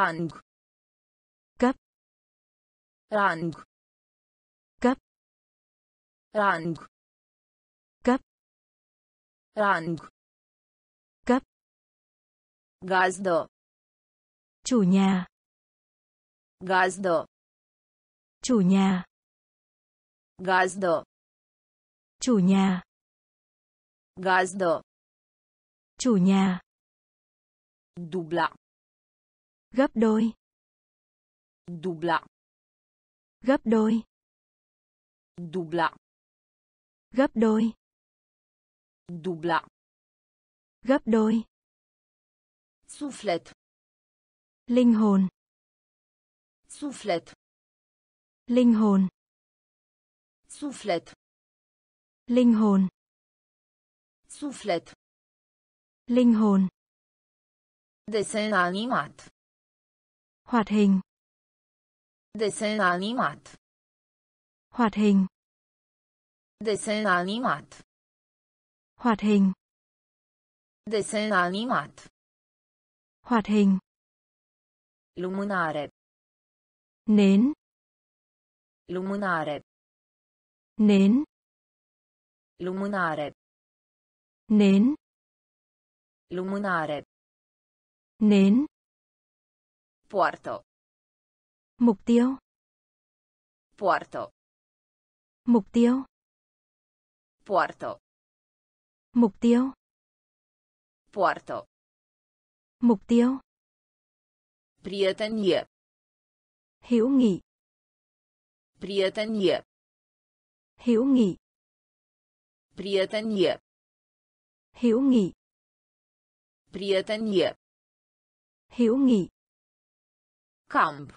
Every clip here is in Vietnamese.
Rang. Cấp. Rang. Cấp. Rang. Cấp. Rang. Cấp. Gazdă. Chủ nhà. Gazdă. Chủ nhà. Gazdă. Chủ nhà. Gazdă. Chủ nhà. Dubla. Gấp đôi. Dubla. Gấp đôi. Dubla. Gấp đôi. Dubla. Gấp đôi. Suflet. Linh hồn. Suflet. Linh hồn. Suflet. Linh hồn. Suflet. Linh hồn. Desen animat. Hoạt hình. Desen animat. Hoạt hình. Desen animat. Hoạt hình. Desen animat. Hoạt hình. Lumânare. Nến. Lumânare. Nến. Lumânare. Nến. Lumânare. Nến. Poartă. Mục tiêu. Poartă. Mục tiêu. Poartă. Mục tiêu. Poartă. Mục tiêu. Prietenie. Hữu nghị. Prietenie. Hữu nghị. Prietenie. Hữu nghị. Prietenie. Hữu nghị. Camp.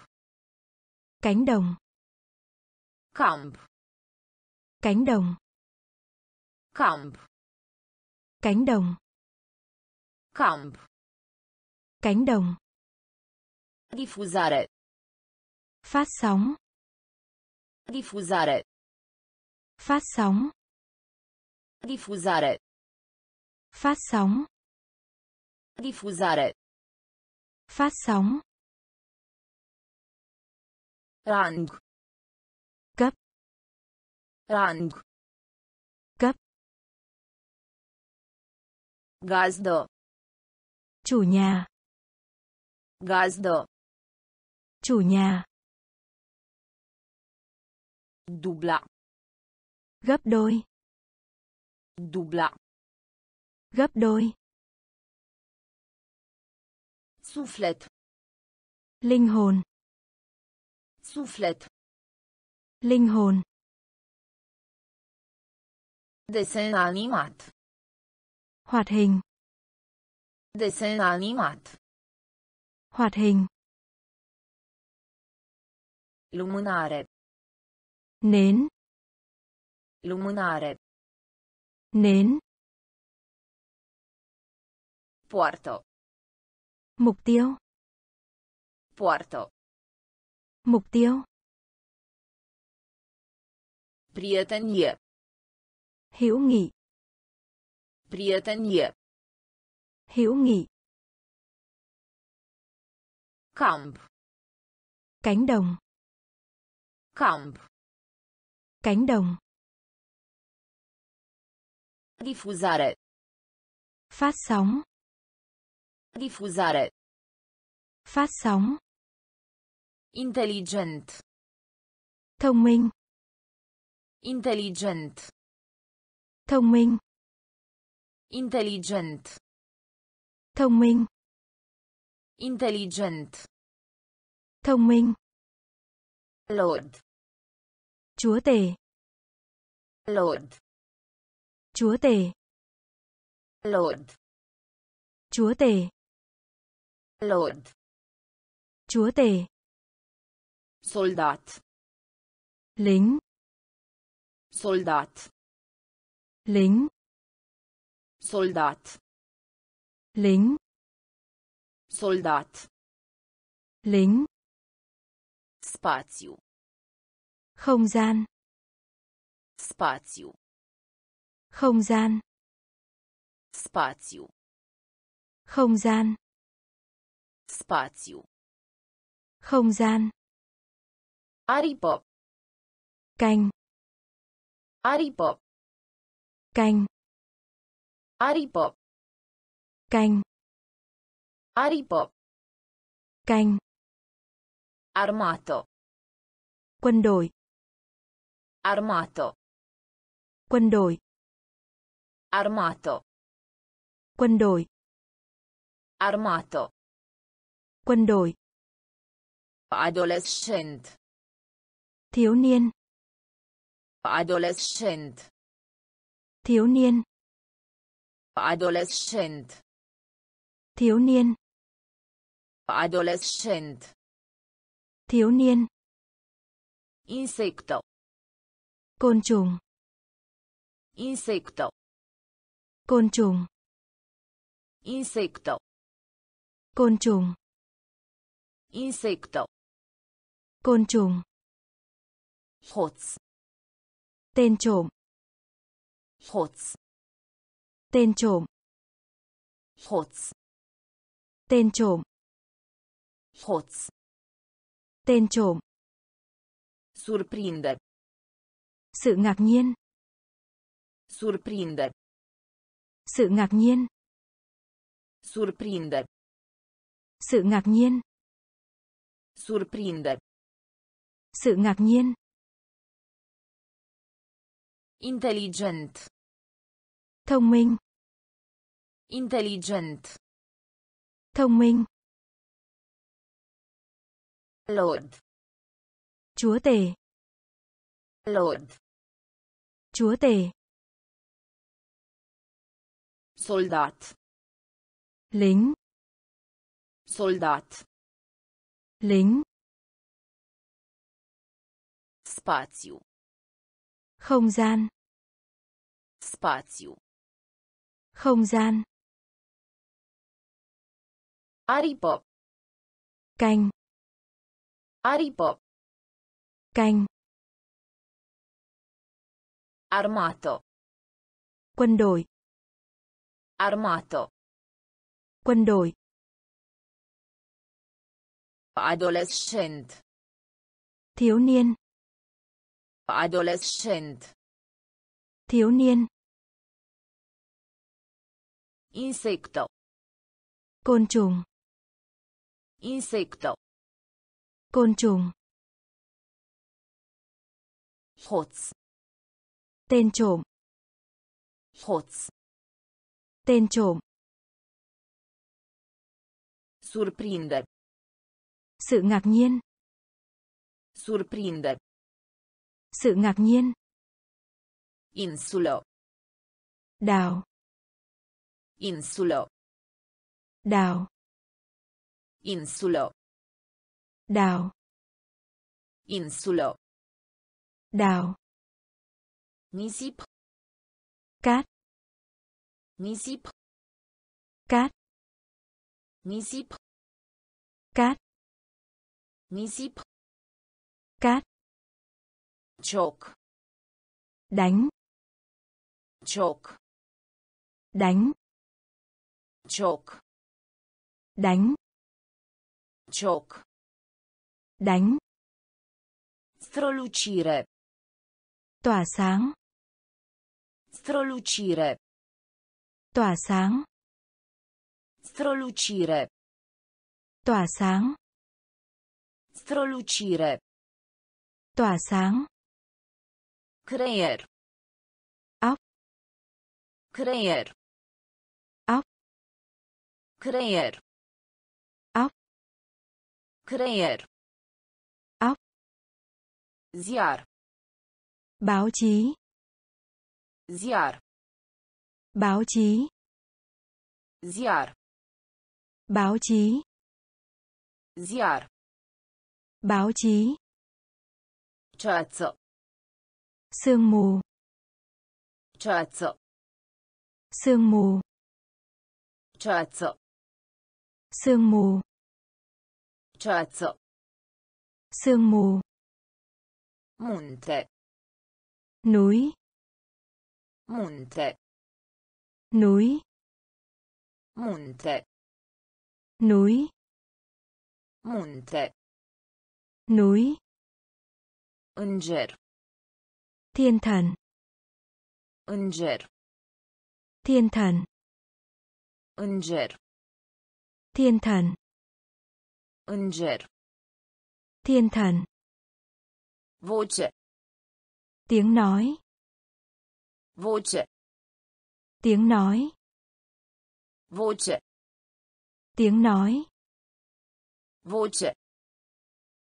Cánh đồng. Camp. Cánh đồng. Camp. Cánh đồng. Camp. Cánh đồng. Difuzare. Phát sóng. Difuzare. Phát sóng. Difuzare. Phát sóng. Difuzare. Phát sóng. Rang. Cấp. Rang. Cấp. Gazdă. Chủ nhà. Gazdă. Chủ nhà. Dubla. Gấp đôi. Dubla. Gấp đôi. Suflet. Linh hồn. Suflet. Linh hồn. Desen animat. Hoạt hình. Desen animat. Hoạt hình. Lumânare. Nến. Lumânare. Nến. Poartă. Mục tiêu. Poartă. Mục tiêu. Prietenie. Hữu nghị. Prietenie. Hữu nghị. Camp. Cánh đồng. Camp. Cánh đồng. Difuzare. Phát sóng. Difuzare. Phát sóng. Inteligent. Thông minh. Inteligent. Thông minh. Inteligent. Thông minh. Inteligent. Thông minh. Lord. Chúa tể. Lord. Chúa tể. Lord. Chúa tể. Lord. Chúa tể. Soldat. Lính. Soldat. Lính. Soldat. Lính. Soldat. Lính. Spațiu. Không gian. Spațiu. Không gian. Spațiu. Không gian. Spațiu. Không gian. Aripă. Canh. Aripă. Canh. Aripă. Canh. Aripă. Canh. Armato. Quân đội. Armato. Quân đội. Armato. Quân đội. Armato. Quân đội. Adolescent. Thiếu niên. Adolescent. Thiếu niên. Adolescent. Thiếu niên. Adolescent. Thiếu niên. Insecto. Côn trùng. Insecto. Côn trùng. Insecto. Côn trùng. Insecto. Côn trùng. Hoț. Tên trộm. Hoț. Tên trộm. Hoț. Tên trộm. Hoț. Tên trộm. Surprinde. Sự ngạc nhiên. Surprinde. Sự ngạc nhiên. Surprinde. Sự ngạc nhiên. Surprinde. Sự ngạc nhiên. Inteligent. Thông minh. Inteligent. Thông minh. Lord. Chúa tể. Lord. Chúa tể. Soldat. Lính. Soldat. Lính. Spațiu. Không gian. Spațiu. Không gian. Aripă. Canh. Aripă. Canh. Armato. Quân đội. Armato. Quân đội. Adolescent. Thiếu niên. Adolescent. Thiếu niên. Insecto. Côn trùng. Insecto. Côn trùng. Hoț. Tên trộm. Hoț. Tên trộm. Surprinde. Sự ngạc nhiên. Surprinde. Sự ngạc nhiên. Insulă. Đào. Insulă. Đào. Insulă. Đào. Insulă. Đào. Nisip. Cát. Nisip. Cát. Nisip. Cát. Nisip. Cát. Cioc. Đánh. Cioc. Đánh. Cioc. Đánh. Cioc. Đánh. Strălucire. Tỏa sáng. Strălucire. Tỏa sáng. Strălucire. Tỏa sáng. Strălucire. Tỏa sáng. Creier. Óc. Creier. Óc. Creier. Óc. Creier. Óc. Ziar. Báo chí. Ziar. Báo chí. Ziar. Báo chí. Ziar. Báo chí. Ceață. Sương mù. Ceață. Sương mù. Ceață. Sương mù. Ceață. Sương mù. Munte. Núi. Munte. Núi. Munte. Núi. Munte. núi Înger. Thiên thần Înger. thiên thần Înger. thiên thần Înger. thiên thần Voce. tiếng nói Voce. tiếng nói Voce. tiếng nói Voce.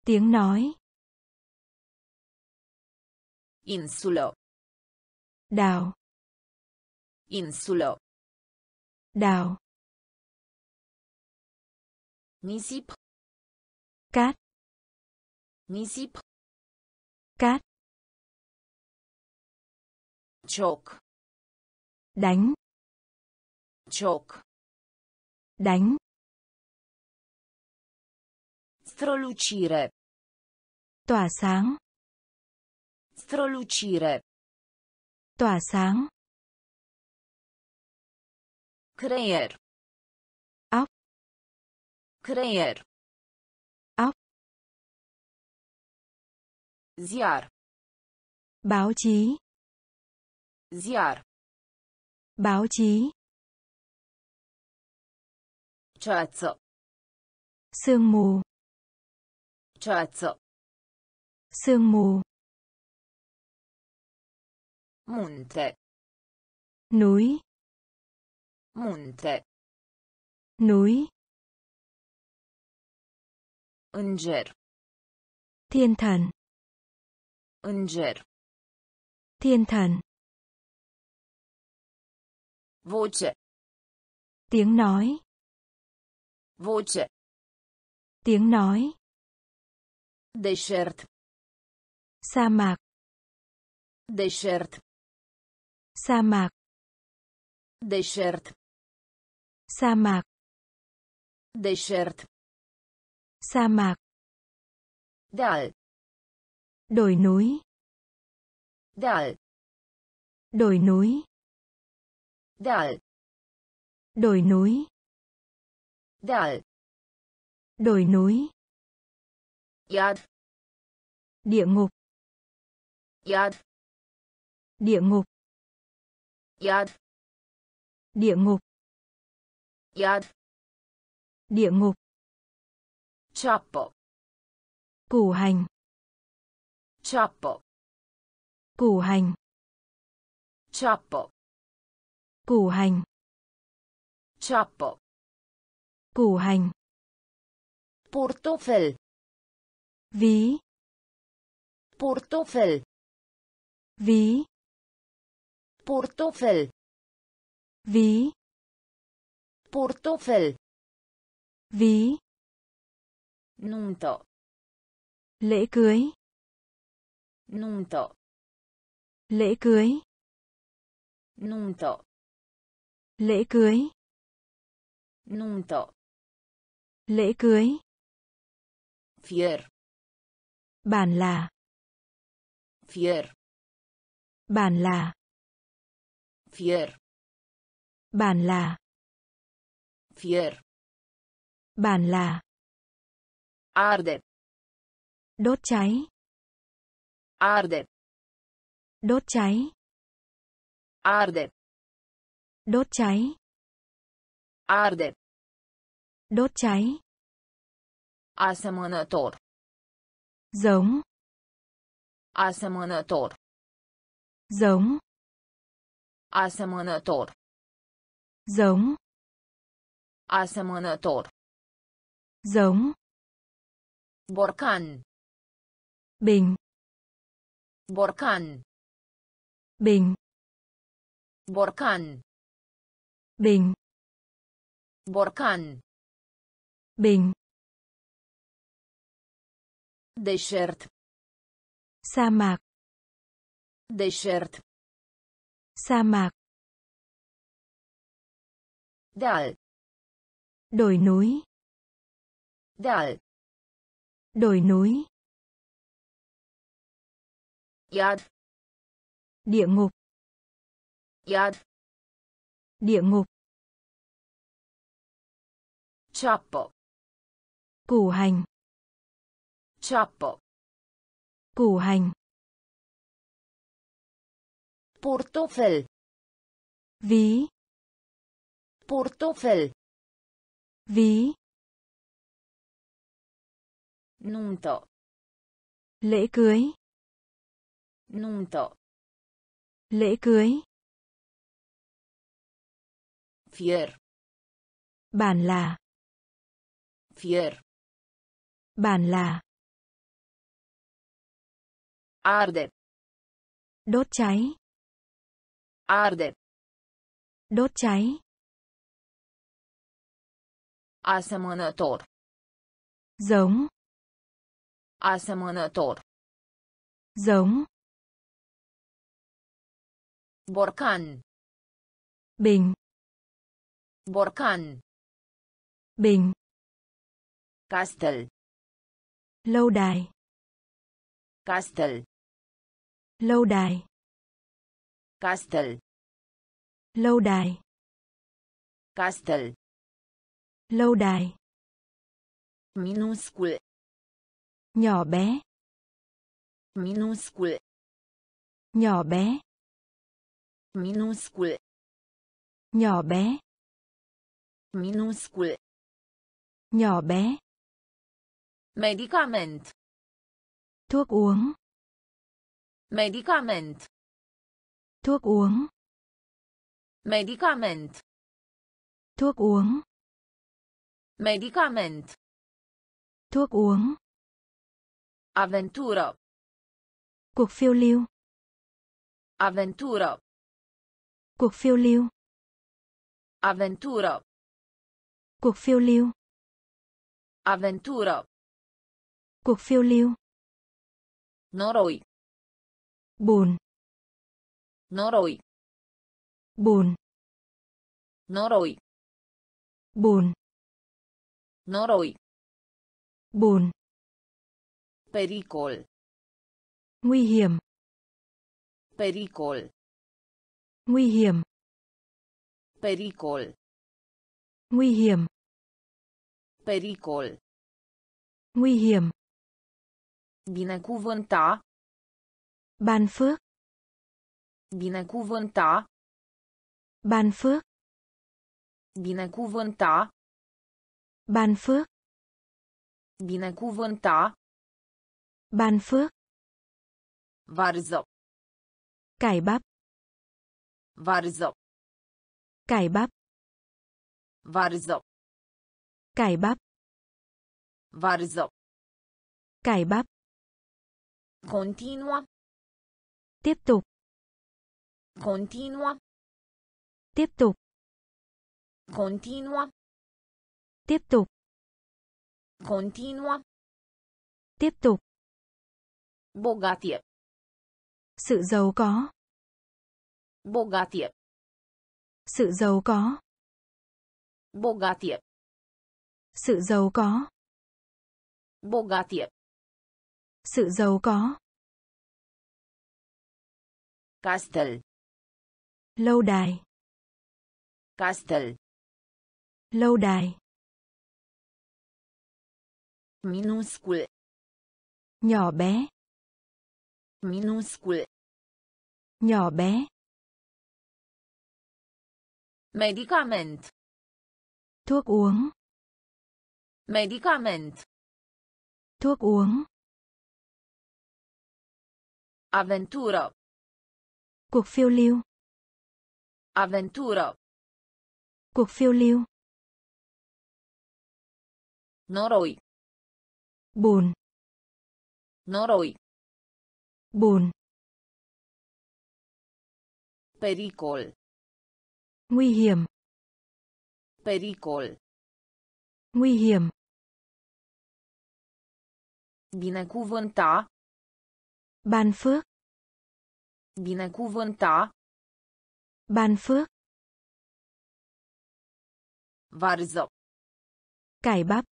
tiếng nói Insulo. đào Insulo. đào Nisip. cát Nisip. cát Cioc. đánh Cioc. đánh Strălucire. tỏa sáng Strălucire. tỏa sáng Creier. Óc. Creier. Óc. Ziar. báo chí Ziar. báo chí Ceață. sương mù Ceață. sương mù Munte. núi Munte. núi Înger. thiên thần Înger. thiên thần Voce. tiếng nói Voce. tiếng nói Deșert. sa mạc Deșert. Sa mạc Deșert. sa mạc Deșert. sa mạc Deal. đồi núi Deal. đồi núi Deal. đồi núi Deal. đồi núi Iad. địa ngục Iad. địa ngục Iad. địa ngục Iad. địa ngục Ceapă. củ hành Ceapă. củ hành Ceapă. củ hành Ceapă. củ hành Portofel. ví Portofel. ví Portofel. ví Portofel. ví Nuntă. lễ cưới Nuntă. lễ cưới Nuntă. lễ cưới Nuntă. lễ cưới Fier. bản là Fier. bản là Fier. bản là Fier. bản là Arde. đốt cháy Arde. đốt cháy Arde. đốt cháy Arde. đốt cháy Asemănător. giống Asemănător. giống Asemănător. giống Asemănător. giống Borcan. bình Borcan. bình Borcan. bình Borcan. bình Deșert. sa mạc Deșert. Sa mạc Deal. đồi núi Deal. đồi núi Iad. địa ngục Iad. địa ngục Ceapă. củ hành Ceapă. Củ hành. Portofel. Ví. Portofel. Ví. Nuntă. Lễ cưới. Nuntă. Lễ cưới. Fier. Bản là. Fier. Bản là. Arde. Đốt cháy. Arde. Đốt cháy. Asemănător. Giống. Asemănător. Giống. Borcan. Bình. Borcan. Bình. Castel. Lâu đài. Castel. Lâu đài. Castel. Lâu đài. Castel. Lâu đài. Minuscul. Nhỏ bé. Minuscul. Nhỏ bé. Minuscul. Nhỏ bé. Minuscul. Nhỏ bé. Medicament. Thuốc uống. Medicament. Thuốc uống. Medicament. Thuốc uống. Medicament. Thuốc uống. Aventură. Cuộc phiêu lưu. Aventură. Cuộc phiêu lưu. Aventură. Cuộc phiêu lưu. Aventură. Cuộc phiêu lưu. Noroi. Bùn. Noroi. Bùn. Noroi. Bùn. Noroi. Bùn. Pericol. Nguy hiểm. Pericol. Nguy hiểm. Pericol. Nguy hiểm. Pericol. Nguy hiểm. Binecuvânta. Ban phước. Binecuvânta. Ban phước. Binecuvânta. Ban phước. Binecuvânta. Ban phước. Varză. Cải bắp. Varză. Cải bắp. Varză. Cải bắp. Varză. Cải bắp. Continua. Tiếp tục. Continua. Tiếp tục. Continua. Tiếp tục. Continua. Tiếp tục. Bogatie. Sự giàu có. Bogatie. Sự giàu có. Bogatie. Sự giàu có. Bogatie. Sự giàu có. Castel. Lâu đài. Castel. Lâu đài. Minuscul. Nhỏ bé. Minuscul. Nhỏ bé. Medicament. Thuốc uống. Medicament. Thuốc uống. Aventură. Cuộc phiêu lưu. Aventură. Cuộc phiêu lưu. Noroi. Bùn. Noroi. Bùn. Pericol. Nguy hiểm. Pericol. Nguy hiểm. Binecuvânta. Ban phước. Binecuvânta. Ban phước. Varză. Cải bắp.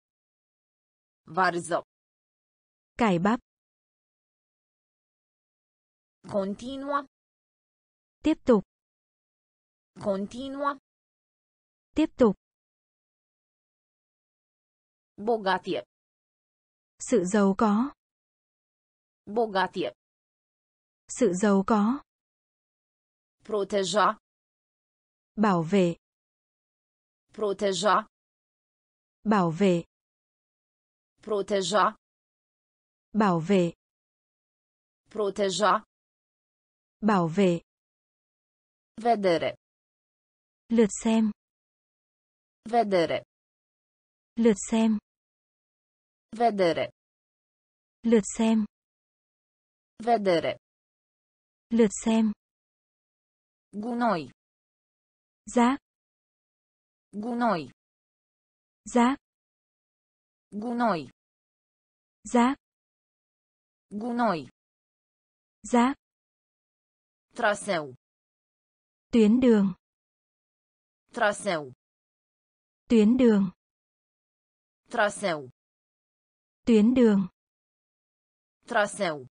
Varză. Cải bắp. Continua. Tiếp tục. Continua. Tiếp tục. Bogatie. Sự giàu có. Bogatie. Sự giàu có. Proteja. Bảo vệ. Proteja. Bảo vệ. Proteja. Bảo vệ. Proteja. Bảo vệ. Vedere. Lượt xem. Vedere. Lượt xem. Vedere. Lượt xem. Vedere. Lượt xem. Gunoi. Rác. Gunoi. Rác. Gunoi. Rác. Gunoi. Rác. Traseu. Tuyến đường. Traseu. Tuyến đường. Traseu. Tuyến đường. Traseu.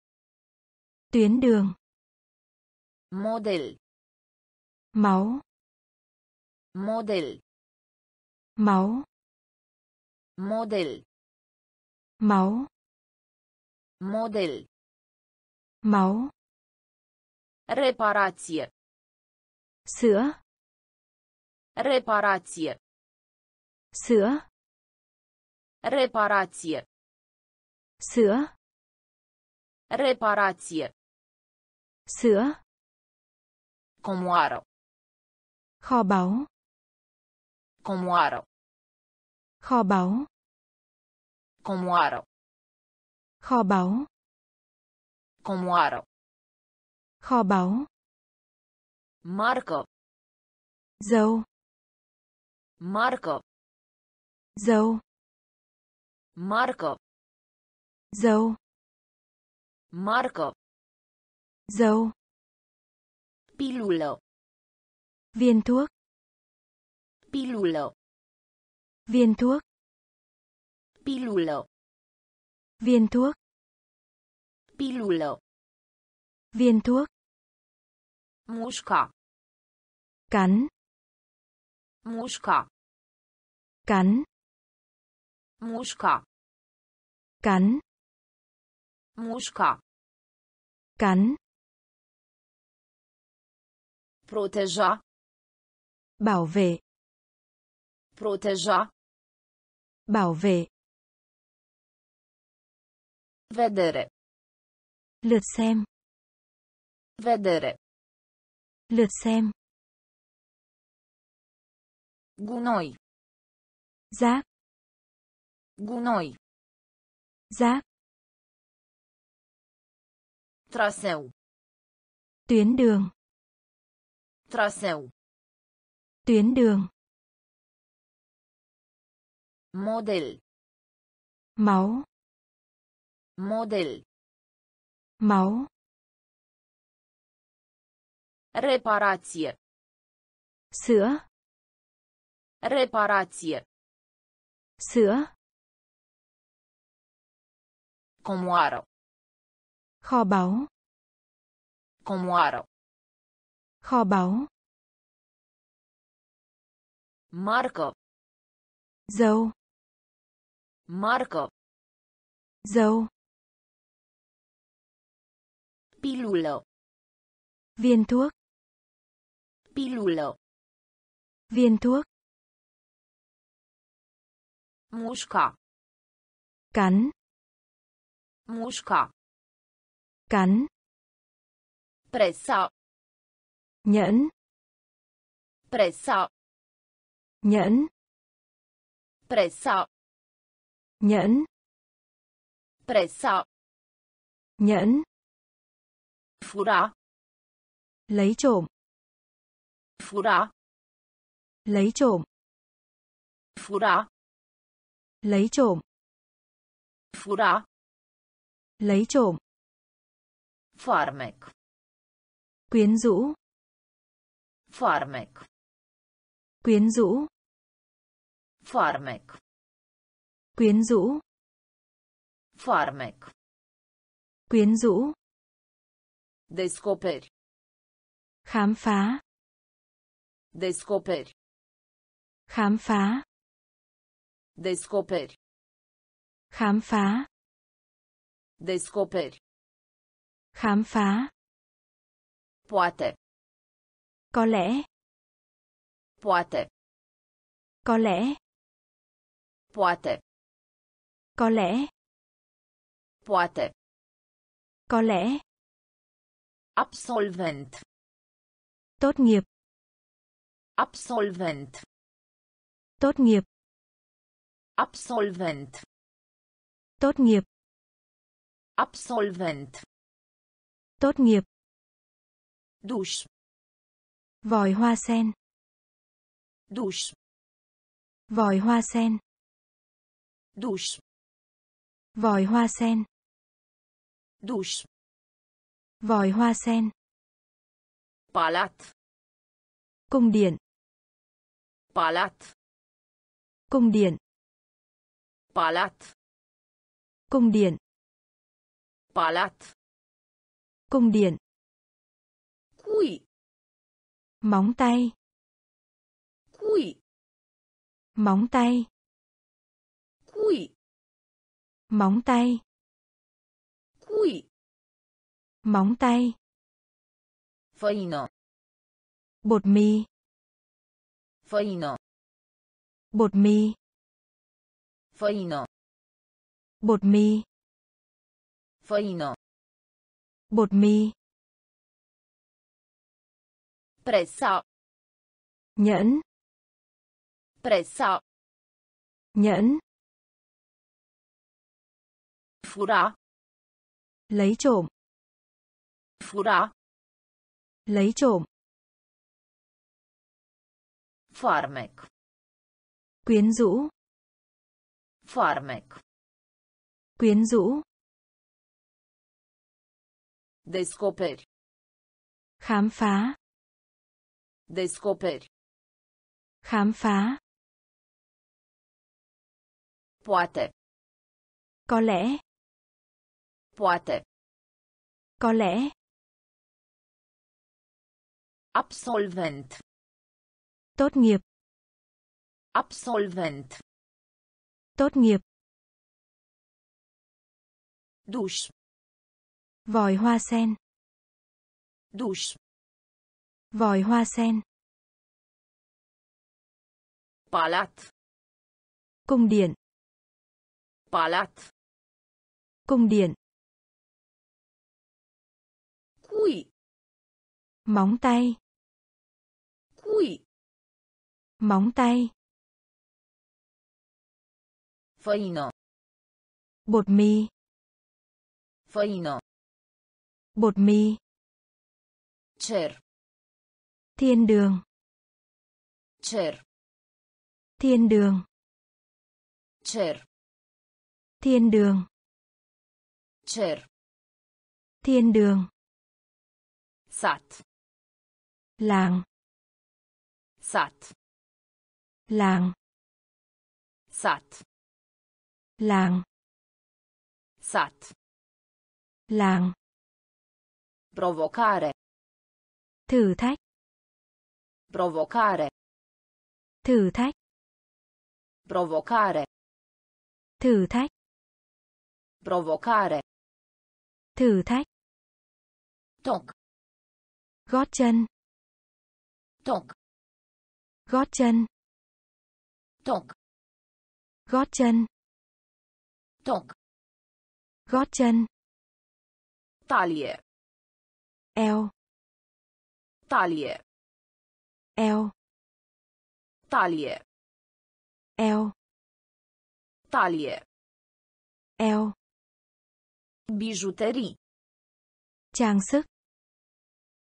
Tuyến đường. Model. Máu. Model. Máu. Model. Máu. Model. Máu. Reparație. Sữa. Reparație. Sữa. Reparație. Sữa. Reparație. Sữa. Comoară. Kho báu. Comoară. Kho báu. Comoară. Kho báu. Comoară. Kho báu. Marcă. Dâu. Marcă. Dâu. Marcă. Dâu. Marcă. Dâu. Pilulă. Viên thuốc. Pilulă. Viên thuốc. Pilulă. Viên thuốc. Pilulă. Viên thuốc. Mușca. Cắn. Mușca. Cắn. Mușca. Cắn. Mușca. Cắn. Proteja. Bảo vệ. Proteja. Bảo vệ. Vedere. Lượt xem. Vedere. Lượt xem. Gunoi. Rác. Gunoi. Rác. Traseu. Tuyến đường. Traseu. Tuyến đường. Model. Máu. Model. Máu. Reparație. Sữa. Reparație. Sữa. Comoară. Kho báu. Comoară. Kho báu. Marcă. Dâu. Marcă. Dâu. Pilulă. Viên thuốc. Pilulă. Viên thuốc. Mușca. Cắn. Mușca. Cắn. Presa. Nhẫn. Presa. Nhẫn. Presa. Nhẫn. Presa. Nhẫn. Fura. Lấy trộm. Fura. Lấy trộm. Fura. Lấy trộm. Fura. Lấy trộm. Farmec. Quyến rũ. Farmec. Quyến rũ. Farmec. Quyến rũ. Farmec. Quyến rũ. Descoperi. Khám phá. Descoperi. Khám phá. Descoperi. Khám phá. Descoperi. Khám phá. Poate. Có lẽ. Poate. Có lẽ. Poate. Có lẽ. Poate. Có lẽ. Absolvent. Tốt nghiệp. Absolvent. Tốt nghiệp. Absolvent. Tốt nghiệp. Absolvent. Tốt nghiệp. Duș. Vòi hoa sen. Duș. Vòi hoa sen. Duș. Vòi hoa sen. Duș. Vòi hoa sen. Palat. Cung điện. Palat. Cung điện. Palat. Cung điện. Palat. Cung điện. Cui. Móng tay. Cui. Móng tay. Cui. Móng tay. Cui. Móng tay. Făină. Bột mì. Făină. Bột mì. Făină. Bột mì. Făină. Bột mì. Presa. Nhẫn. Presa. Nhẫn. Fura. Lấy trộm. Fura. Lấy trộm. Farmec. Quyến rũ. Farmec. Quyến rũ. Descoperi. Khám phá. Descoperi. Khám phá. Poate. Có lẽ. Poate. Có lẽ. Absolvent. Tốt nghiệp. Absolvent. Tốt nghiệp. Duș. Vòi hoa sen. Duș. Vòi hoa sen. Palat. Cung điện. Palat. Cung điện. Cui. Móng tay. Cui. Móng tay. Făină. Bột mì. Făină. Bột mì. Cer. Thiên đường. Cer. Thiên đường. Cer. Thiên đường. Cer. Thiên đường. Sat. Làng. Sat. Làng. Sat. Làng. Sat. Làng. Provocare. Thử thách. Provocare. Thử thách. Provocare. Thử thách. Provocare. Thử thách. Toc. Gót chân. Toc. Gót chân. Toc. Gót chân. Toc. Gót chân. Talie. Eo. Talie. Eo. Talie. Eo. Talie. Eo. Bijuterii. Trang sức.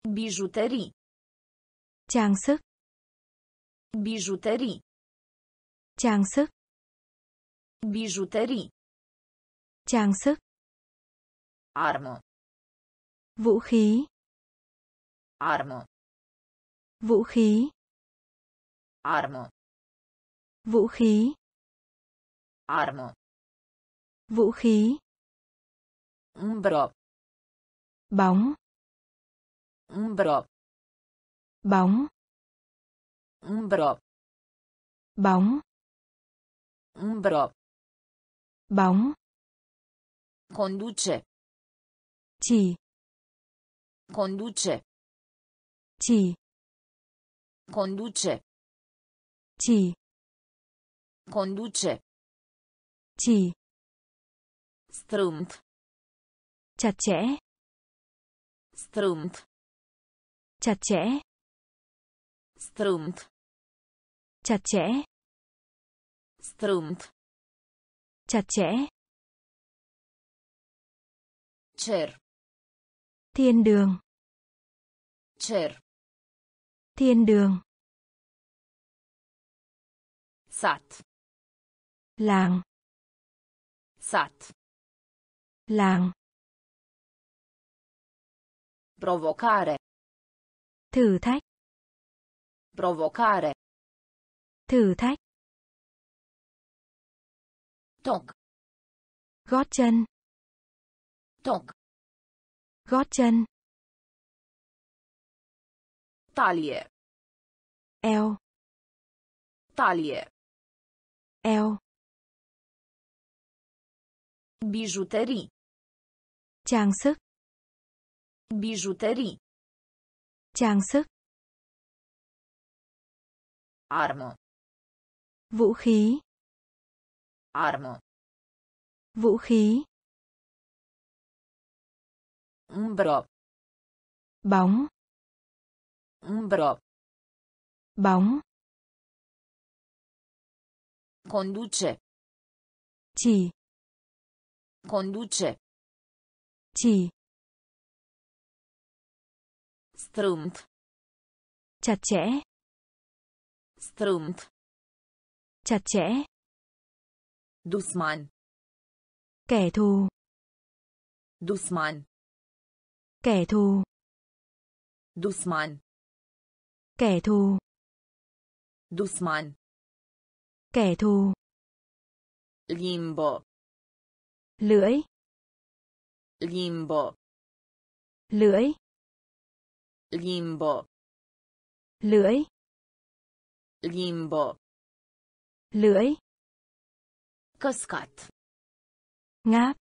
Bijuterii. Trang sức. Bijuterii. Trang sức. Bijuterii. Trang sức. Armă. Vũ khí. Armă. Vũ khí. Armă. Vũ khí. Armă. Vũ khí. Umbră. Bóng. Umbră. Bóng. Umbră. Bóng. Umbră. Bóng. Conduce. Chỉ. Conduce. chỉ Conduce. chỉ Conduce. chỉ Strâmt. chặt chẽ Strâmt. Chặt chẽ Strâmt. chặt chẽ Strâmt. chặt chẽ Cer. thiên đường Cer. thiên đường Sat. làng Sat. làng Provocare. Thử thách Provocare. thử thách Toc. gót chân Toc. gót chân Talie. eo Talie. eo Bijuterii. trang sức Bijuterii. Trang sức Armă. vũ khí Armă. vũ khí Umbră. bóng Umbră. bóng Conduce. chỉ Conduce. chỉ Strâmt. chặt chẽ Strâmt. chặt chẽ Dusman. kẻ thù Dusman. kẻ thù Dusman. kẻ thù Dusman. kẻ thù Limbă. lưỡi Limbă. lưỡi Limbă. lưỡi Limbă. lưỡi Căscat. ngáp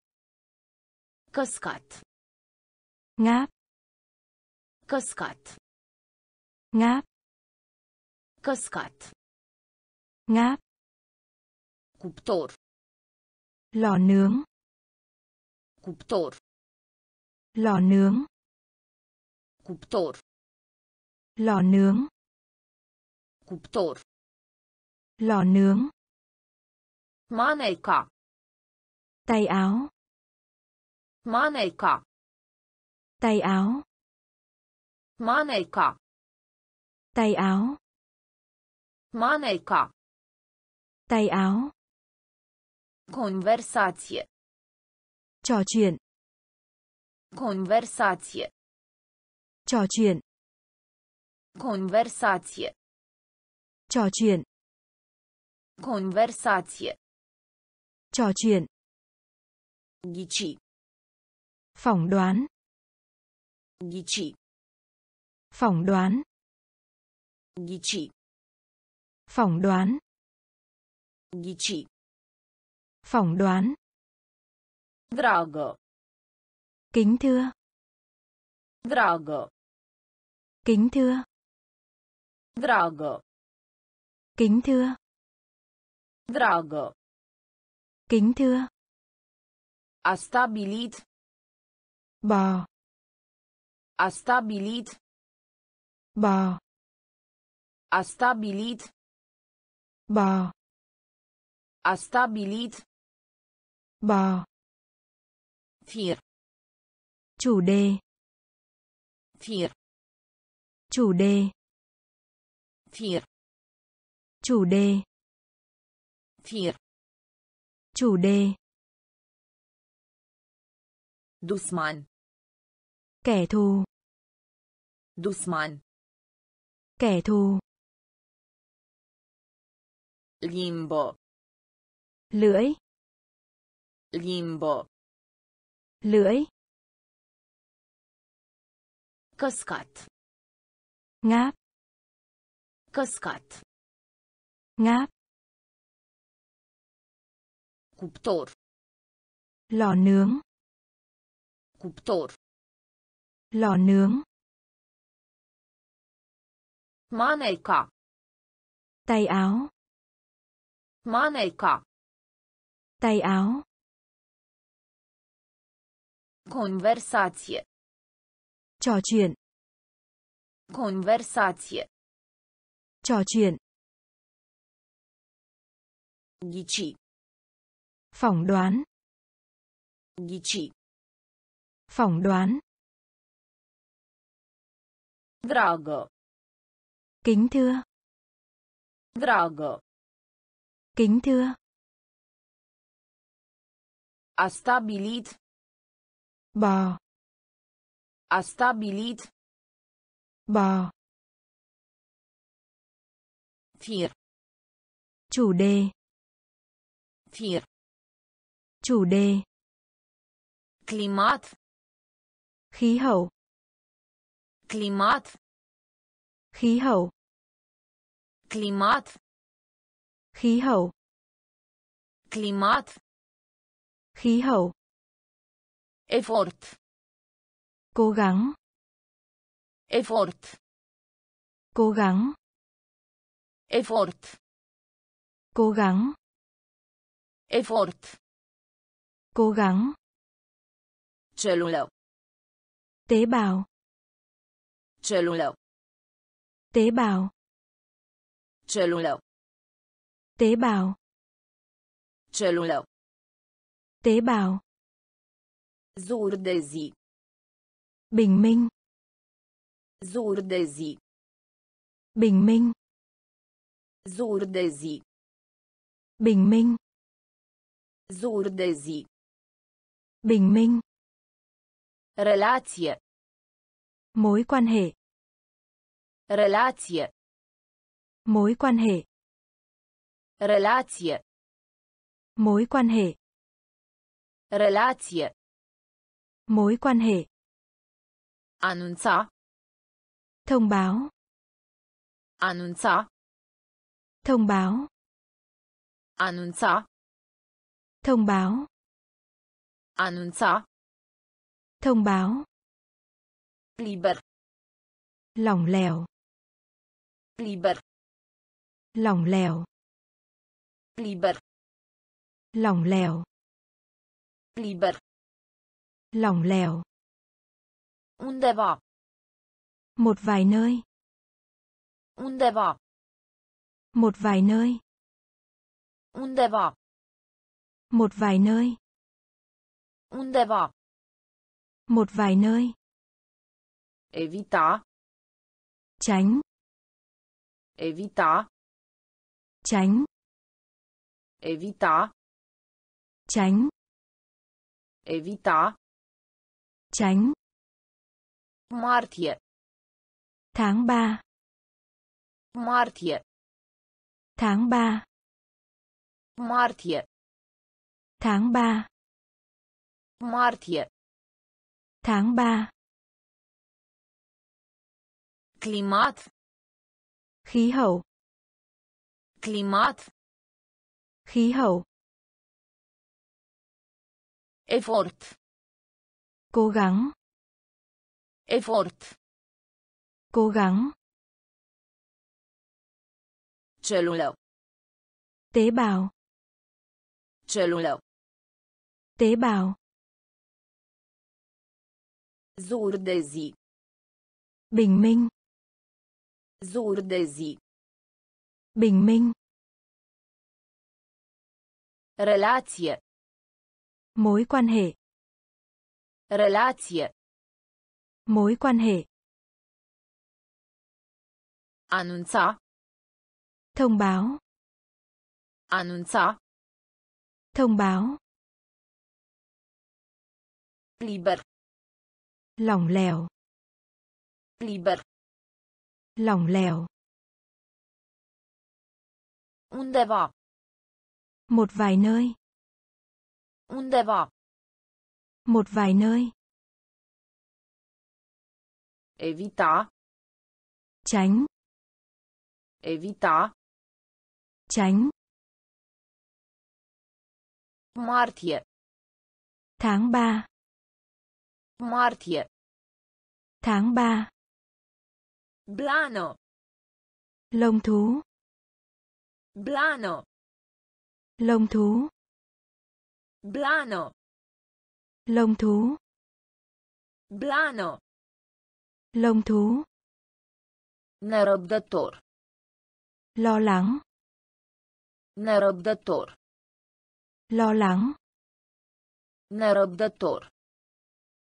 Căscat. ngáp Căscat. ngáp Căscat. ngáp Cuptor. lò nướng Cuptor. lò nướng Cuptor. lò nướng Cuptor. lò nướng Maneca. tay áo Maneca. tay áo Maneca. tay áo Maneca. tay áo Conversație. trò chuyện Conversație. Trò chuyện Conversație. trò chuyện Conversație. trò chuyện Ghici. phỏng đoán Ghici. phỏng đoán Ghici. phỏng đoán Ghici. phỏng đoán Dragă. kính thưa Dragă. Kính thưa Dragă. kính thưa Dragă. kính thưa A stabilit. bò A stabilit. bò A stabilit. bò A stabilit. bò Fir. chủ đề Fir. Chủ đề Fir. chủ đề Fir. chủ đề Dusman. kẻ thù Dusman. kẻ thù Limbă. lưỡi Limbă. lưỡi Căscat. Ngáp Căscat. ngáp Cuptor. lò nướng Cuptor. Lò nướng. Manelka. Tay áo. Manelka. Tay áo. Conversație. Trò chuyện. Conversație. Trò chuyện. Ghici. Phỏng đoán. Ghici. Phỏng đoán. Dragă. Kính thưa. Dragă. Kính thưa. A stabilit. Bò. A stabilit. Bò. Fir. Chủ đề. Fir. Chủ đề. Climat. Khí hậu. Climat. Khí hậu. Climat. Khí hậu. Climat. Khí hậu. Efort. Cố gắng. Efort. Cố gắng. Efort. Cố gắng. Efort. Cố gắng. Celulă. Tế bào. Celulă. Tế bào. Celulă. Tế bào. Celulă. Tế bào. Zur de zi. Bình minh. Zur de zi. Bình minh. Zur de zi. Bình minh. Zur de zi. Bình minh. Relație. Mối quan hệ. Relație. Mối quan hệ. Relație. Mối quan hệ. Relație. Mối quan hệ. Anunța. Thông báo. Anunța. Thông báo. Anunța. Thông báo. Anunța. Thông báo. Liber. Lỏng lẻo. Liber. Lỏng lẻo. Liber. Lỏng lẻo. Liber. Lỏng lẻo. Undeva. Một vài nơi. Undeva. Một vài nơi. Undeva. Một vài nơi. Undeva. Một vài nơi. Evita. Tránh. Evita. Tránh. Evita. Tránh. Evita. Tránh. Martie. Tháng 3. Martie. Tháng 3. Martie. Tháng 3. Martie. Tháng 3. Climat. Khí hậu. Climat. Khí hậu. Efort. Cố gắng. Efort. Cố gắng. Celulă. Tế bào. Celulă. Tế bào. Zur de zi. Bình minh. Zur de zi. Bình minh. Relație. Mối quan hệ. Relație. Mối quan hệ. Anunța. Thông báo. Anunța. Thông báo. Liber. Lỏng lẻo. Liber. Lỏng lẻo. Undeva. Một vài nơi. Undeva. Một vài nơi. Evita. Tránh. Evita. Tránh. Martie. Tháng 3. Martie. Tháng 3. Blano. Lông thú. Blano. Lông thú. Blano. Lông thú. Blano. Lông thú. Nerăbdător. Lo lắng. Nerăbdător. Lo lắng. Nerăbdător.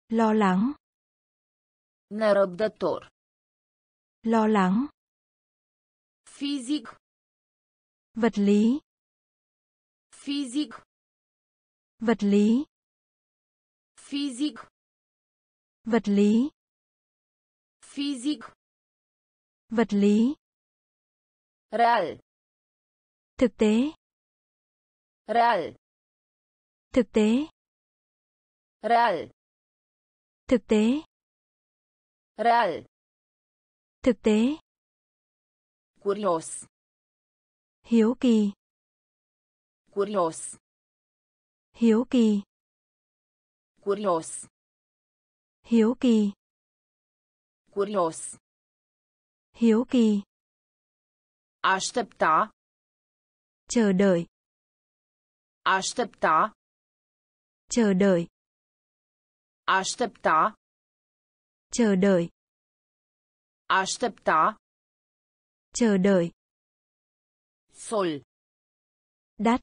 Lo lắng. Nerăbdător. Lo lắng. Fizic. Vật lý. Fizic. Vật lý. Fizic. Vật lý. Fizic. Vật lý. Real. Thực tế. Real. Thực tế. Real. Thực tế. Real. Thực tế. Curios. Hiếu kỳ. Curios. Hiếu kỳ. Curios. Hiếu kỳ. Curios. Hiếu kỳ. Aștepta. Chờ đợi. Aștepta. Chờ đợi. Aștepta. Chờ đợi. Aștepta. Chờ đợi. Sol. Đắt.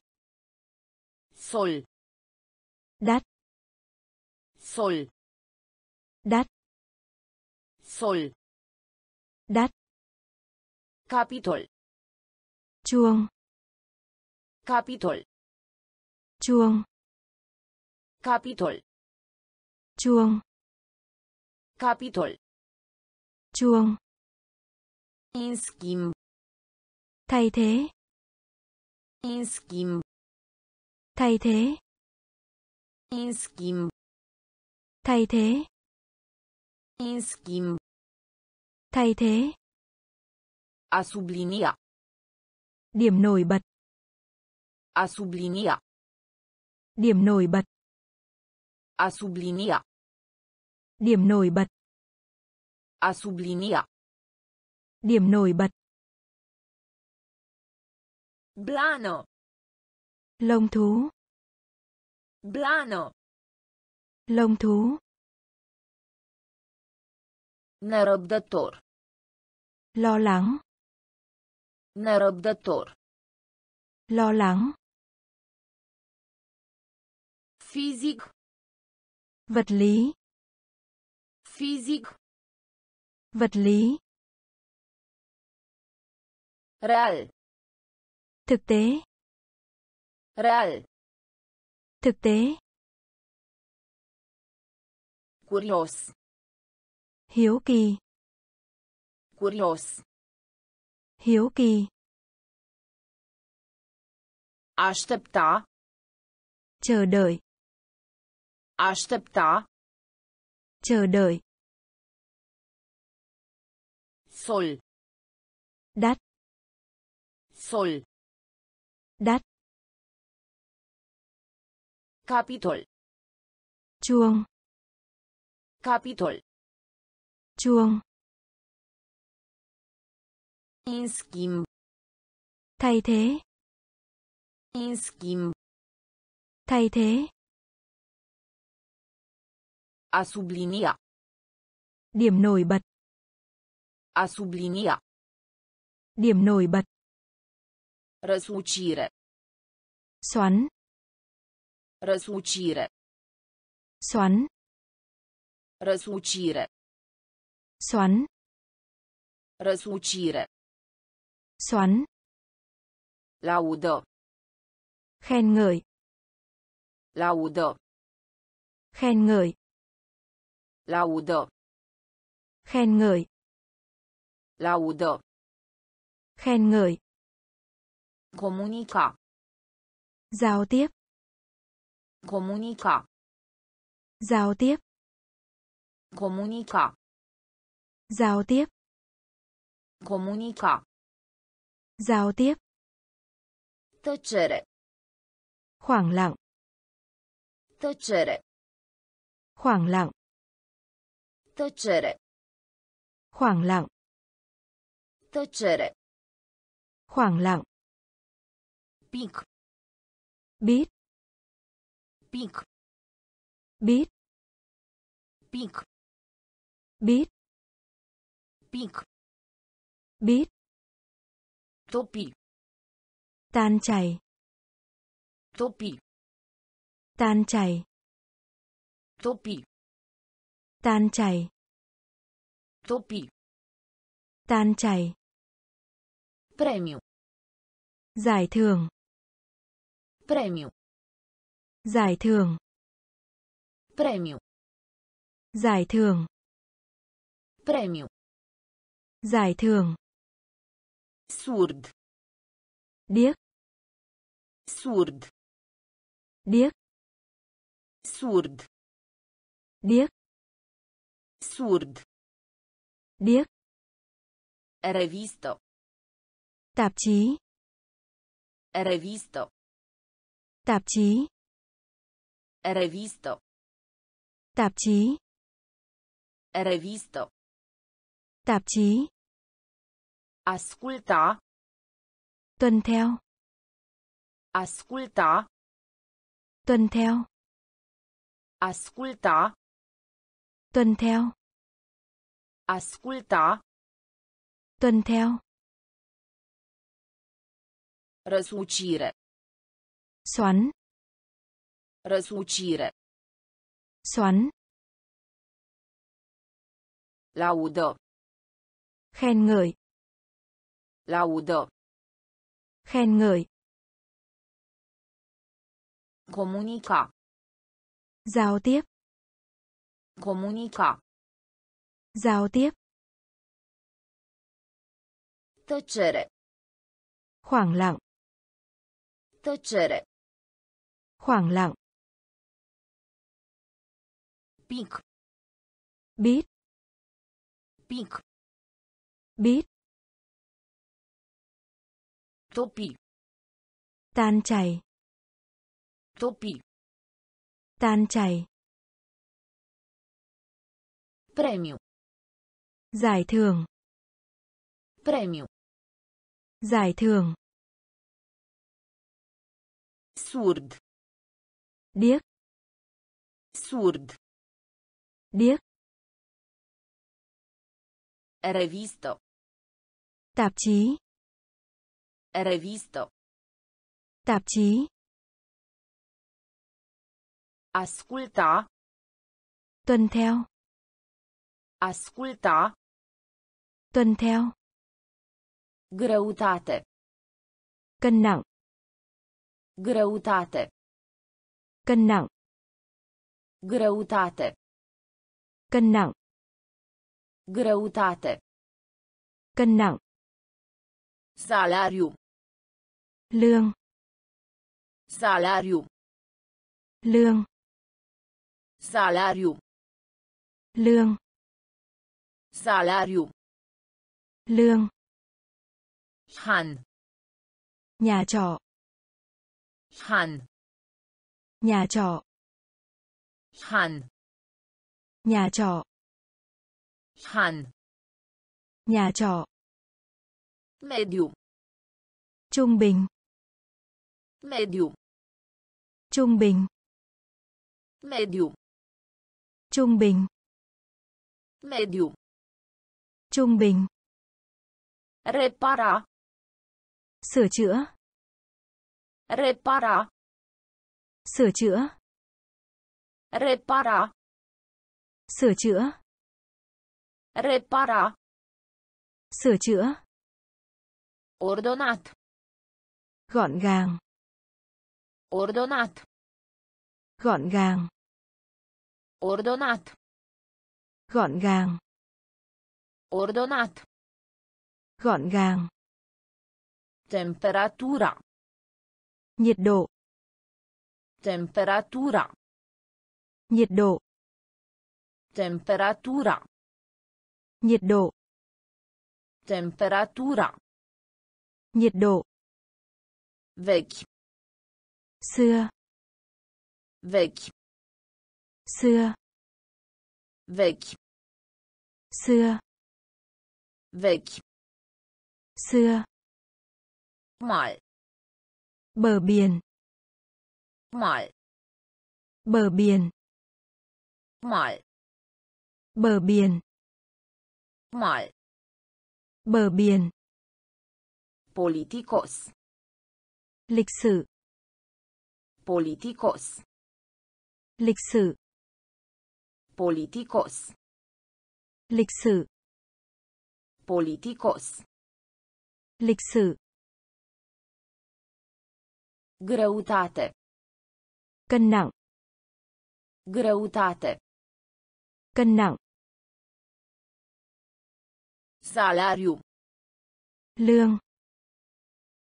Sol. Đắt. Sol. Đắt. Sol. Đắt. Capitol. Chuông. Capitol. Chuông. Capitol. Chuông. Capitol. Chuông. În schimb. Thay thế. În schimb. Thay thế. În schimb. Thay thế. În schimb. Thay thế. A sublinia. Điểm nổi bật. A sublinia. Điểm nổi bật. A sublinia. Điểm nổi bật. A sublinia. Điểm nổi bật. Blano. Lông thú. Blano. Lông thú. Nerăbdător. Lo lắng. Nerăbdător. Lo lắng. Fizic. Vật lý. Fizic. Vật lý. Real. Thực tế. Real. Thực tế. Curios. Hiếu kỳ. Curios. Hiếu kỳ. Aștepta. Chờ đợi. Aștepta. Chờ đợi. Sol. Đắt. Sol. Đắt. Capitol. Chuông. Capitol. Chuông. În schimb. Thay thế. În schimb. Thay thế. A sublinia. Điểm nổi bật. A sublinia. Điểm nổi bật. Răsucire. Xoắn. Răsucire. Xoắn. Răsucire. Xoắn. Răsucire. Xoắn. Laudă. Khen ngợi. Laudă. Khen ngợi. Laudă. Khen ngợi. Laudă. Khen ngợi. Comunica. Giao tiếp. Comunica. Giao tiếp. Comunica. Giao tiếp. Comunica. Giao tiếp. Tăcere. Khoảng lặng. Tăcere. Khoảng lặng. Tăcere. Khoảng lặng. Tăcere. Khoảng lặng. Pic. Biết. Pic. Biết. Pic. Biết. Pic. Biết. Topi. Tan chảy. Topi. Tan chảy. Topi. Tan chảy. Topi. Tan chảy. Premiu. Giải thưởng. Premiu. Giải thưởng. Premiu. Giải thưởng. Premiu. Giải thưởng. Surd. Điếc. Surd. Điếc. Surd. Điếc. Surd. Điếc. Revisto. Tạp chí. Revisto. Tạp chí. Revisto. Tạp chí. Revisto. Tạp chí. Asculta. Tuân theo. Asculta. Tuân theo. Asculta. Tuân theo. Asculta. Tuân theo. Răsucire. Xoắn. Răsucire. Xoắn. Laudă. Khen ngợi. Laudă. Khen ngợi. Comunica. Giao tiếp. Comunica. Giao tiếp. Tăcere. Khoảng lặng. Tăcere. Khoảng lặng. Pic. Biết. Pic. Biết. Topi. Tan chảy. Topi. Tan chảy. Premiu. Giải thưởng. Premiu. Giải thưởng. Surd. Điếc. Surd. Điếc. Revisto. Tạp chí. Revisto. Tạp chí. Asculta. Tuân theo. Asculta. Tuân theo. Greutate. Cân nặng. Greutate. Cân nặng. Greutate. Cân nặng. Greutate. Cân nặng. Salariu. Lương. Salariu. Lương. Salariu. Lương. Salariu. Lương. Han. Nhà trọ. Han. Nhà trọ. Han. Nhà trọ. Han. Nhà trọ. Mediu. Trung bình. Mediu. Trung bình. Mediu. Trung bình. Mediu. Trung bình. Repara. Sửa chữa. Repara. Sửa chữa. Repara. Sửa chữa. Repara. Sửa chữa. Ordonat. Gọn gàng. Ordonat. Gọn gàng. Ordonat. Gọn gàng. Ordonat. Gọn gàng. Temperatura. Nhiệt độ. Temperatura. Nhiệt độ. Temperatura. Nhiệt độ. Temperatura. Nhiệt độ. Vechi. Xưa. Vechi. Xưa. Vechi. Xưa. Vechi. Xưa. Mal. Bờ biển. Mal. Bờ biển. Mal. Bờ biển. Mal. Bờ biển. Politicos. Lịch sử. Politicos. Lịch sử. Politicos. Lịch sử. Politicos. Lịch sử. Greutate. Cân nặng. Greutate. Cân nặng. Salariu. Lương.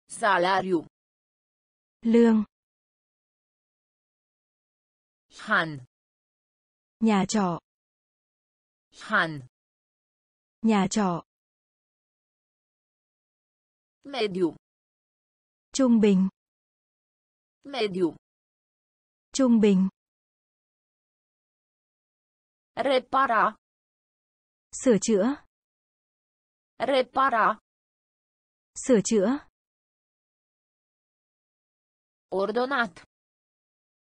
Salariu. Lương. Han. Nhà trọ. Han. Nhà trọ. Mediu. Trung bình. Mediu. Trung bình. Repara. Sửa chữa. Repara. Sửa chữa. Ordonat.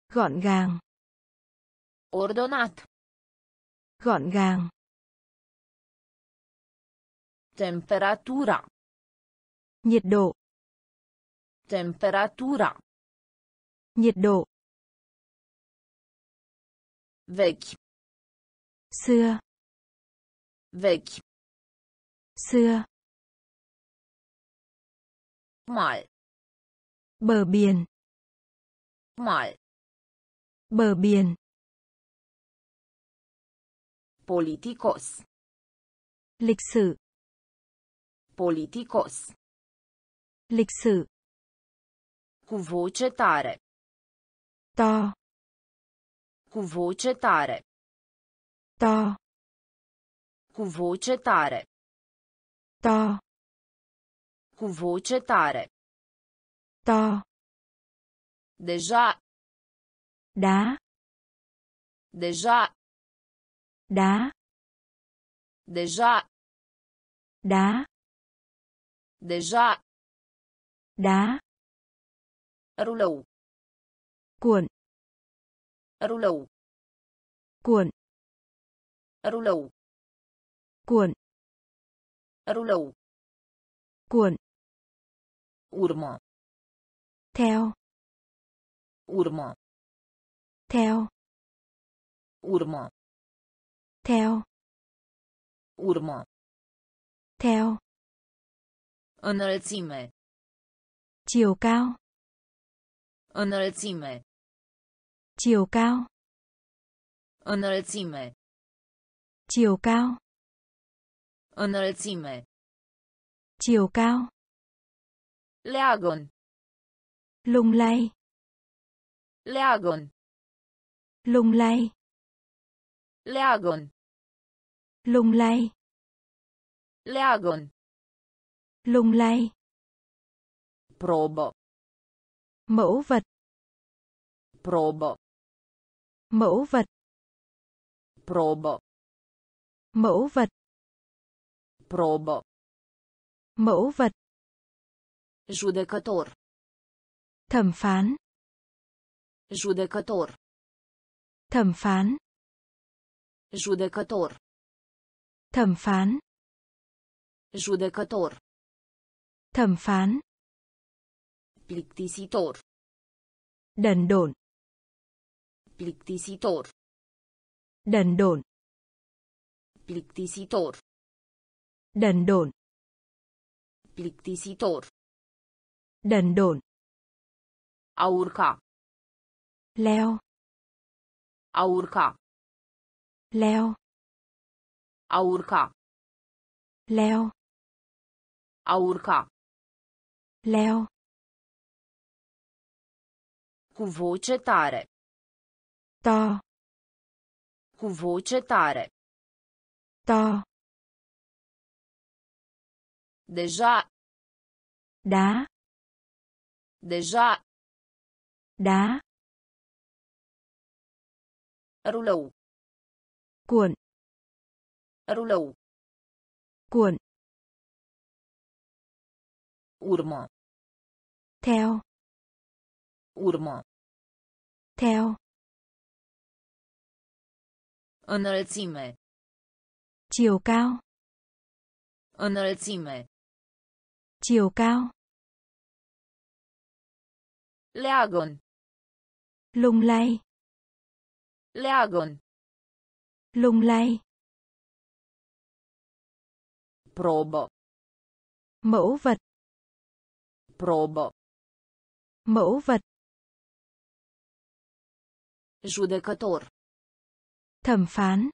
Gọn gàng. Ordonat. Gọn gàng. Temperatura. Nhiệt độ. Temperatura. Nhiệt độ. Vechi. Xưa. Vechi. Xưa. Mal. Bờ biển. Mal. Bờ biển. Politicos. Lịch sử. Politicos. Lịch sử. Cu voce tare. To. Cu voce tare. To. Cu voce tare. To. Cu voce tare. To. Deja. Đá. Deja. Đá. Deja. Đá. Deja. Đá. Rulou. Cuộn. Rulou. Cuộn. Rulou. Cuộn. Rulou. Cuộn. Urmă. Theo. Urmă. Theo. Urmă. Theo. Urmă. Theo. Înălțime. Chiều cao. Înălțime. Chiều cao. Înălțime. Chiều cao. Înălțime. Chiều cao. Leagon. Lung lay. Leagon. Lung lay. Leagon. Lung lay. Leagon. Lung lay. Probă. Mẫu vật. Probă. Mẫu vật. Probă. Mẫu vật. Probă. Mẫu vật. Judecător. Thẩm phán. Judecător. Thẩm phán. Judecător. Thẩm phán. Judecător. Thẩm phán. Plictisitor. Đần độn. Plictisitor. Đần độn. Plictisitor. Đần độn. Plictisitor. Đần độn. A urca. Leo. A urca. Leo. A urca. Leo. A urca. Leo. Cu voce tare. To. Cu voce tare. To. Deja. Đá. Deja. Đá. Rulou. Cuộn. Rulou. Cuộn. Urmă. theo Urmă. theo Înălțime. chiều cao Înălțime. chiều cao Leagăn. lung lay Leagăn. lung lay Probă. mẫu vật Probă. mẫu vật Judecător. thẩm phán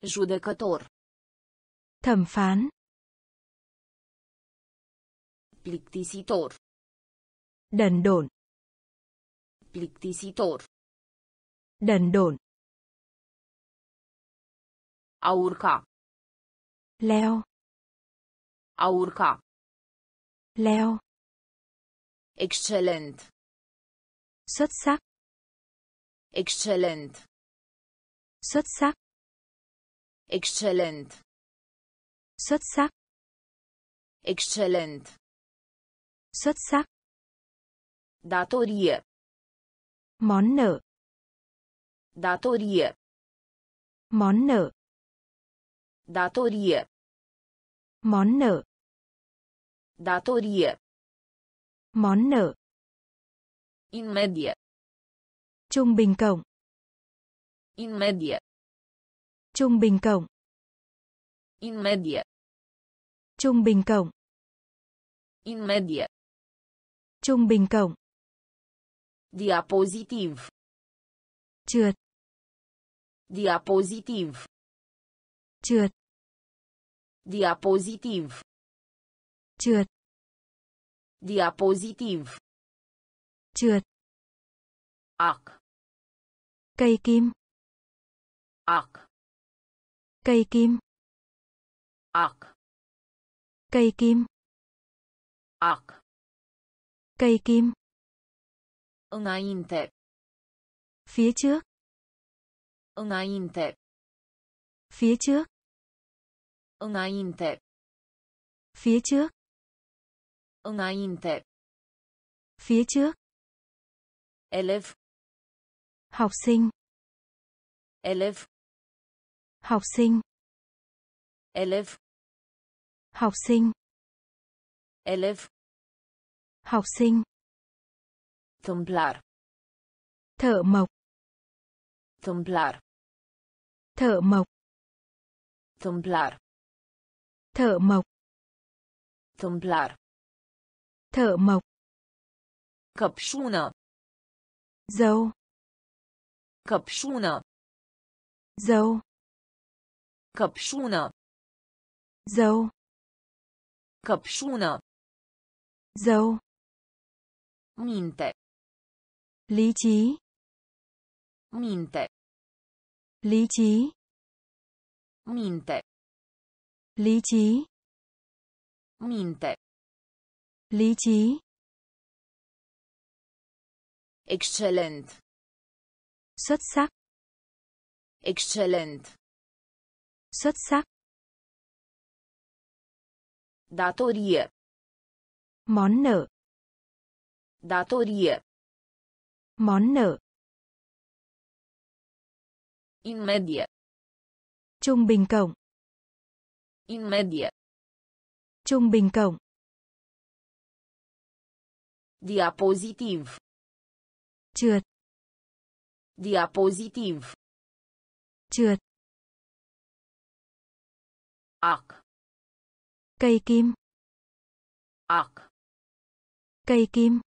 Judecător. thẩm phán Plictisitor. đần độn Plictisitor. đần độn A urca. Leo A urca. leo Excelent. xuất sắc Excelent. xuất sắc Excelent. xuất sắc Excelent. xuất sắc Datorie. món nợ Datorie. món nợ Datorie. món nợ Datorie. món nợ In medie. trung bình cộng In medie. trung bình cộng In medie. trung bình cộng In medie. trung bình cộng Diapozitiv. trượt Diapozitiv. Trượt Diapozitiv. trượt Diapozitiv. trượt Ac. cây kim Ac. cây kim Ac. cây kim Ac. cây kim Înainte. phía trước Înainte. phía trước Înainte. phía trước Înainte. phía trước Elev. học sinh Elev. học sinh Elev. học sinh Elev. học sinh Tâmplar. thợ mộc Tâmplar. thợ mộc Tâmplar. Thợ mộc Tâmplar. thợ mộc Căpșună. dâu Căpșună. dâu Căpșună. dâu Căpșună. dâu Minte. lý trí Minte. lý trí Minte. Lý trí Minte. lý trí Excelent. xuất sắc Excelent. xuất sắc Datorie. món nợ Datorie. món nợ In medie. trung bình cộng In medie. trung bình cộng Diapozitiv. trượt Diapozitiv. trượt Ac. cây kim Ac. cây kim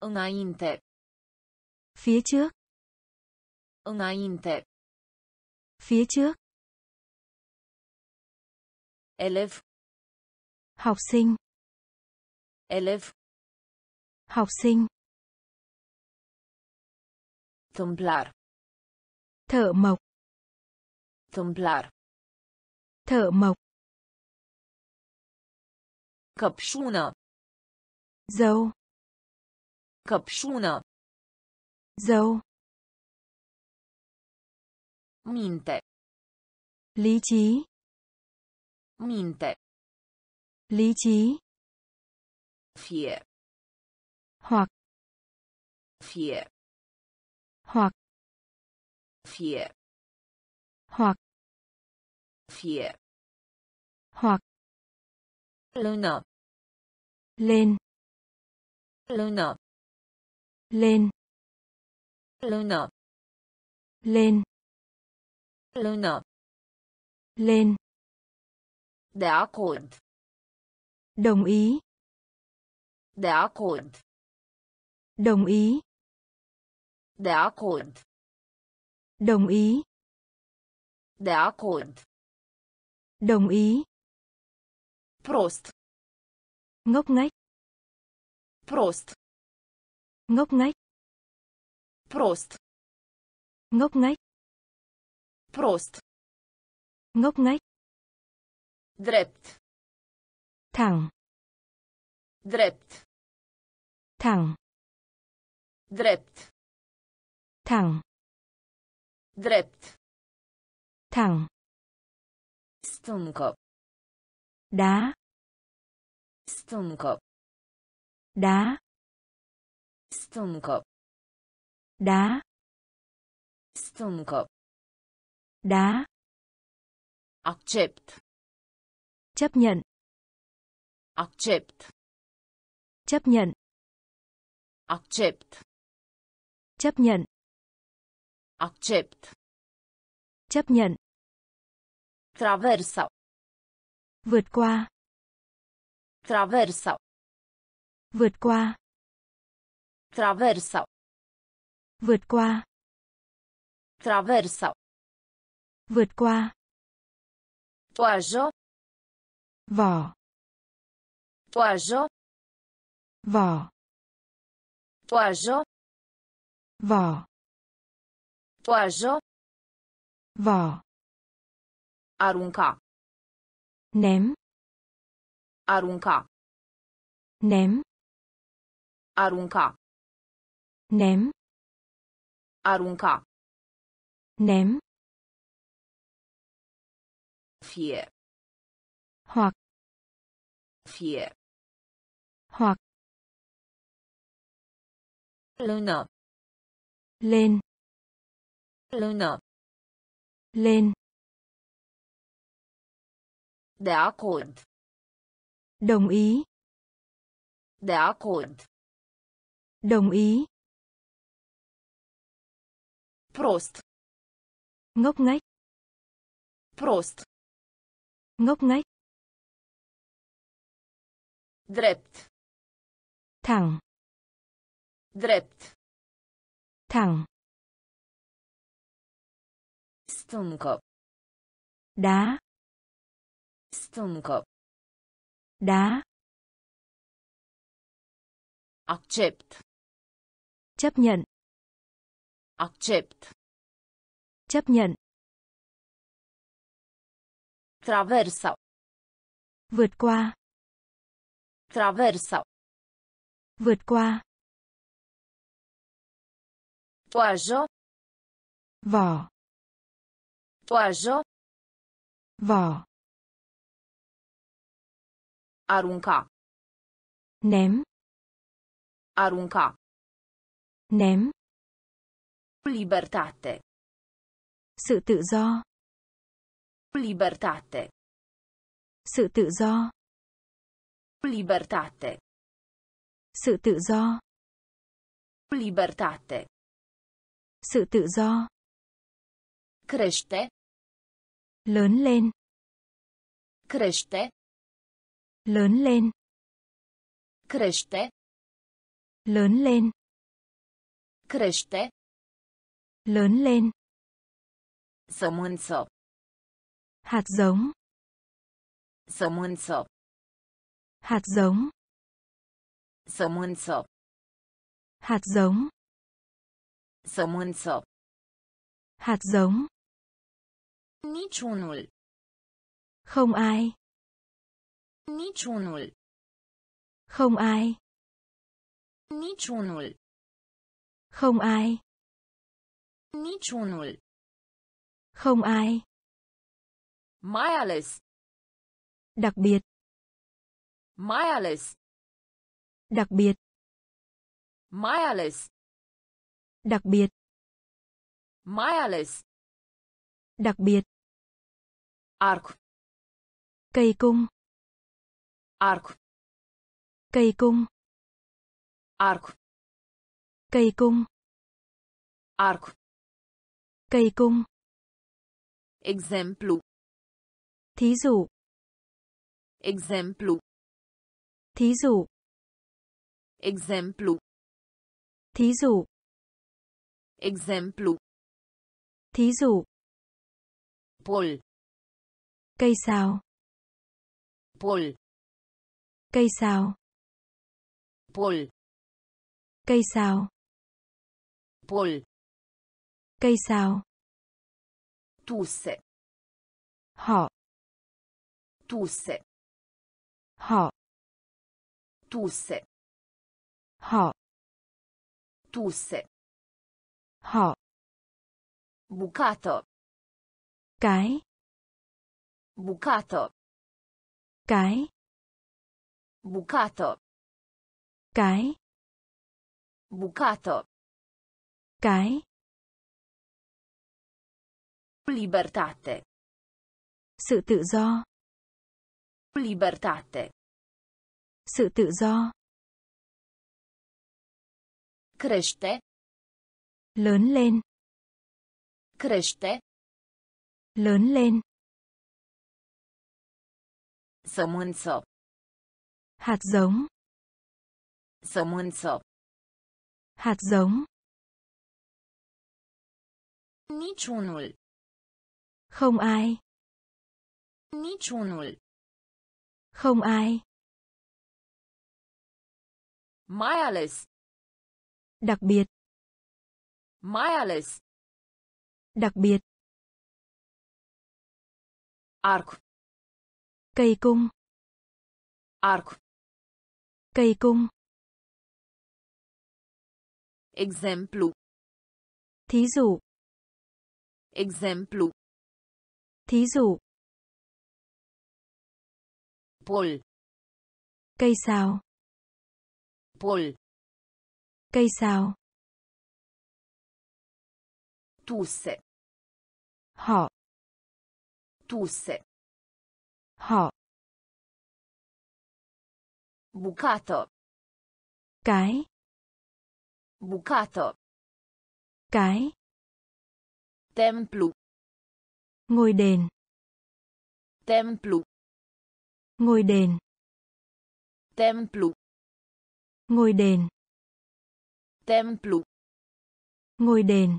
Înainte. phía trước Înainte. phía trước Elev. học sinh Elev. học sinh Tâmplar. thợ mộc Tâmplar. thợ mộc Căpșună. dâu Căpșună. dâu Minte. lý trí Minte. Lý trí. Fie. Hoặc. Fie. Hoặc. Fie. Hoặc. Fie. Hoặc. Lună. Lên. Lună. Lên. Lună. Lên. Lună. Lên. De acord. Đồng ý. De acord. Đồng ý. De acord. Đồng ý. De acord. Đồng ý. Prost. Ngốc nghếch. Prost. Ngốc nghếch. Prost. Ngốc nghếch. Prost. Ngốc nghếch. Drept. Thẳng. Drept. Thẳng. Drept. Thẳng. Drept. Thẳng. Stâncă. Đá. Stâncă. Đá. Stâncă. Đá. Stâncă. Đá. Accept. Chấp nhận. Accept. Chấp nhận. Accept. Chấp nhận. Accept. Chấp nhận. Traversa. Vượt qua. Traversa. Vượt qua. Traversa. Vượt qua. Traversa. Vượt qua. Toajă. Vỏ. Toajă. Vỏ. Toajă. Vỏ. Toajă. Vỏ. Arunca. Ném. Arunca. Ném. Arunca. Ném. Arunca. Ném. Fie. Hoặc. Fie. Hoặc. Lună. Lên. Lună. Lên. De acord. Đồng ý. De acord. Đồng ý. Prost. Ngốc nghếch. Prost. Ngốc nghếch. Drept. Thẳng. Drept. Thẳng. Stâncă. Đá. Stâncă. Đá. Accept. Chấp nhận. Accept. Chấp nhận. Traversa. Vượt qua. Traversa. Vượt qua. Toajă. Vỏ. Toajă. Vỏ. Arunca. Ném. Arunca. Ném. Libertate. Sự tự do. Libertate. Sự tự do. Libertate. Sự tự do. Libertate. Sự tự do. Crește. Lớn lên. Crește. Lớn lên. Crește. Lớn lên. Crește. Lớn lên. Sămânță. Hạt giống. Sămânță. Hạt giống. Sămânță. Hạt giống. Sămânță. Hạt giống. Niciunul. Không ai. Niciunul. Không ai. Niciunul. Không ai. Niciunul. Không ai. Mai ales. Đặc biệt. Mai ales. Đặc biệt. Mai ales. Đặc biệt. Mai ales. Đặc biệt. Arc. Cây cung. Arc. Cây cung. Arc. Cây cung. Arc. Cây cung. Exemplu. Thí dụ. Exemplu. Thí dụ. Exemplu. Thí dụ. Exemplu. Thí dụ. Pol. Cây sào. Pol. Cây sào. Pol. Cây sào. Pol. Cây sào. Tusse. Họ. Tusse. Họ. Tusse. Họ. Tusse. Họ. Bucato. Cái. Bucato. Cái. Bucato. Cái. Bucato. Cái. Libertate. Sự tự do. Libertate. Sự tự do. Crește. Lớn lên. Crește. Lớn lên. Sămânță. Hạt giống. Sămânță. Hạt giống. Niciunul. Không ai. Niciunul. Không ai. Mai ales. Đặc biệt. Mai ales. Đặc biệt. Arc. Cây cung. Arc. Cây cung. Exemplu. Thí dụ. Exemplu. Thí dụ. Pol. Cây sào. Pol. Cây sào. Tusse. Họ. Tusse. Họ. Bucato. Cái. Bucato. Cái. Templu. Ngôi đền. Templu. Ngôi đền. Templu. Ngôi đền. Templu. Ngôi đền.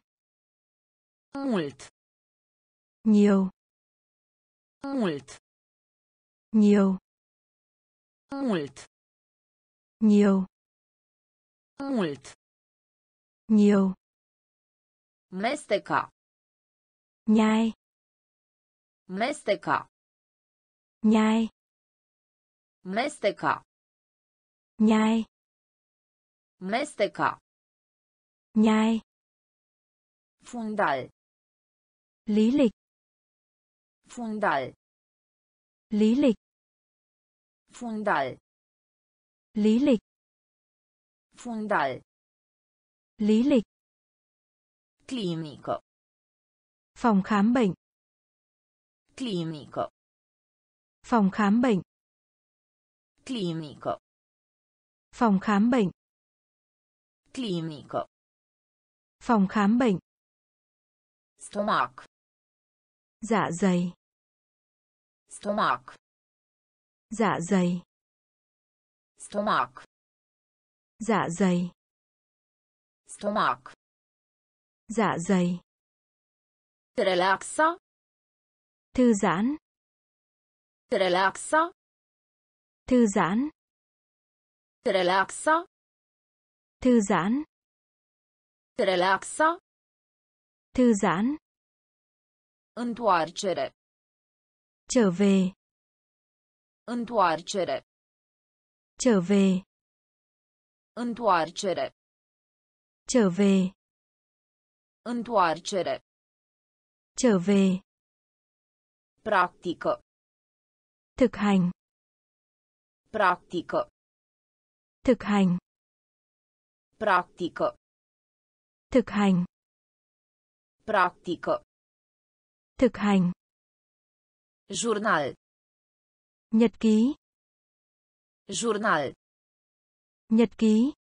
Mult. Nhiều. Mult. Nhiều. Mult. Nhiều. Mult. Nhiều. Mesteca. Nhai. Mesteca. Nhai. Mesteca. Nhai. Mesteca. Nhai. Fundal. Lý lịch. Fundal. Lý lịch. Fundal. Lý lịch. Fundal. Lý lịch. Clinico. Phòng khám bệnh. Clinico. Phòng khám bệnh. Clinico. Phòng khám bệnh. Clinico. Phòng khám bệnh. Stomac. Dạ dày. Stomac. Dạ dày. Stomac. Dạ dày. Stomac. Dạ dày. Relaxa. Thư giãn. Relaxa. Thư giãn. Relaxa. Thư giãn. Relaxa. Thư giãn. Întoarcere. Trở về. Întoarcere. Trở về. Întoarcere. Trở về. Întoarcere. Trở về. Practică. Thực hành. Practică. thực hành Practică. thực hành Practică. thực hành Jurnal. nhật ký Jurnal. nhật ký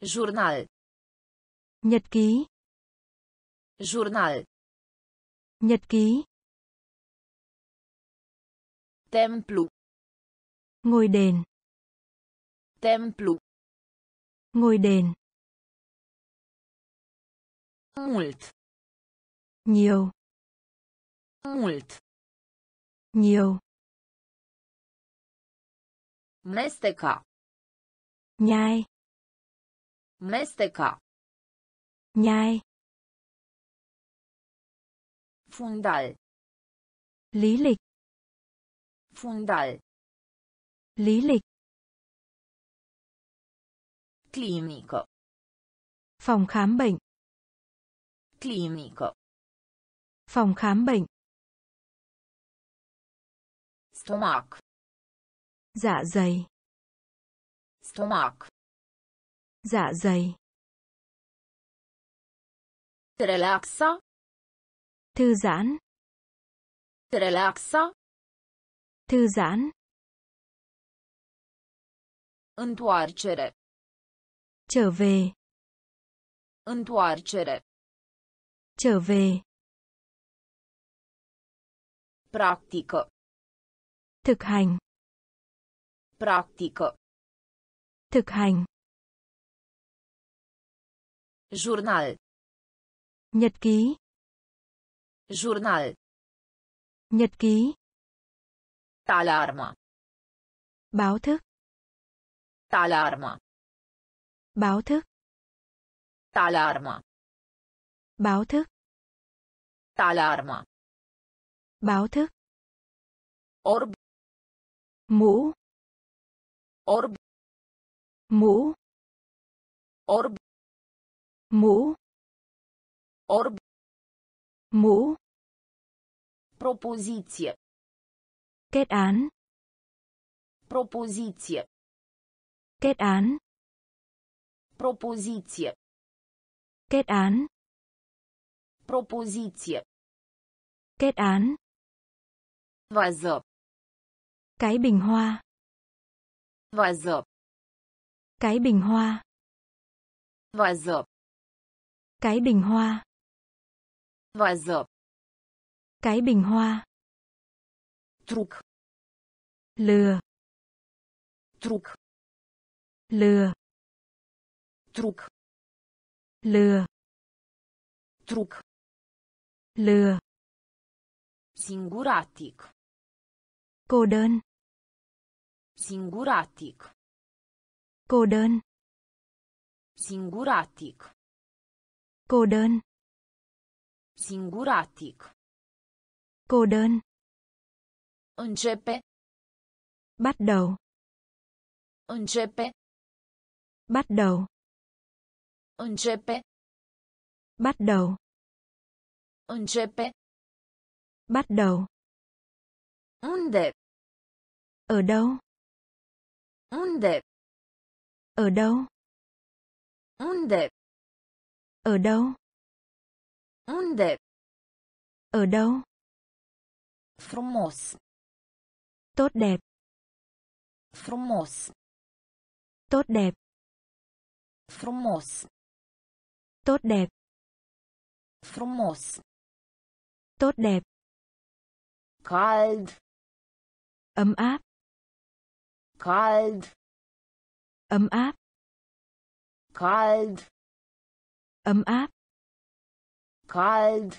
Jurnal. nhật ký Jurnal. nhật ký Templu. ngôi đền Templu. Ngôi đền Mult. nhiều Mult. nhiều Mesteca. nhai Mesteca. nhai Fundal. lý lịch Fundal. lý lịch Clinică. phòng khám bệnh Clinică. phòng khám bệnh Stomac. dạ dày Stomac. dạ dày Relaxa. thư giãn Relaxa. thư giãn Întoarcere. Trở về Întoarcere. trở về Practică. thực hành Practică. thực hành Jurnal. nhật ký Jurnal. nhật ký Alarma. báo thức Alarma. Báo thức Alarma. báo thức Alarma. báo thức Orb. mũ Orb. mũ Orb. mũ Orb. mũ Propoziție. kết án Propoziție. kết án Propoziție. kết án Propoziție. kết án Vază. cái bình hoa Vază. cái bình hoa Vază. cái bình hoa Vază. cái bình hoa Truc. lừa Truc. lừa Truc. lừa Truc. lừa Singuratic. cô đơn Singuratic. cô đơn Singuratic. cô đơn Singuratic. cô đơn Începe. bắt đầu Începe. bắt đầu Începe. bắt đầu Începe. bắt đầu Unde? ở đâu Unde? ở đâu Unde? ở đâu Unde? ở đâu Frumos. tốt đẹp Frumos. tốt đẹp Frumos. Tốt đẹp Frumos. tốt đẹp Cald. ấm áp Cald. ấm áp Cald. ấm áp Cald.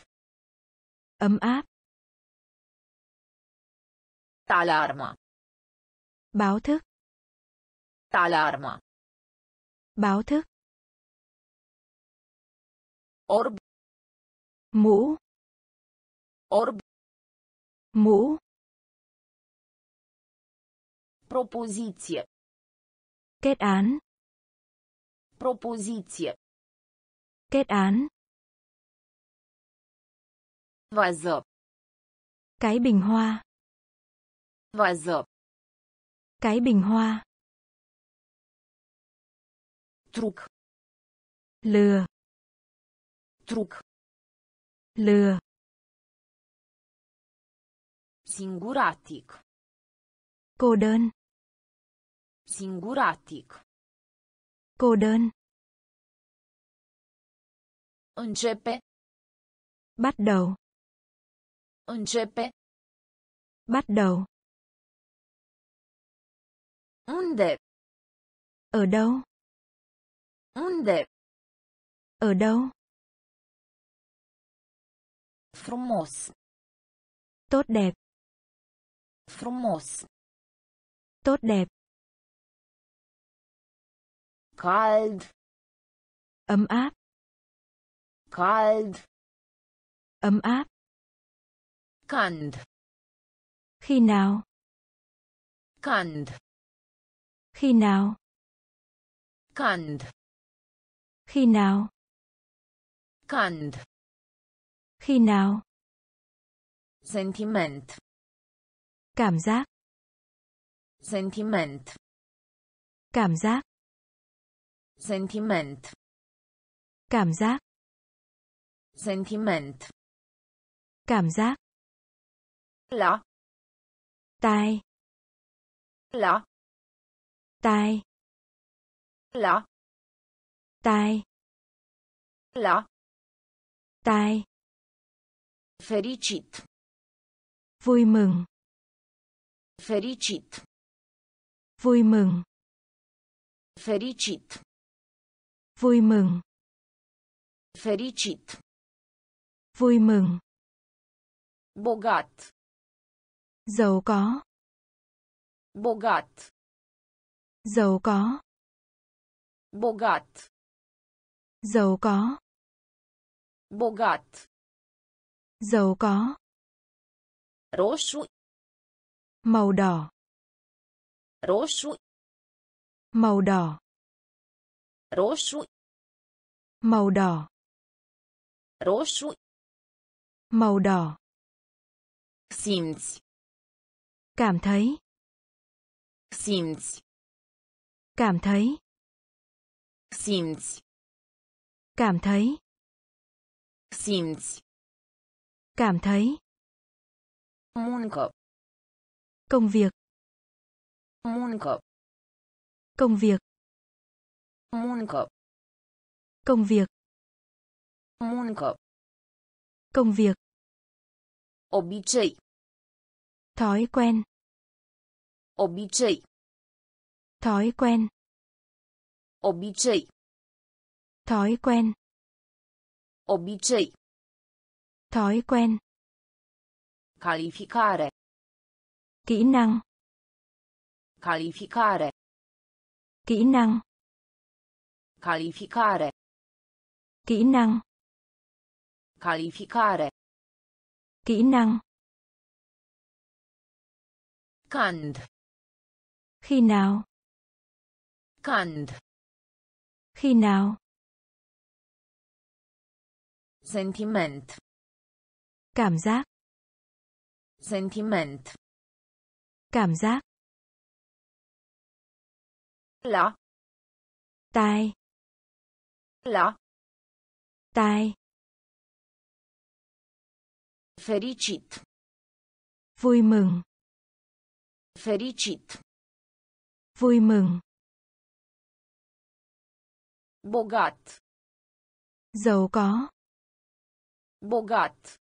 ấm áp Alarma. báo thức Alarma. báo thức Orb. mũ Orb. mũ Propoziție. kết án Propoziție. kết án Vază. cái bình hoa Vază. Cái bình hoa. Truc. Lừa. Truc. Lừa. Singuratic. Cô đơn. Singuratic. Cô đơn. Începe. Bắt đầu. Începe. Bắt đầu. Unde? Ở đâu? Unde? Ở đâu? Frumos. Tốt đẹp. Frumos. Tốt đẹp. Cald. Ấm áp. Cald. Ấm áp. Cand. Khi nào? Cand. Khi nào? Cand. Khi nào? Cand. Khi nào? Sentiment. Cảm giác. Sentiment. Cảm giác. Sentiment. Cảm giác. Sentiment. Cảm giác. La. Tai. La. Tai. La. Tai. La. Tai. Fericit. Vui mừng. Fericit. Vui mừng. Fericit. Vui mừng. Fericit. Vui mừng. Bogat. Giàu có. Bogat. Giàu có. Bogat. Giàu có. Bogat. Giàu có. Roșu. Màu đỏ. Roșu. Màu đỏ. Roșu. Màu đỏ. Roșu. Màu đỏ. Simți. Cảm thấy. Simți. Cảm thấy. Simți. Cảm thấy. Simți. Cảm thấy. Muncă. Công việc. Muncă. Công việc. Muncă. Công việc. Muncă. Công việc. Obicei. Thói quen. Obicei. Thói quen. Obicei. Thói quen. Obicei. Thói quen. Calificare. Kỹ năng. Calificare. Kỹ năng. Calificare. Kỹ năng. Calificare. Kỹ năng. Cand. Khi nào? Cand. Khi nào? Sentiment. Cảm giác. Sentiment. Cảm giác. La. Tai. La. Tai. Fericit. Vui mừng. Fericit. Vui mừng. Bogat. Giàu có. Bogat.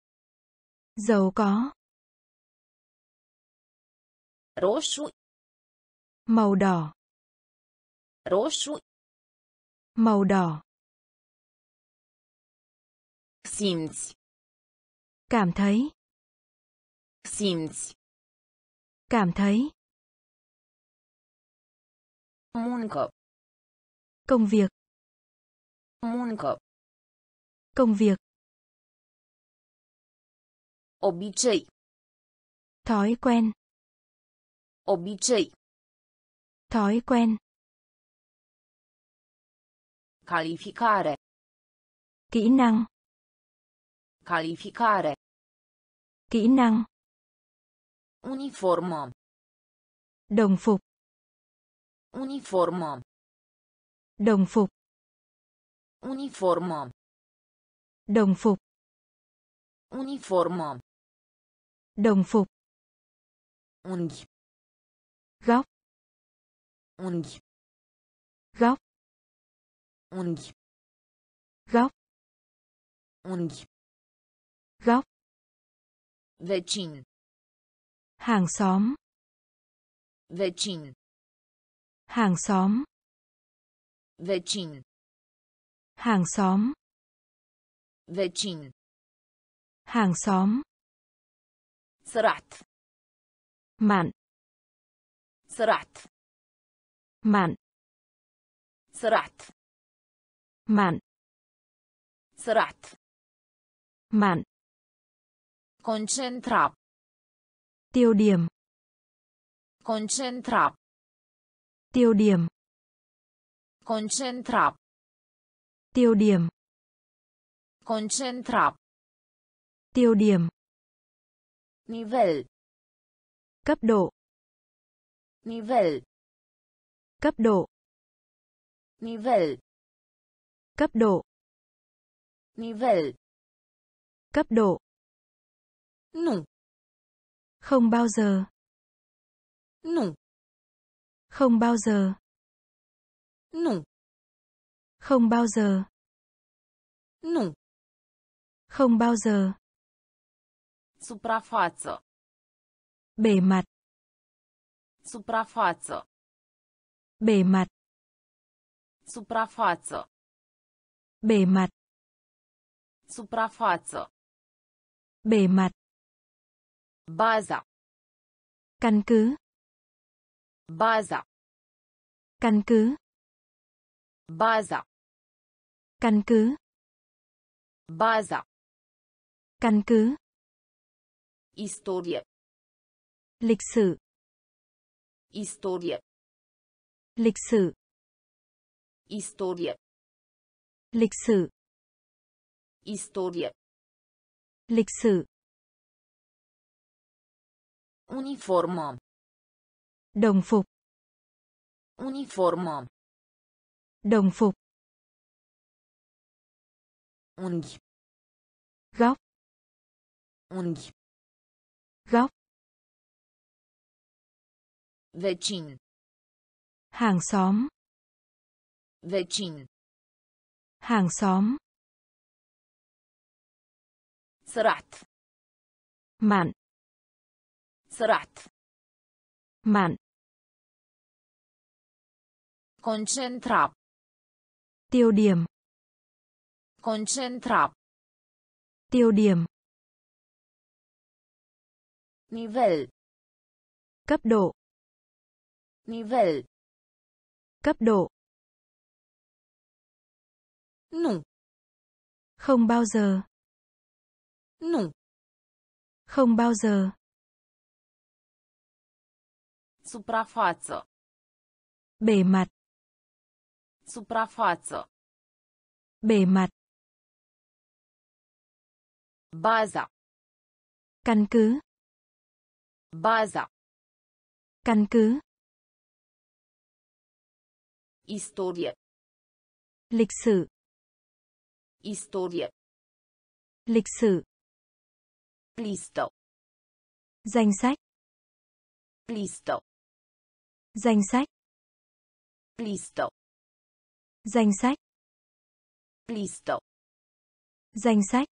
Giàu có. Roșu. Màu đỏ. Roșu. Màu đỏ. Simți. Cảm thấy. Simți. Cảm thấy. Muncă. Công việc. Muncă. Công việc. Obicei. Thói quen. Obicei. Thói quen. Calificare. Kỹ năng. Calificare. Kỹ năng. Uniformă. Đồng phục. Uniformă. Đồng phục. Uniformă. Đồng phục. Uniformă. Đồng phục. Unghi. Góc. Unghi. Góc. Unghi. Góc. Unghi. Góc. Vecin. Hàng xóm. Vecin. Hàng xóm. Vecin. Hàng xóm. Vecin. Hàng xóm. Sărat. Mạn. Sărat. Mạn. Sărat. Mạn. Sărat. Mạn. Concentra. Tiêu điểm. Concentra. Tiêu điểm. Concentra. Tiêu điểm. Concentra. Tiêu điểm. Nivel. Cấp độ. Nivel. Cấp độ. Nivel. Cấp độ. Nivel. Cấp độ. Nu. Không bao giờ. Nu. Không bao giờ. Nu. Không bao giờ. Nu. Không bao giờ. Suprafață. Bề mặt. Suprafață. Bề mặt. Suprafață. Bề mặt. Suprafață. Bề mặt. Baza. Căn cứ. Baza. Căn cứ. Baza. Căn cứ. Baza. Căn cứ. Istorie. Lịch sử. Istorie. Lịch sử. Istorie. Lịch sử. Istorie. Lịch sử. Uniformă. Đồng phục. Uniformă. Đồng phục. Unghi. Góc. Unghi. Góc. Vecin. Hàng xóm. Vecin. Hàng xóm. Sărat. Mạn. Sărat. Mạn. Concentra. Tiêu điểm. Concentra. Tiêu điểm. Nivel. Cấp độ. Nivel. Cấp độ. Nu. Không bao giờ. Nu. Không bao giờ. Suprafață. Bề mặt. Suprafață. Bề mặt. Baza. Căn cứ. Baza. Căn cứ. Istorie. Lịch sử. Istorie. Lịch sử. Listă. Danh sách. Listă. Danh sách. Listă. Danh sách. Listă. Danh sách.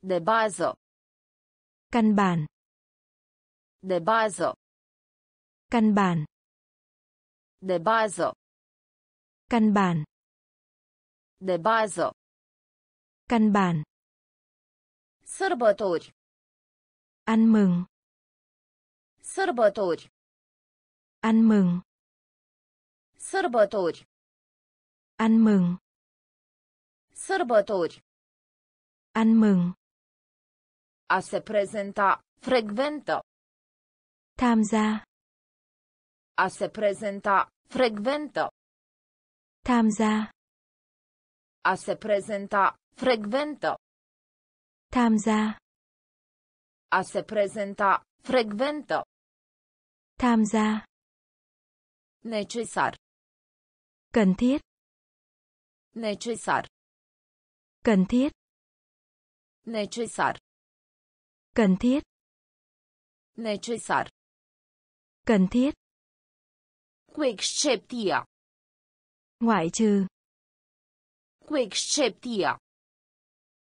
De bază. Căn bản. De bază. Căn bản. De bază. Căn bản. De bază. Căn bản. Sărbători. Ăn mừng. Sărbători. Ăn mừng. Sărbători. Ăn mừng. Sărbători. Ăn mừng. A se prezenta. Frecventă. Tham gia. A se prezenta. Frecventă. Tham gia. A se prezenta. Frecventă. Tham gia. A se prezenta. Frecventă. Tham gia. Necesar. Cần thiết. Necesar. Cần thiết. Necesar. Cần thiết. Necesar. Cần thiết. Cu excepția. Ngoại trừ. Cu excepția.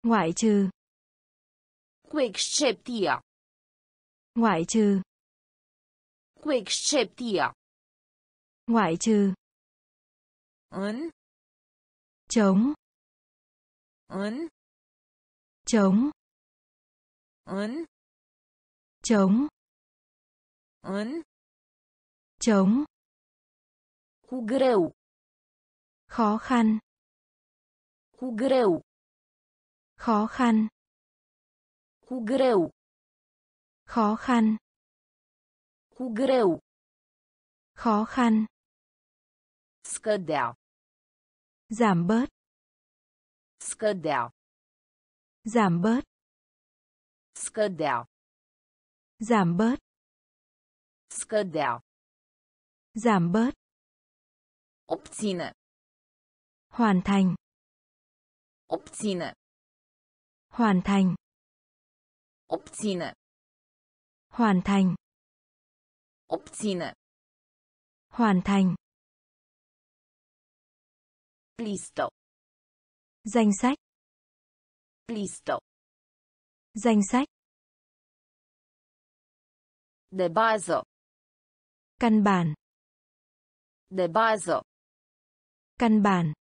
Ngoại trừ. Cu excepția. Ngoại trừ. Cu excepția. Ngoại trừ. În. Chống. În. Chống. În. Chống. În. Chống. Cu greu. Khó khăn. Cu greu. Khó khăn. Cu greu. Khó khăn. Cu greu. Khó khăn. Scădea. Giảm bớt. Scădea. Giảm bớt. Scădea. Giảm bớt. Scădea. Giảm bớt. Obține. Hoàn thành. Obține. Hoàn thành. Obține. Hoàn thành. Obține. Hoàn thành. Listă. Danh sách. Listă. Danh sách. De bază. Căn bản. De bază. Căn bản.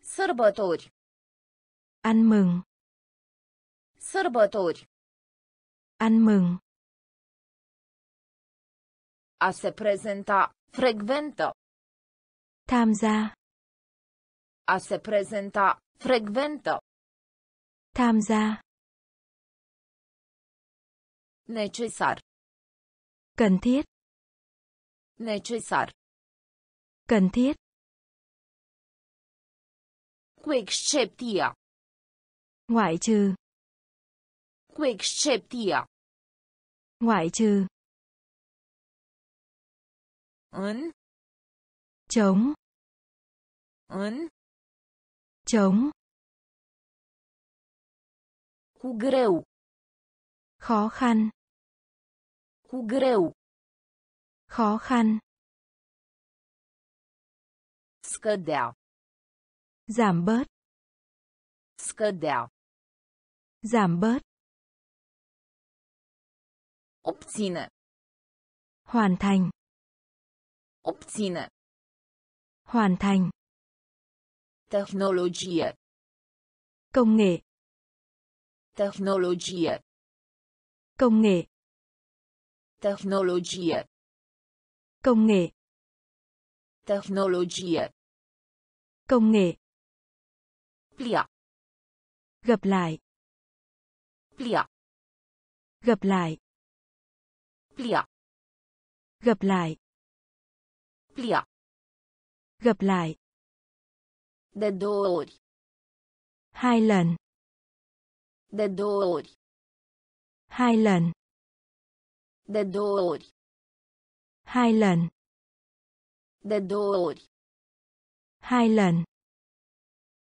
Sărbători. Ăn mừng. Sărbători. Ăn mừng. A se prezenta. Frecventă. Tham gia. A se prezenta. Frecventă. Tham gia. Necesar. Cần thiết. Necesar. Cần thiết. Cu excepția. Ngoại trừ. Cu excepția. Ngoại trừ. În. Chống. În. Chống. Cu greu. Khó khăn. Cu greu. Khó khăn. Scădea. Giảm bớt. Scădea. Giảm bớt. Obține. Hoàn thành. Obține. Hoàn thành. Tehnologie. Công nghệ. Tehnologie. Công nghệ. Tehnologie. Công nghệ. Tehnologie. Công nghệ. Plia. Gặp lại. Plia. Gặp lại. Plia. Gặp lại. Plia. Gặp lại. De două ori. Hai lần. De două ori. Hai lần. De două ori. Hai lần. De două ori. Hai lần.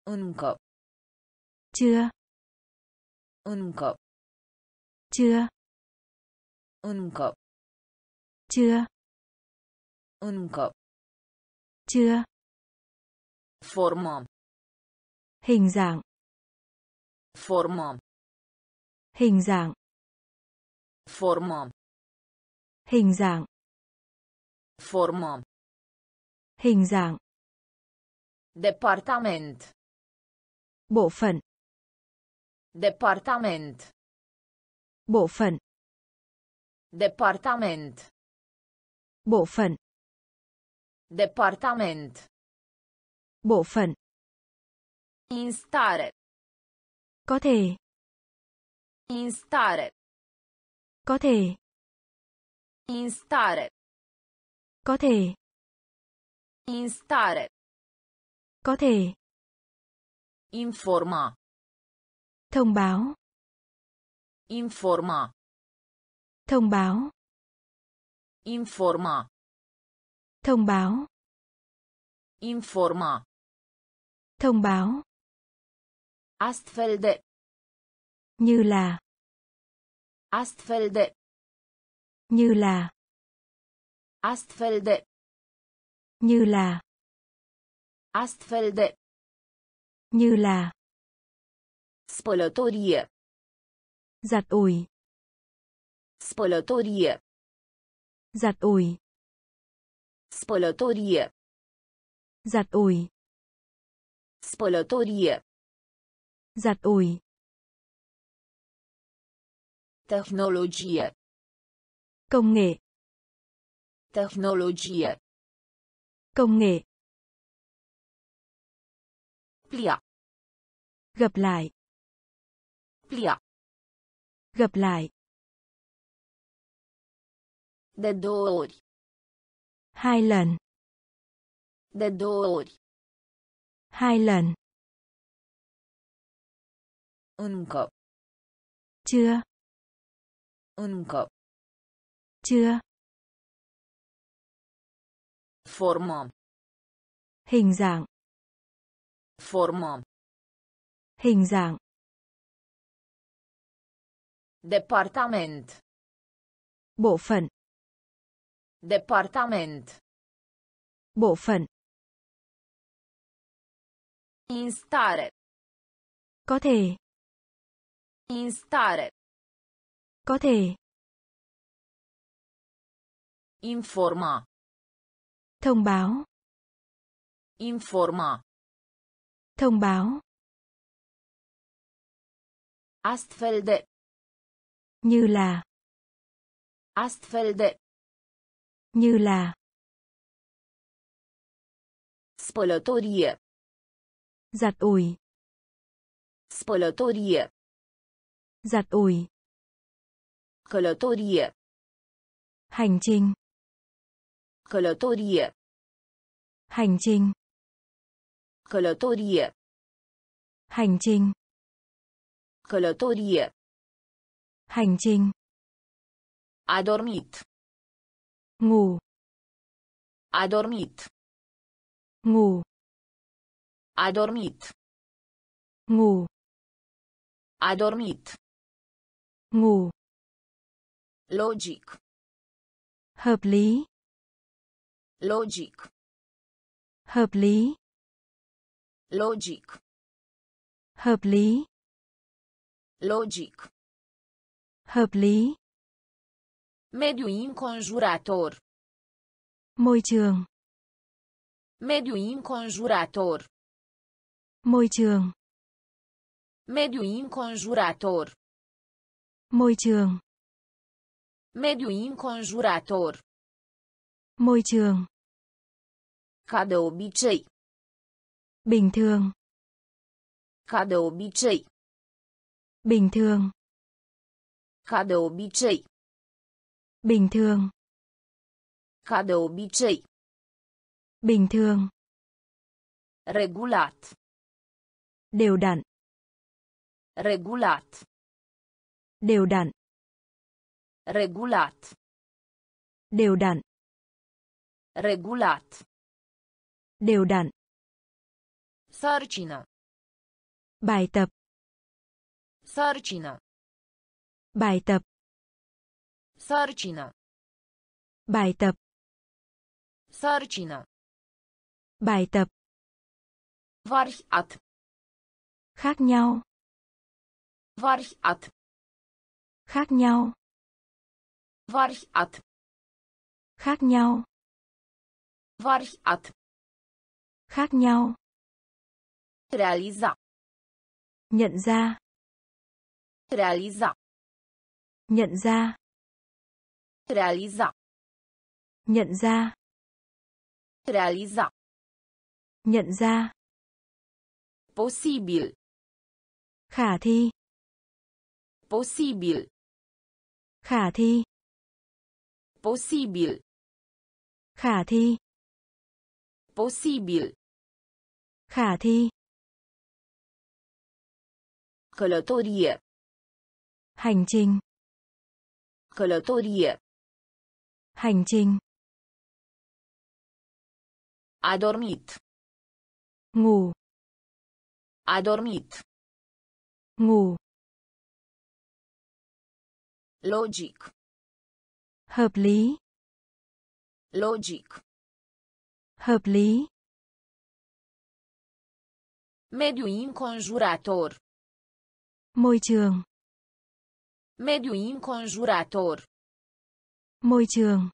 Încă. Chưa. Încă. Chưa. Încă. Chưa. Încă. Chưa. Formă. Hình dạng. Formă. Hình dạng. Formă. Hình dạng. Formă. Hình dạng. Departament. Bộ phận. Departament. Bộ phận. Departament. Bộ phận. Departament. Bộ phận. Instare. Có thể. Instare. Có thể. Instare. Có thể. Instare. Có thể. Informa. Thông báo. Informa. Thông báo. Informa. Thông báo. Informa. Thông báo. Astfel de. Như là. Astfel de. Như là. Astfel de. Như là. Astfel de. Như là. Spălătorie. Giặt ủi. Spălătorie. Giặt ủi. Spălătorie. Giặt ủi. Spălătorie. Giặt ủi. Tehnologie. Công nghệ. Tehnologie. Công nghệ. Plia. Gặp lại. Plia. Gặp lại. De două ori. Hai lần. De două ori. Hai lần. Încă. Chưa. Încă. Chưa. Formăm. Hình dạng. Formăm. Hình dạng. Departament. Bộ phận. Departament. Bộ phận. Instare. Có thể. Instare. Có thể. Informa. Thông báo. Informa. Thông báo. Astfel de. Như là. Astfel de. Như là. Spălătorie. Giặt ủi. Spălătorie. Giặt ủi. Călătorie. Hành trình. Călătorie. Hành trình. Călătorie. Hành trình. Călătorie. Hành trình. A dormit. Ngủ. A dormit. Ngủ. A dormit. Ngủ. A dormit. Ngủ. Logic. Hợp lý. Logic. Hợp lý. Logic. Hợp lý. Logic. Hợp lý. Mediu înconjurător. Môi trường. Mediu înconjurător. Môi trường. Mediu înconjurător. Môi trường. Mediu înconjurător. Môi trường. Ca de obicei. Bình thường. Ca de obicei. Bình thường. Ca de obicei. Bình thường. Ca de obicei. Bình thường. Regulat. Đều đặn. Regulat. Đều đặn. Regulat. Đều đặn. Regulat. Đều đặn. Sarcină. Bài tập. Sarcină. Bài tập. Sarcină. Bài tập. Sarcină. Bài tập. Variat. Khác nhau. Variat. Khác nhau. Variat. Khác nhau. Variat. Khác nhau. Realiza. Nhận ra. Realiza. Nhận ra. Realiza. Nhận ra. Realiza. Nhận ra. Posibil. Khả thi. Posibil. Khả thi. Posibil. Khả thi. Posibil. Khả thi. Călătorie. Hành trình. Călătorie. Hành trình. A dormit. Ngủ. A dormit. Ngủ. Logic. Hợp lý. Logic. Hợp lý. Mediu înconjurător. Môi trường. Mediu înconjurător. Môi trường.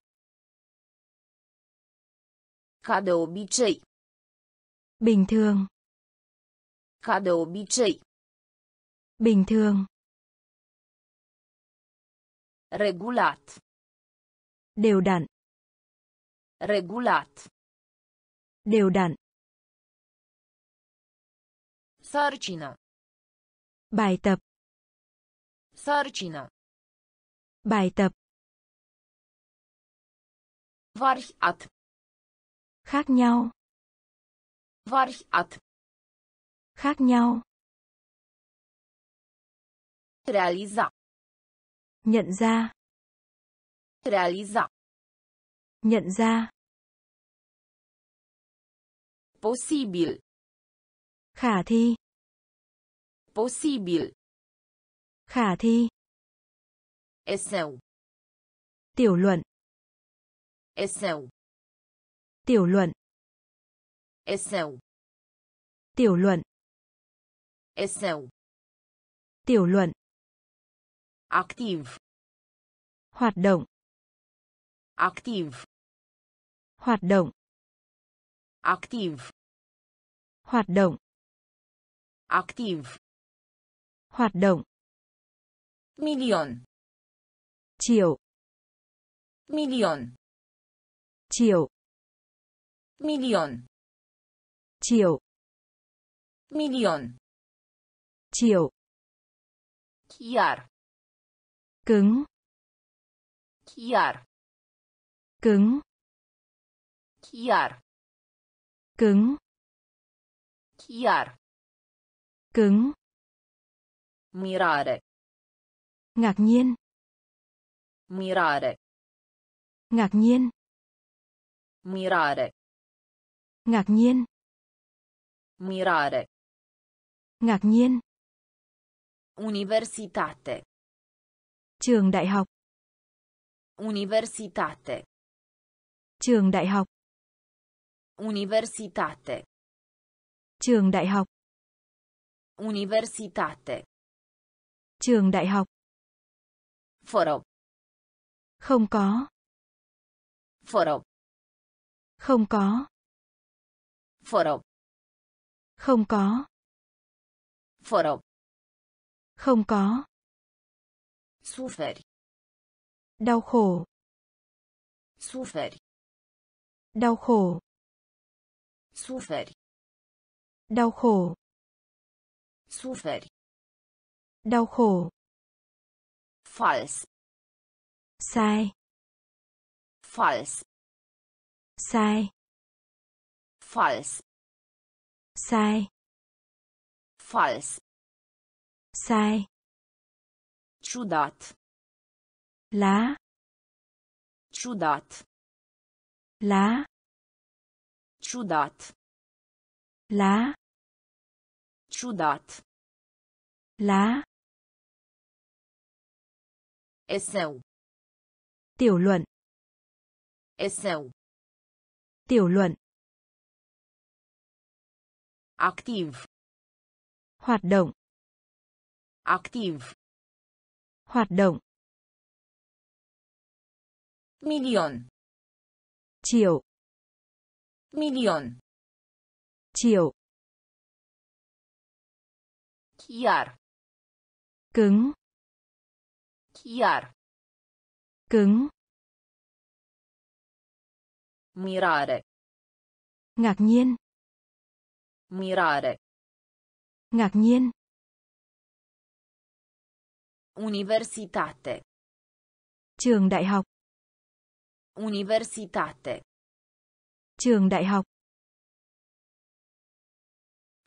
Ca de obicei. Bình thường. Ca de obicei. Bình thường. Regulat. Đều đặn. Regulat. Đều đặn. Sarcină. Bài tập. Sarcină. Bài tập. Variat. Khác nhau. Variat. Khác nhau. Realiza. Nhận ra. Realiza. Nhận ra. Posibil. Khả thi. Posibil. Khả thi. Eseu. Tiểu luận. Eseu. Tiểu luận. Eseu. Tiểu luận. Eseu. Tiểu luận. Activ. Hoạt động. Activ. Hoạt động. Activ. Hoạt động. Activ. Hoạt động. Milion. Triệu. Milion. Triệu. Milion. Triệu. Milion. Triệu. Chiar. Cứng. Chiar. Cứng. Chiar. Cứng. Chiar. Cứng. Mirare. Ngạc nhiên. Mirare. Ngạc nhiên. Mirare. Ngạc nhiên. Mirare. Ngạc nhiên. Universitate. Trường đại học. Universitate. Trường đại học. Universitate. Trường đại học. Universitate. Trường đại học. Fără. Không có. Fără. Không có. Fără. Không có. Fără. Không có. Suferi. Đau khổ. Suferi. Đau khổ. Suferi. Đau khổ. Suferi. Đau khổ. Fals. Sai. Fals. Sai. Fals. Sai. Fals. Sai. Ciudat. Lá. Ciudat. Lá. Ciudat. Lá. Ciudat. Lá. Eseu. Tiểu luận. Eseu. Tiểu luận. Activ. Hoạt động. Activ. Hoạt động. Milion. Triệu. Milion. Triệu. Chiar. Cứng. Chiar. Cứng. Mirare. Ngạc nhiên. Mirare. Ngạc nhiên. Universitate. Trường đại học. Universitate. Trường đại học.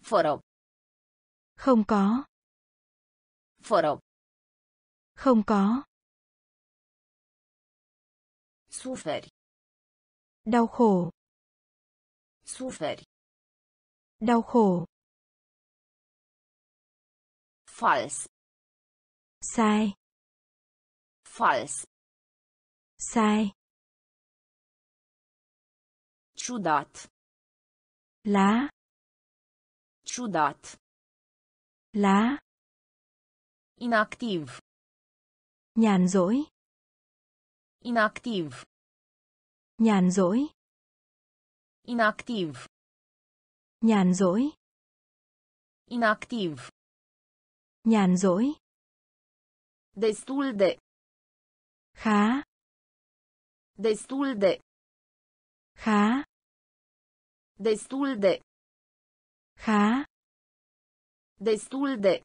Fără. Không có. Fără. Không có. Suferi. Đau khổ. Suferi. Đau khổ. Fals. Sai. Fals. Sai. Ciudat. Lá. Ciudat. Lá. Inactiv. Nhàn rỗi. Inactiv. Nhàn rỗi. Inactiv. Nhàn rỗi. Inactiv. Nhàn rỗi. Destul de. Khá. Destul de. Khá. Destul de. Khá. Destul de.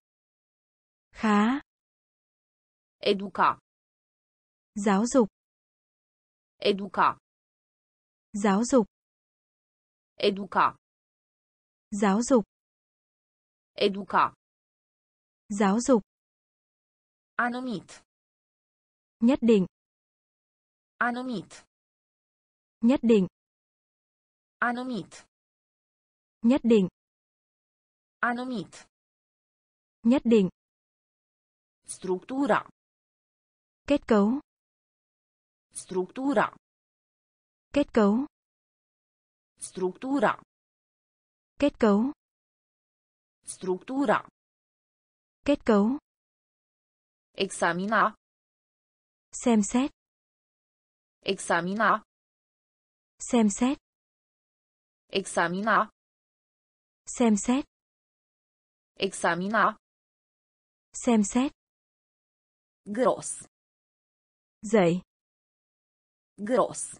Khá. Educa. Giáo dục. Educa. Giáo dục. Educa. Giáo dục. Educa. Giáo dục. Anumit. Nhất định. Anumit. Nhất định. Anumit. Nhất định. Anumit. Nhất định. Structura. Kết cấu. Structura. Kết cấu. Structura. Kết cấu. Structura. Kết cấu. Examina. Xem xét. Examina. Xem xét. Examina. Xem xét. Examina. Xem xét. Gros. Dậy. Gros.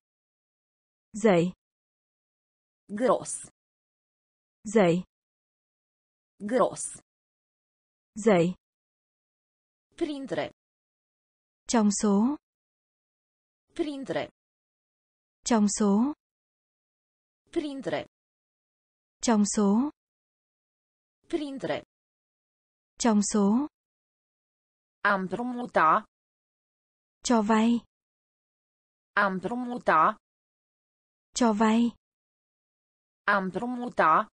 Dậy. Gros. Dậy. Gros. Dậy. Printre. Trong số. Printre. Trong số. Printre. Trong số. Printre. Trong số. Am împrumuta. Cho vay. Am împrumuta. Cho vay. Am împrumuta.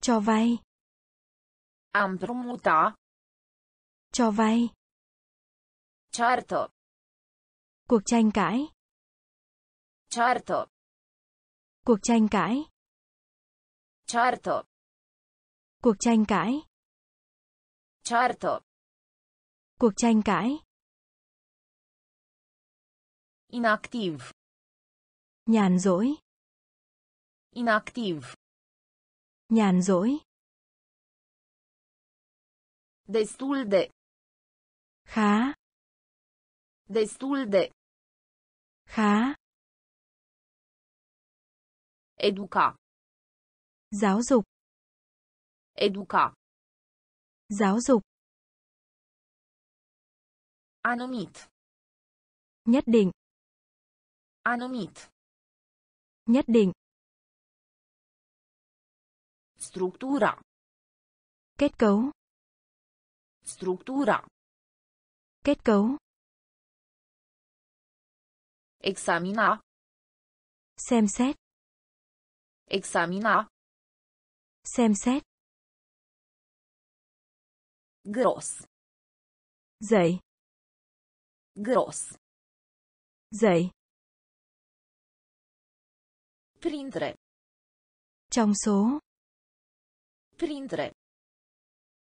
Cho vay. Am împrumuta. Cho vay. Certo. Cuộc tranh cãi. Certo. Cuộc tranh cãi. Certo. Cuộc tranh cãi. Certo. Cuộc tranh cãi. Inactiv. Nhàn rỗi. Inactiv. Nhàn rỗi. Destul de. Khá. Destul de. Khá. Educa. Giáo dục. Educa. Giáo dục. Anumit. Nhất định. Anumit. Nhất định. Structura. Kết cấu. Structura. Kết cấu. Examina. Xem xét. Examina. Xem xét. Gros. Dậy. Gros. Dậy. Printre. Trong số. Printre.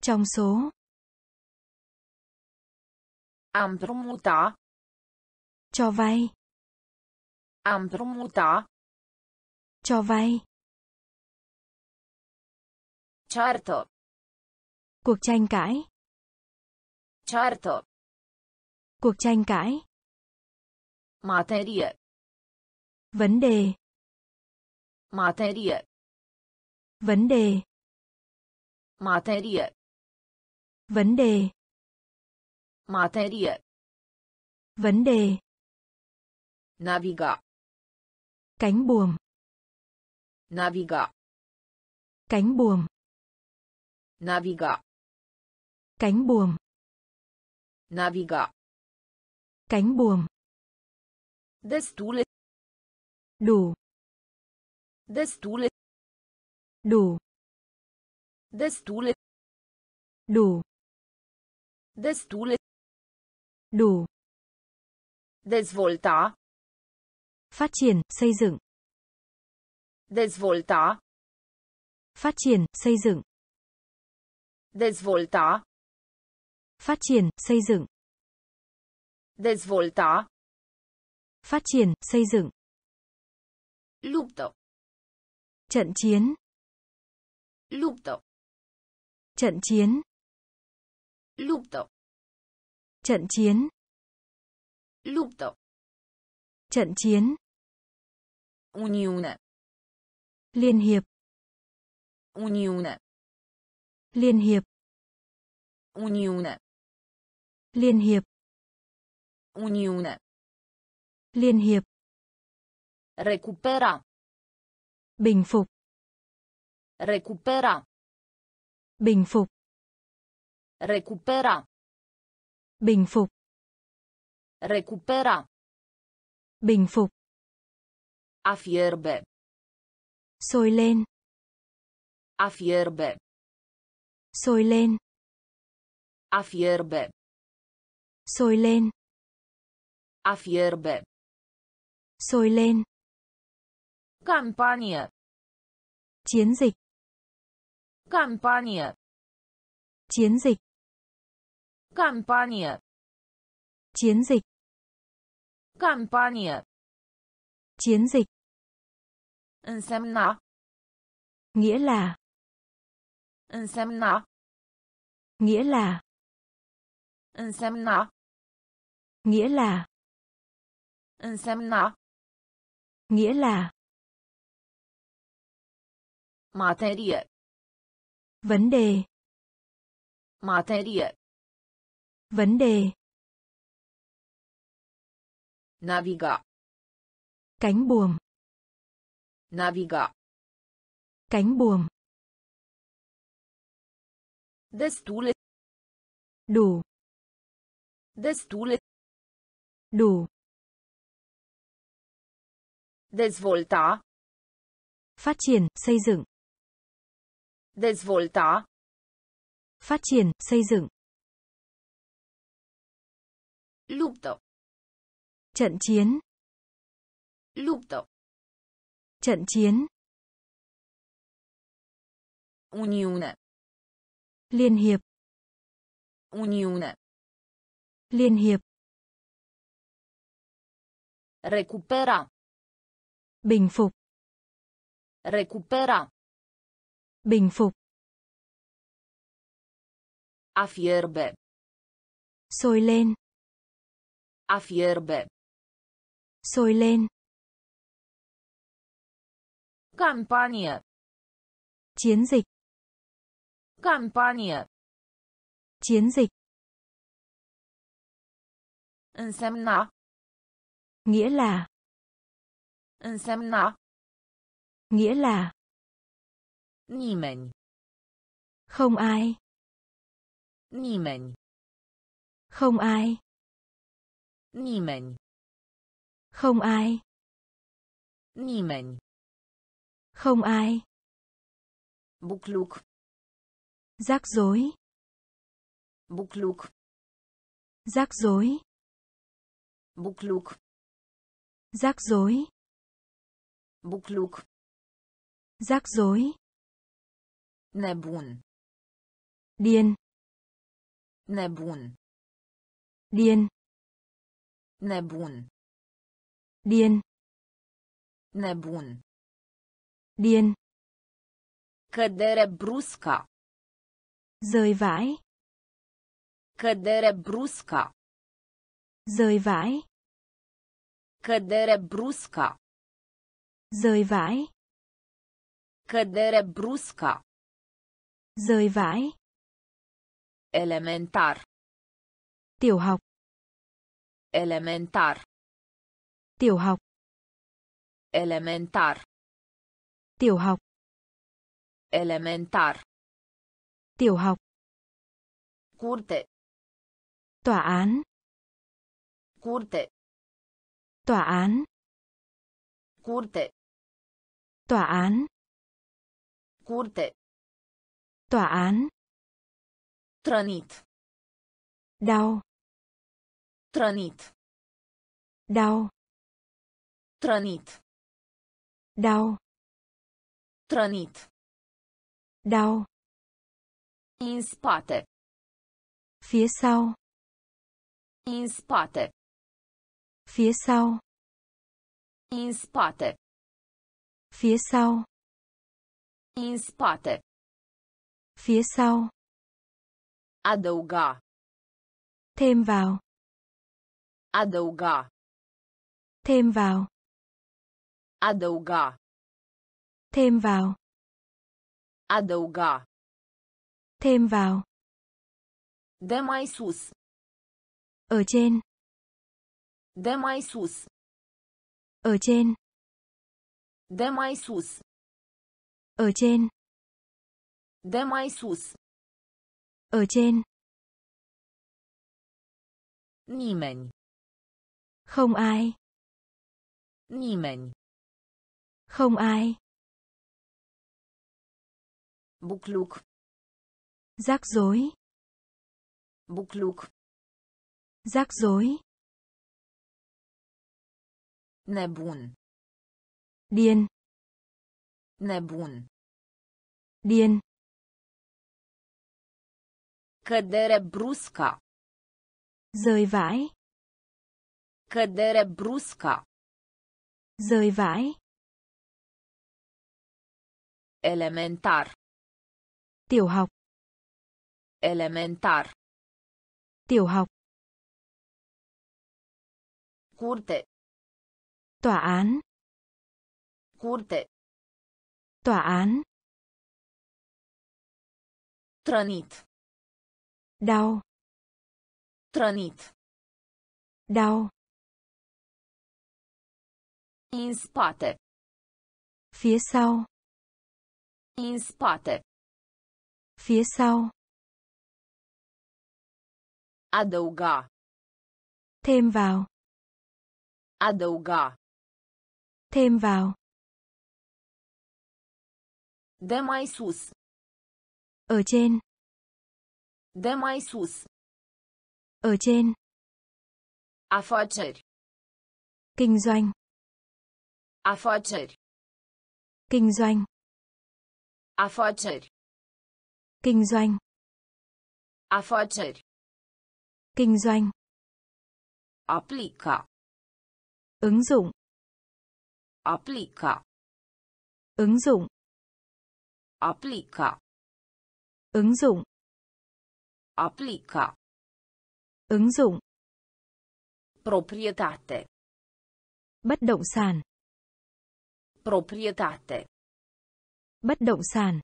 Trong số. Am împrumuta. Cho vay. Am împrumuta. Cho vay. Certo. Cuộc tranh cãi. Certo. Cuộc tranh cãi. Materie. Vấn đề. Materie. Vấn đề. Materie. Vấn đề. Materie. Vấn đề. Naviga. Cánh buồm. Naviga. Cánh buồm. Naviga. Cánh buồm. Naviga. Cánh buồm. Destule. đủ Destule. đủ Destule. đủ Destule. đủ Dezvolta. phát triển xây dựng Dezvolta. phát triển xây dựng Dezvolta. phát triển xây dựng Dezvolta. phát triển xây dựng Luptă. trận chiến Luptă. trận chiến Luptă. trận chiến Luptă. trận chiến Uniune. liên hiệp Uniune. liên hiệp Uniune. liên hiệp Uniune. liên hiệp Recupera. bình phục Recupera. bình phục Recupera. bình phục Recupera. bình phục A fierbe. sôi lên A fierbe. sôi lên A fierbe. sôi lên A fierbe. sôi lên Campanie. chiến dịch Campanie. chiến dịch Campanie. chiến dịch Campanie. chiến dịch Însemna. nghĩa là Însemna. nghĩa là Însemna. nghĩa là Însemna. nghĩa là Materie. vấn đề Materie. vấn đề Naviga. cánh buồm Naviga. cánh buồm Destule. đủ Destule. đủ Dezvolta. phát triển xây dựng Dezvolta. phát triển xây dựng Luptă. trận chiến Luptă. trận chiến Uniune. liên hiệp Uniune. liên hiệp Recupera. Bình phục Recupera. bình phục A fierbe. sôi lên A fierbe. sôi lên Campanie. chiến dịch Campanie. chiến dịch Însemna. nghĩa là Însemna. nghĩa là Nimeni. không ai Nimeni. không ai Nimeni. không ai Nimeni. không ai Bucluc. rắc rối Bucluc. rắc rối Bucluc. rắc rối Bucluc. rắc rối Nebun. điên Nebun. điên Nebun. điên Nebun. điên Cădere brusca. rơi vãi Cădere brusca. rơi vãi Cădere brusca. Rơi vãi Cădere brusca. rơi vãi Elementar. tiểu học Elementar. tiểu học Elementar. tiểu học Elementar. tiểu học Curte. tòa án Curte. Tòa án. Curte. Tòa án. Curte. Tòa án. Trănit. Đau. Trănit. Đau. Trănit. Đau. Trănit. Đau. În spate. Phía sau. În spate. Phía sau. În spate. Phía sau. În spate. Phía sau. Adăuga. Thêm vào. Adăuga. Thêm vào. Adăuga. Thêm vào. Adăuga. Thêm vào. De mai sus. Ở trên. De mai sus. Ở trên. De mai sus. Ở trên. De mai sus. Ở trên. Nimeni. Không ai. Nimeni. Không ai. Bucluc. Rắc rối. Bucluc. Rắc rối. Nebun. Điên. Nebun. Điên. Cădere brusca. Rời vãi. Cădere brusca. Rời vãi. Elementar. Tiểu học. Elementar. Tiểu học. Curte. Tòa án. Curte. Tòa án. Trănit. Đau. Trănit. Đau. În spate. Phía sau. În spate. Phía sau. Adăuga. Thêm vào. Adăuga. Thêm vào. De mai sus. Ở trên. De mai sus. Ở trên. Afaceri. Kinh doanh. Afaceri. Kinh doanh. Afaceri. Kinh doanh. Afaceri. Kinh doanh. Aplica. Ứng dụng. Aplica. Ứng dụng. Aplica. Ứng dụng. Aplica. Ứng dụng. Proprietate. Bất động sản. Proprietate. Bất động sản.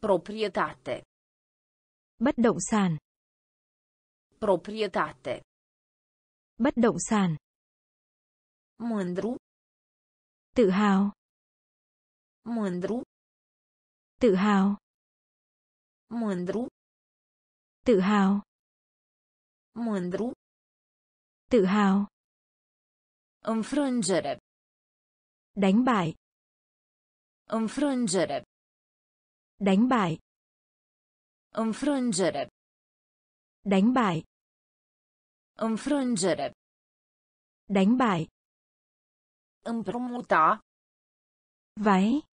Proprietate. Bất động sản. Proprietate. Bất động sản. Mândru. Tự hào. Mândru. Tự hào. Mândru. Tự hào. Mândru. Tự hào. Înfrângere. Đánh bại. Înfrângere. Đánh bại. Înfrângere. Đánh bại. Înfrângere. Đánh bại. Împrumuta. Váy.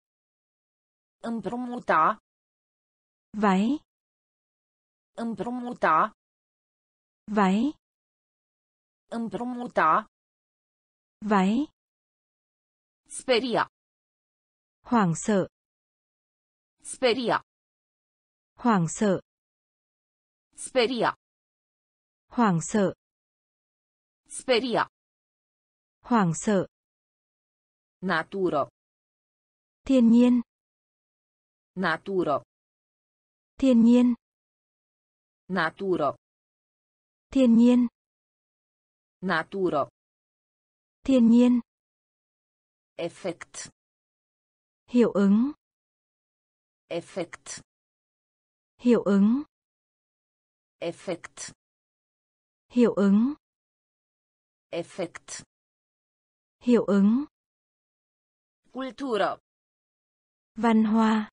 Împrumuta. Váy. Împrumuta. Váy. Împrumuta. Váy. Speria. Hoảng sợ. Speria. Hoảng sợ. Speria. Hoảng sợ. Speria. Hoảng sợ. Naturo. Thiên nhiên. Naturo. Thiên nhiên. Naturo. Thiên nhiên. Naturo. Thiên nhiên. Efect. Hiệu ứng. Efect. Hiệu ứng. Efect. Hiệu ứng. Efect. Hiệu ứng. Cultură. Văn hoa.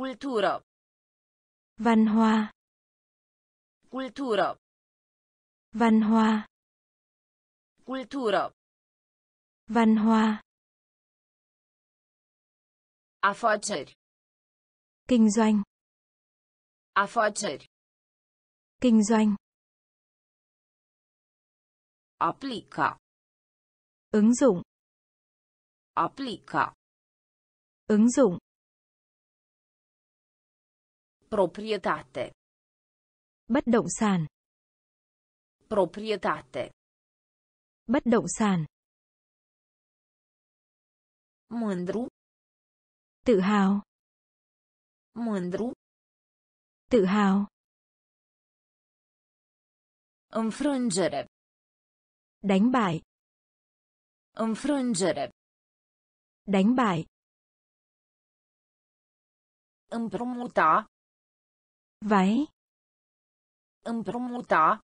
Cultură. Văn hoa. Cultură. Văn hoa. Cultură. Văn hoa. Afaceri. Kinh doanh. Afaceri. Kinh doanh. Aplica. Ứng dụng. Aplica. Ứng dụng. Proprietate. Bất động sản. Proprietate. Bất động sản. Mândru. Tự hào. Mândru. Tự hào. Înfrângere. Đánh bại. Înfrângere. Đánh bại. Împrumuta. Váy. Împrumuta.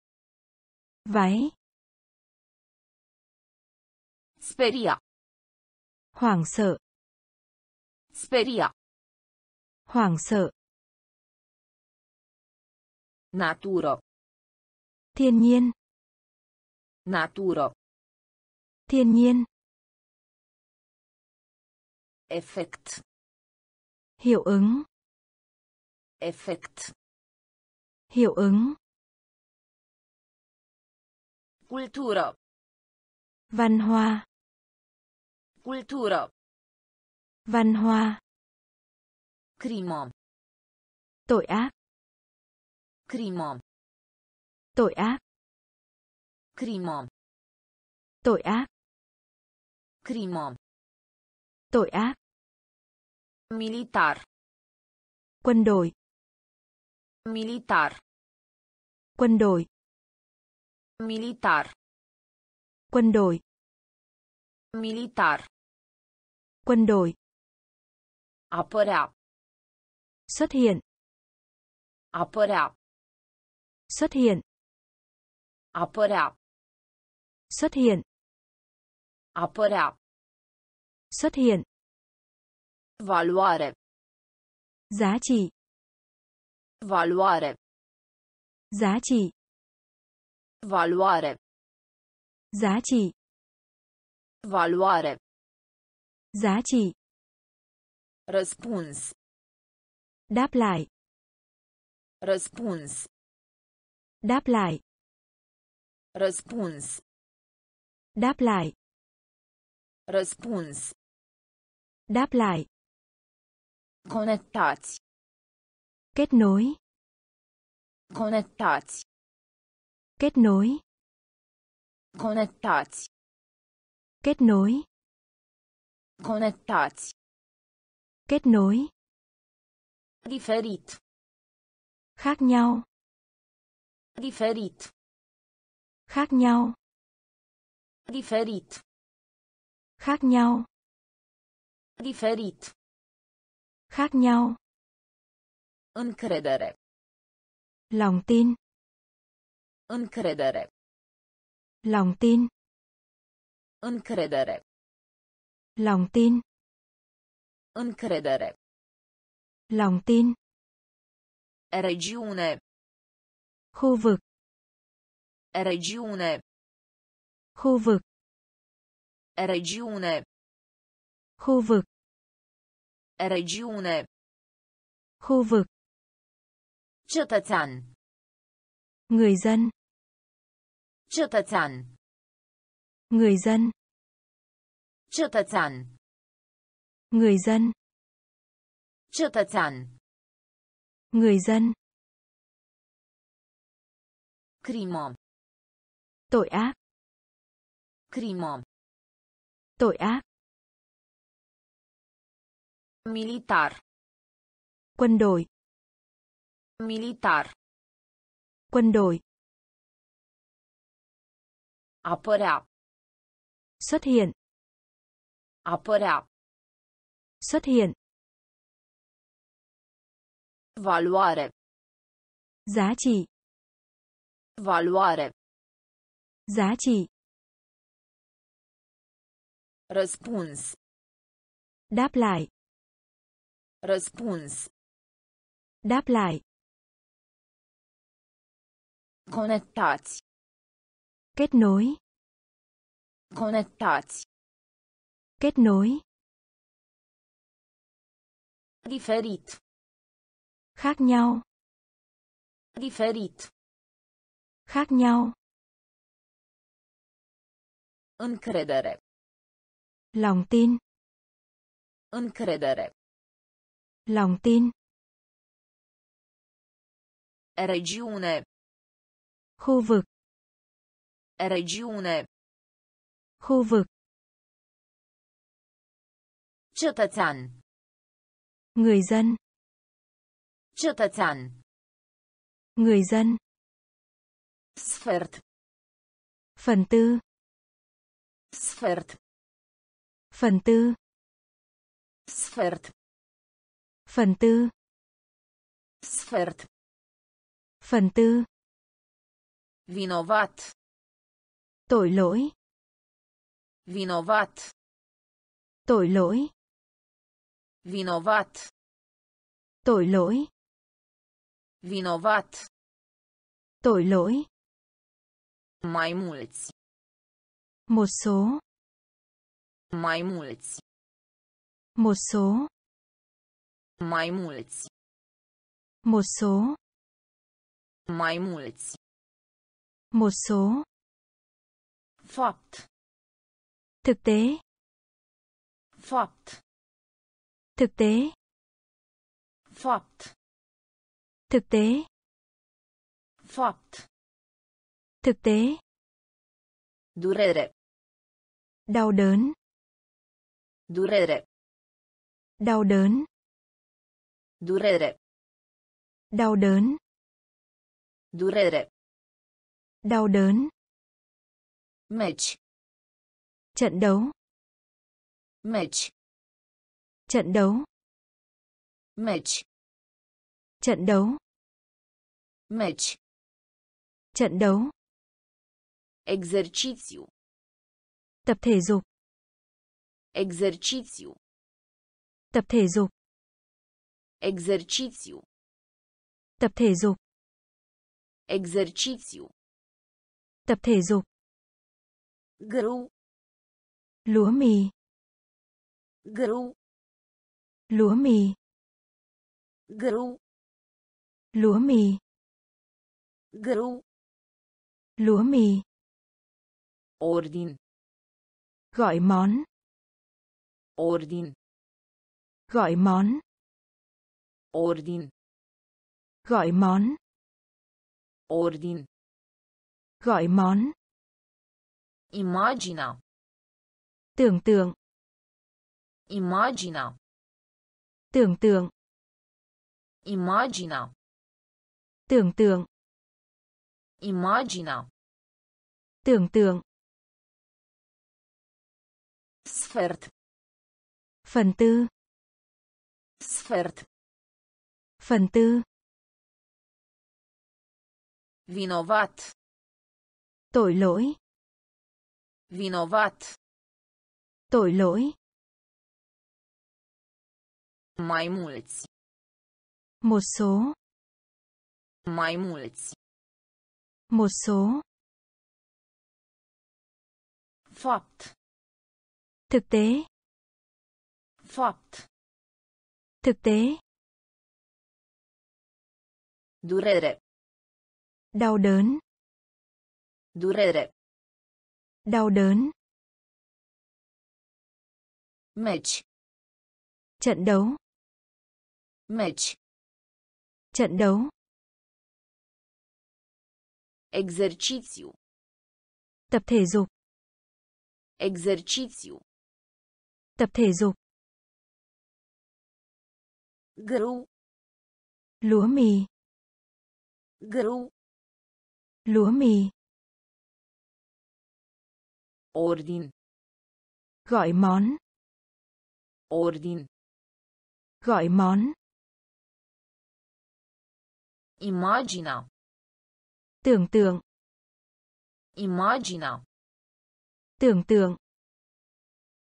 Váy. Speria. Hoảng sợ. Speria. Hoảng sợ. Natură. Thiên nhiên. Natură. Thiên nhiên. Efect. Hiệu ứng. Efect. Hiệu ứng. Cultură. Văn hoa. Cultură. Văn hoa. Crimă. Tội ác. Crimă. Tội ác. Crimă. Tội ác. Crimă. Tội ác. Militar. Quân đội. Militar. Quân đội. Militar. Quân đội. Militar. Quân đội. Apărea. Xuất hiện. Apărea. Xuất hiện. Apărea. Xuất hiện. Apărea. Xuất hiện. Valoare. Giá trị. Valoare. Giá trị. Valoare. Giá trị. Valoare. Giá trị. Răspuns. Đáp lại. Răspuns. Đáp lại. Răspuns. Đáp lại. Răspuns. Đáp lại. Conectați. Kết nối. Conectați. Kết nối. Conectați. Kết nối. Conectați. Kết nối. Diferit. Khác nhau. Diferit. Khác nhau. Diferit. Khác nhau. Diferit. Khác nhau. Încredere. Lòng tin. Încredere. Lòng tin. Încredere. Lòng tin. Încredere. Lòng tin. Regiune. Khu vực. Regiune. Khu vực. Regiune. Khu vực. Regiune. Khu vực. Cetățean. Người dân. Cetățean. Người dân. Cetățean. Người dân. Cetățean. Người dân. Crimă. Tội ác. Crimă. Tội ác. Militar. Quân đội. Militar. Quân đội. Apărea. Xuất hiện. Apărea. Xuất hiện. Valoare. Giá trị. Valoare. Giá trị. Răspuns. Đáp lại. Răspuns. Đáp lại. Conectați. Kết nối. Conectați. Kết nối. Diferit. Khác nhau. Diferit. Khác nhau. Încredere. Lòng tin. Încredere. Lòng tin. Regiune. Khu vực. Regiune. Khu vực. Cetățean. Người dân. Cetățean. Người dân. Sfert. Phần tư. Sfert. Phần tư. Sfert. Phần tư. Sfert. Phần tư. Vinovat. Tội lỗi. Vinovat. Tội lỗi. Vinovat. Tội lỗi. Vinovat. Tội lỗi. Mai mulți. Một số. Mai mulți. Một số. Mai mulți. Một số. Mai mulți. Một số. Fapt. Thực tế. Fapt. Thực tế. Fapt. Thực tế. Fapt. Thực tế. Durere. Đau đớn. Durere. Đau đớn. Durere. Đau đớn. Durere. Đau đớn. Meci. Trận đấu. Meci. Trận đấu. Meci. Trận đấu. Meci. Trận đấu. Exercițiu. Tập thể dục. Exercițiu. Tập thể dục. Exercițiu. Tập thể dục. Exercițiu. Tập thể dục. Grâu. Lúa mì. Grâu. Lúa mì. Grâu. Lúa mì. Grâu. Lúa mì. Ordin. Gọi món. Ordin. Gọi món. Ordin. Gọi món. Ordin. Gọi món. Imagina. Tưởng tượng. Imagina. Tưởng tượng. Imagina. Tưởng tượng. Imagina. Tưởng tượng. Sfert. Phần tư. Sfert. Phần tư. Vinovat. Tội lỗi. Vinovat. Tội lỗi. Mai mulți. Một số. Mai mulți. Một số. Fapt. Thực tế. Fapt. Thực tế. Durere. Đau đớn. Durere. Đau đớn. Meci. Trận đấu. Meci. Trận đấu. Exercițiu. Tập thể dục. Exercițiu. Tập thể dục. Grâu. Lúa mì. Grâu. Lúa mì. Ordin. Gọi món. Ordin. Gọi món. Imagina. Tưởng tượng. Imagina. Tưởng tượng.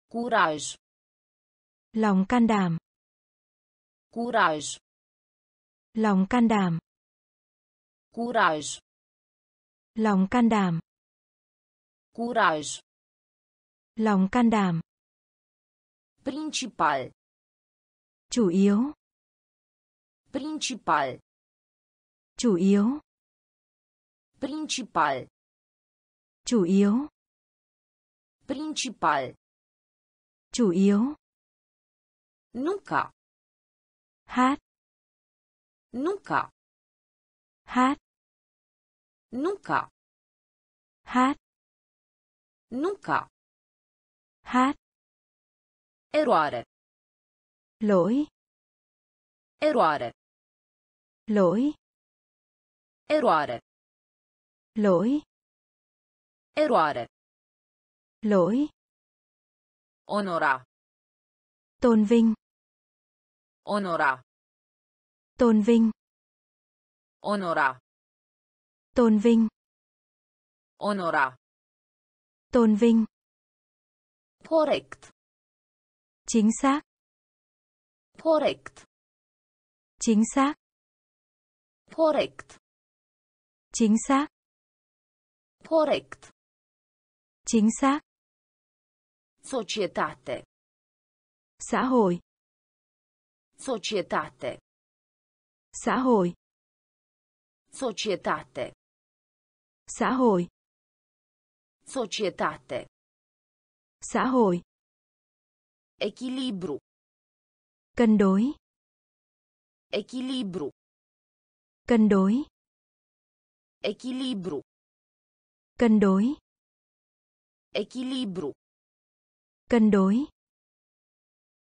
Curaj. Lòng can đảm. Curaj. Lòng can đảm. Curaj. Lòng can đảm. Curaj. Lòng can đảm. Principal. Chủ yếu. Principal. Chủ yếu. Principal. Chủ yếu. Principal. Chủ yếu. Nunca. Hát. Nunca. Hát. Nunca. Hát. Nunca. Hát. Eroare. Lỗi. Eroare. Lỗi. Eroare. Lỗi. Eroare. Lỗi. Onora. Tôn vinh. Onora. Tôn vinh. Onora. Tôn vinh. Onora. Tôn vinh. Corect. Chính xác. Corect. Chính xác. Corect. Chính xác. Corect. Chính xác. Societate. Xã hội. Societate. Xã hội. Societate. Xã hội. Societate. Xã hội. Echilibru. Cân đối. Echilibru. Cân đối. Echilibru. Cân đối. Echilibru. Cân đối.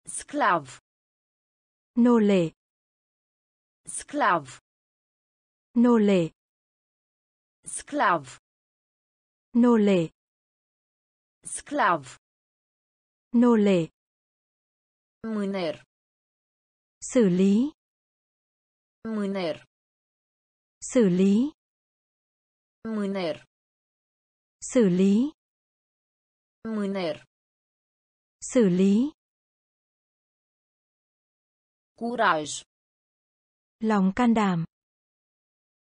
Sclav. Nô lệ. Sclav. Nô lệ. Sclav. Nô lệ. Sclav. Nô lệ. Mâner. Xử lý. Mâner. Xử lý. Mâner. Xử lý. Mâner. Xử lý. Curaj. Lòng can đảm.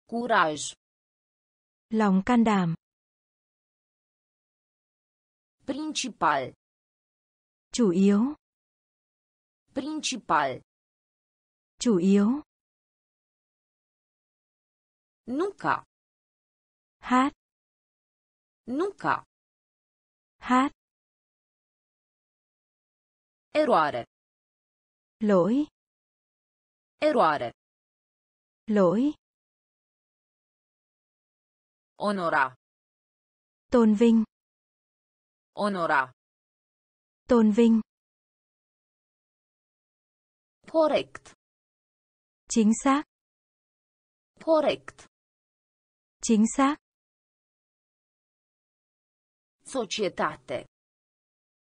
Curaj. Lòng can đảm. Principal. Chủ yếu. Principal. Chủ yếu. Nunca. Hát. Nunca. Hát. Eroare. Lỗi. Eroare. Lỗi. Onora. Tôn vinh. Onora. Tôn vinh. Corect. Chính xác. Corect. Chính xác. Societate.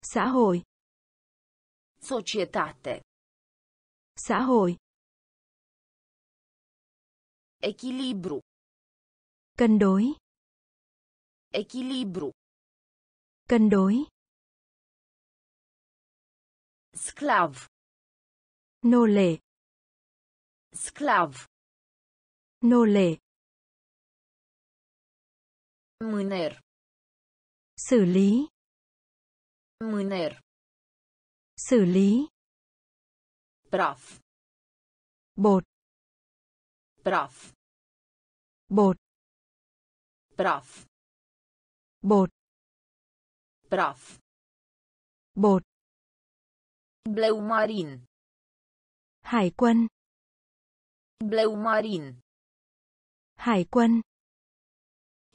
Xã hội. Societate. Xã hội. Echilibru. Cân đối. Echilibru. Cân đối. Sclav. Nô lệ. Sclav. Nô lệ. Mâner. Xử lý. Mâner. Xử lý. Praf. Bột. Praf. Bột. Praf. Bột. Praf. Bột. Bleu marin. Hải quân. Bleu marin. Hải quân.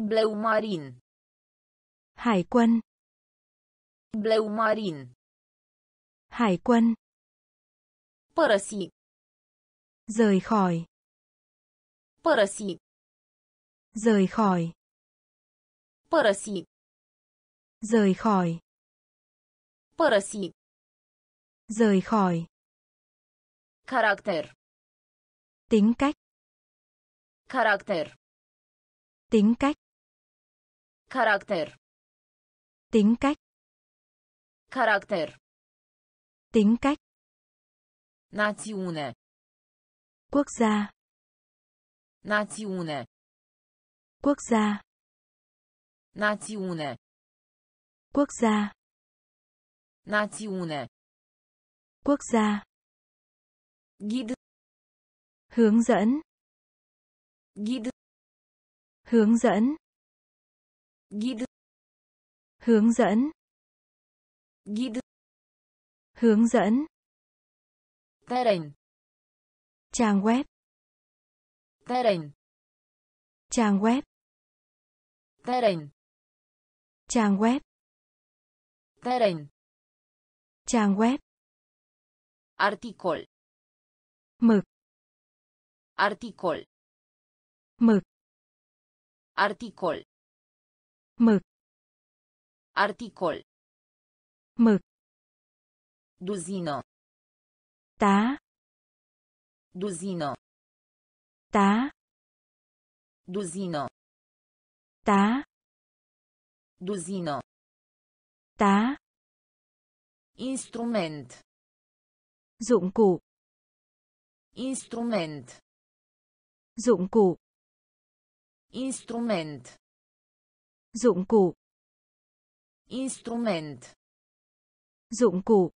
Bleu marin. Hải quân. Bleu marin. Hải quân. Părăsi. Rời khỏi. Părăsi. Rời khỏi. Părăsi. Rời khỏi. Părăsi. Rời khỏi. Caracter. Tính cách. Caracter. Tính cách. Caracter. Tính cách. Caracter. Tính cách. Națiune. Quốc gia. Națiune. Quốc gia. Națiune. Quốc gia. Națiune. Quốc gia. Ghid. Hướng dẫn. Ghid. Hướng dẫn. Ghid. Hướng dẫn. Ghid. Hướng dẫn. Teren. Trang web. Teren. Trang web. Teren. Trang web. Teren. Trang web. Articol. Mực. Articol. Mực. Articol. Mực. Articol. Mực. Duzină. Tá. Duzină. Tá. Duzină. Tá. Duzină. Tá. Instrument. Dụng cụ. Instrument. Dụng cụ. Instrument. Dụng cụ. Instrument. Dụng cụ.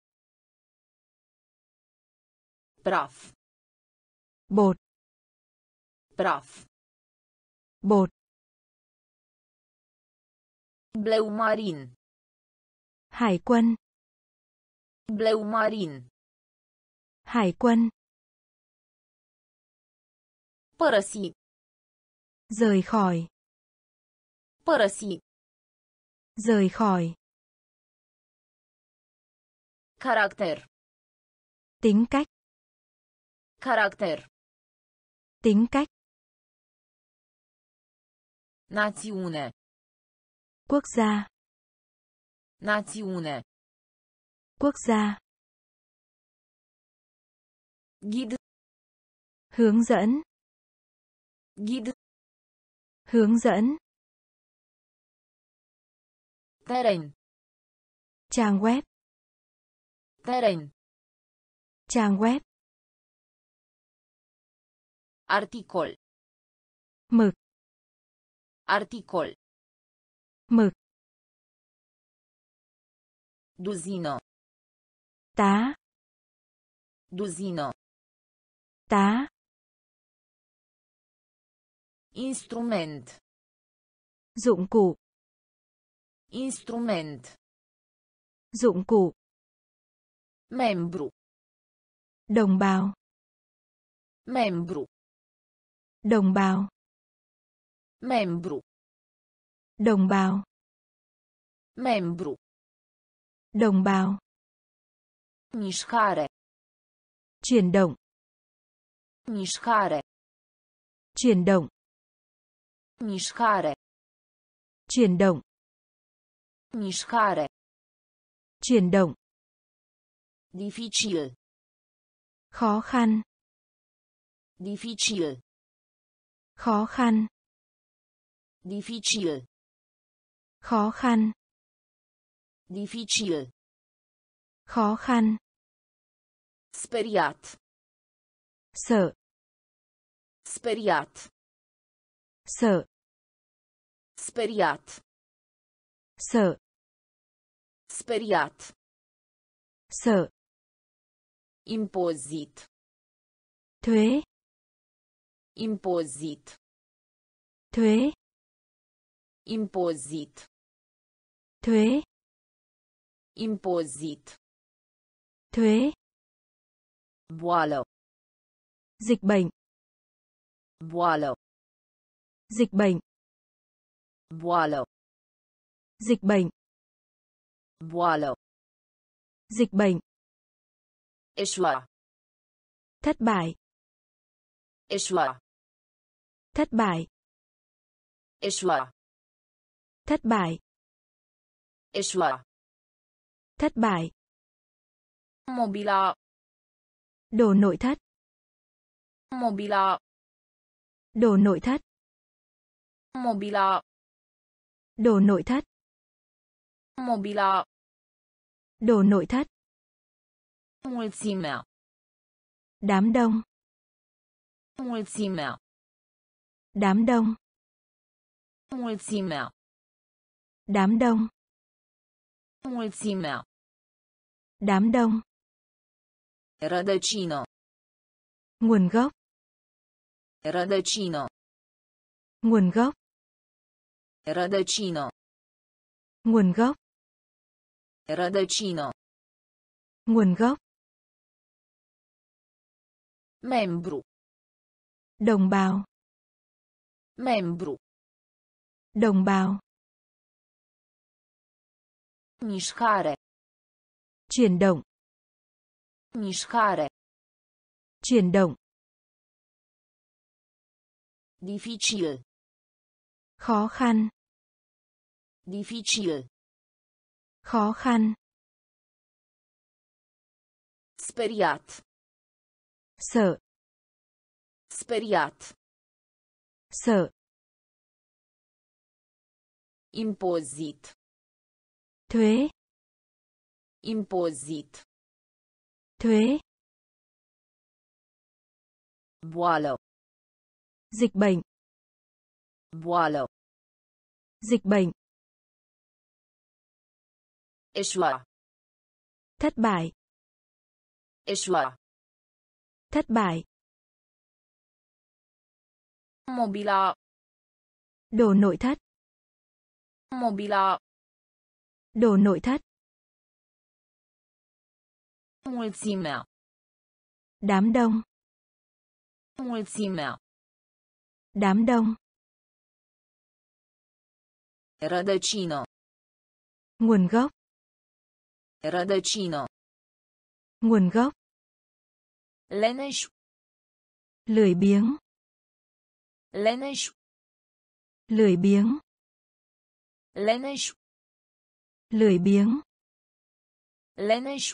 Praf. Bột. Praf. Bột. Bleu marin. Hải quân. Bleu marin. Hải quân. Părăsi. Rời khỏi. Părăsi. Rời khỏi. Caracter. Tính cách. Caracter. Tính cách. Națiune. Quốc gia. Națiune. Quốc gia. Ghid. Hướng dẫn. Ghid. Hướng dẫn. Teren. Trang web. Teren. Trang web. Articol. Mực. Articol. Mực. Duzină. Tá. Duzină. Tá. Instrument. Dụng cụ. Instrument. Dụng cụ. Membru. Đồng bào. Membru. Đồng bào. Membru. Đồng bào. Membru. Đồng bào. Mișcare. Chuyển động. Mișcare. Chuyển động. Mișcare. Chuyển động. Mișcare. Chuyển động. Dificil. Khó khăn. Dificil. Khó khăn. Dificil. Khó khăn. Dificil. Khó khăn. Speriat. Sợ. Speriat. Sợ. Speriat. Sợ. Speriat. Sợ. Impozit. Thuế. Impozit. Thuế. Impozit. Thuế. Impozit. Thuế. Boală. Dịch bệnh. Boală. Dịch bệnh. Boală. Dịch bệnh. Boală. Dịch bệnh. Eșua. Thất bại. Eșua. Thất bại. Eșua. Thất bại. Eșua. Thất bại. Mobila. Đồ nội thất. Mobila. Đồ nội thất. Mobila. Đồ nội thất. Mobila. Đồ nội thất. Mulțimea. Đám đông. Mulțimea. Đám đông. Mulțimea. Đám đông. Mulțimea. Đám đông. Rădăcină. Nguồn gốc. Rădăcină. Nguồn gốc. Rădăcină. Nguồn gốc. Rădăcină. Nguồn gốc. Membru. Đồng bào. Membru. Đồng bào. Mișcare. Chuyển động. Mișcare. Chuyển động. Dificil. Khó khăn. Dificil. Khó khăn. Speriat. Sợ. Speriat. Sợ. Impozit. Thuế. Impozit. Thuế. Boală. Dịch bệnh. Boală. Dịch bệnh. Eșua. Thất bại. Eșua. Thất bại. Mobila. Đồ nội thất. Mobila. Đồ nội thất. Mulțimea. Đám đông. Mulțimea. Đám đông. Rădăcină. Nguồn gốc. Rădăcină. Nguồn gốc. Leneș. Lười biếng. Leneș. Lười biếng. Leneș. Lười biếng. Leneș.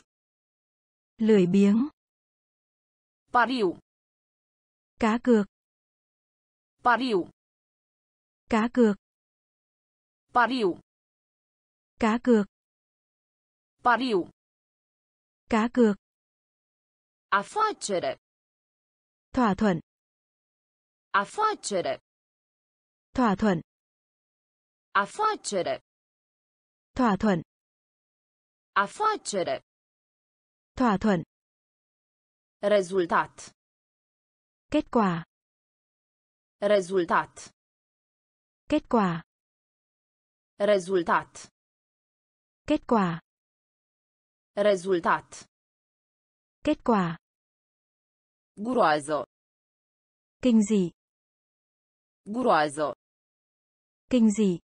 Lười biếng. Pariu. Cá cược. Pariu. Cá cược. Pariu. Cá cược. Pariu. Cá cược. Afacere. Thỏa thuận. Afacere. Thỏa thuận. Afacere. Thỏa thuận. Afacere. Thỏa thuận. Rezultat. Kết quả. Rezultat. Kết quả. Rezultat. Kết quả. Rezultat. Kết quả. Groază. Kinh dị. Groază. Kinh dị.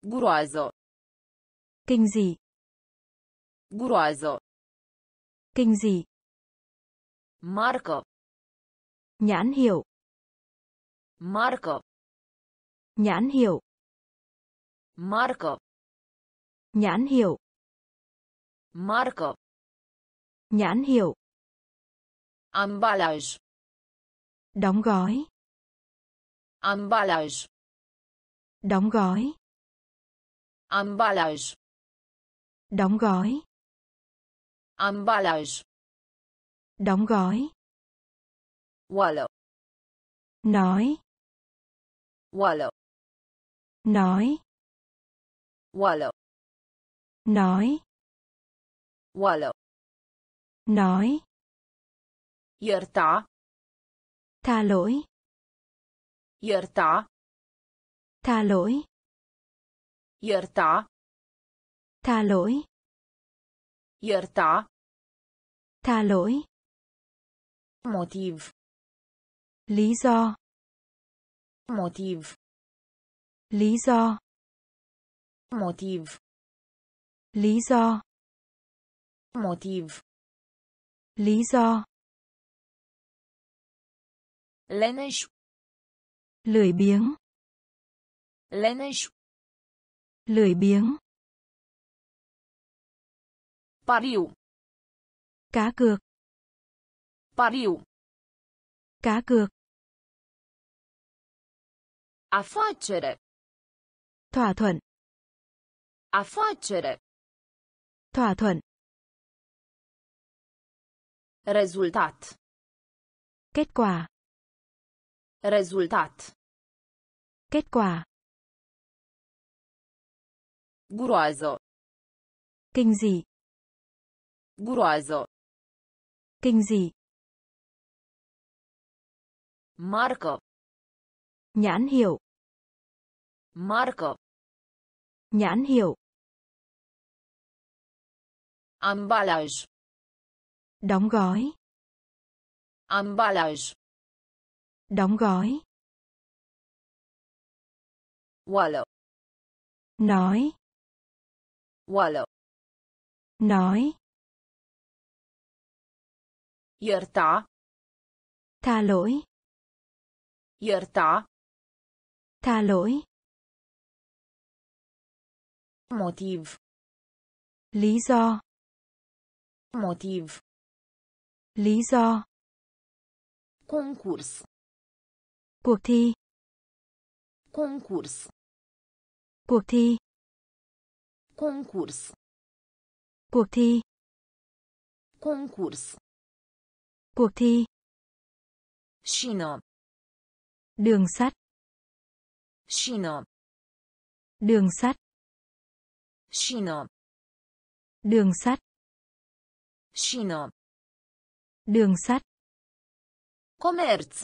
Groază. Kinh dị. Groază. Kinh dị. Marcă. Nhãn hiệu. Marcă. Nhãn hiệu. Marcă. Nhãn hiệu. Marcă. Nhãn hiệu. Ambalaj. Đóng gói. Ambalaj. Đóng gói. Ambalaj. Đóng gói. Ambalaj. Đóng gói. Oală. Nói. Oală. Nói. Oală. Nói. Oală. Nói. Ierta. Tha lỗi. Ierta. Tha lỗi. Ierta. Tha lỗi. Ierta. Tha lỗi. Motiv. Lý do. Motiv. Lý do. Motiv. Lý do. Motiv. Lý do. Leneș. Lười biếng. Leneș. Lười biếng. Pariu. Cá cược. Pariu. Cá cược. Afacere. Thỏa thuận. Afacere. Thỏa thuận. Rezultat. Kết quả. Rezultat. Kết quả. Groază. Kinh dị. Groază. Kinh dị. Marcă. Nhãn hiệu. Marcă. Nhãn hiệu. Ambalaj. Đóng gói. Ambalaj. Đóng gói. Oală. Nói. Oală. Nói. Ierta. Tha lỗi. Ierta. Tha lỗi. Motiv. Lý do. Motiv. Lý do. Concurs. Cuộc thi. Concurs. Cuộc thi. Concurs. Cuộc thi. Concurs. Cuộc thi. Șină. Đường sắt. Șină. Đường sắt. Șină. Đường sắt. Șină. Đường sắt. Comerț.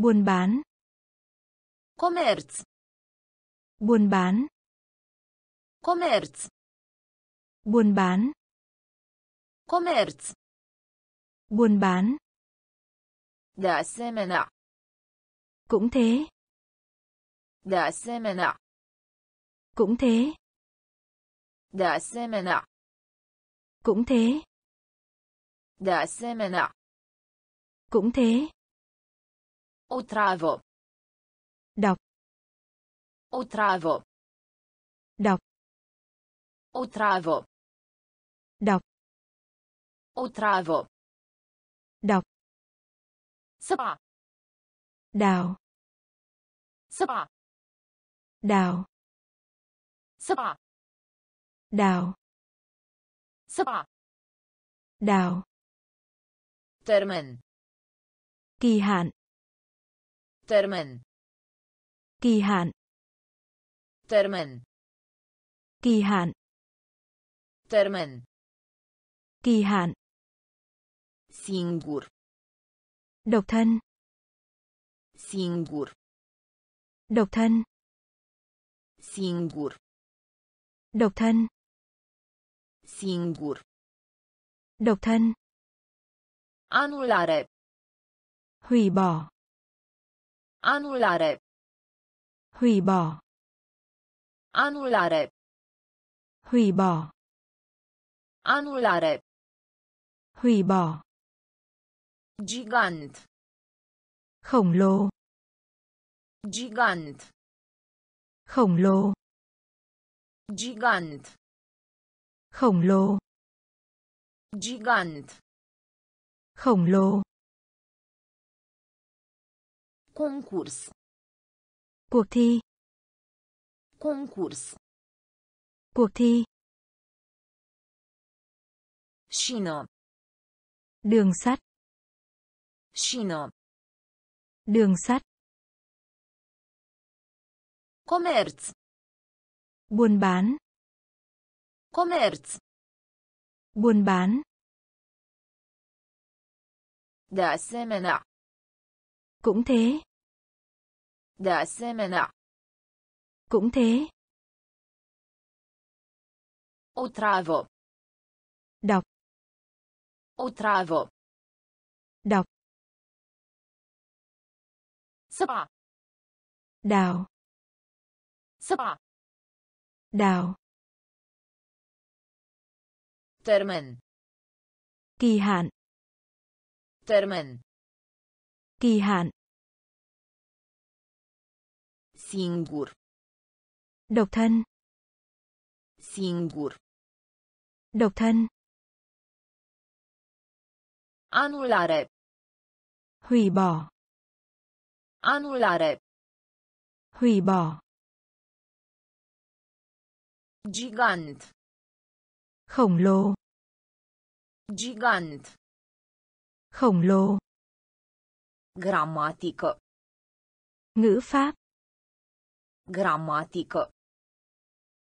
Buôn bán. Comerț. Buôn bán. Comerț. Buôn bán. Comerț. Buôn bán. De asemenea. Cũng thế. De asemenea. Cũng thế. De asemenea. Cũng thế. De asemenea. Cũng thế. O travă. Đọc. O travă. Đọc. O travă. Đọc. O travă. Đọc. Săpa. Đào. Săpa. Đào. Săpa. Đào. Săpa. Đào. Termen. Kỳ hạn. Termen. Kỳ hạn. Termen. Kỳ hạn. Termen. Kỳ hạn. Singur. Độc thân. Singur. Độc thân. Singur. Độc thân. Singur. Độc thân. Anulare. Hủy bỏ. Anulare. Hủy bỏ. Anulare. Hủy bỏ. Anulare. Hủy bỏ. Gigant. Khổng lồ. Gigant. Khổng lồ. Gigant. Khổng lồ. Gigant. Khổng lồ. Concurs. Cuộc thi. Concurs. Cuộc thi. Șină. Đường sắt. Șină. Đường sắt. Comerț. Buôn bán. Comerț. Buôn bán. De asemenea. Cũng thế. De asemenea. Cũng thế. O travă. Đọc. O travă. Đọc. Săpa. Đào. Săpa. Đào. Termen. Kỳ hạn. Termen. Kỳ hạn. Singur. Độc thân. Singur. Độc thân. Anulare. Hủy bỏ. Anulare. Hủy bỏ. Gigant. Khổng lồ Gigant. khổng lồ Gramatică. ngữ pháp Gramatică.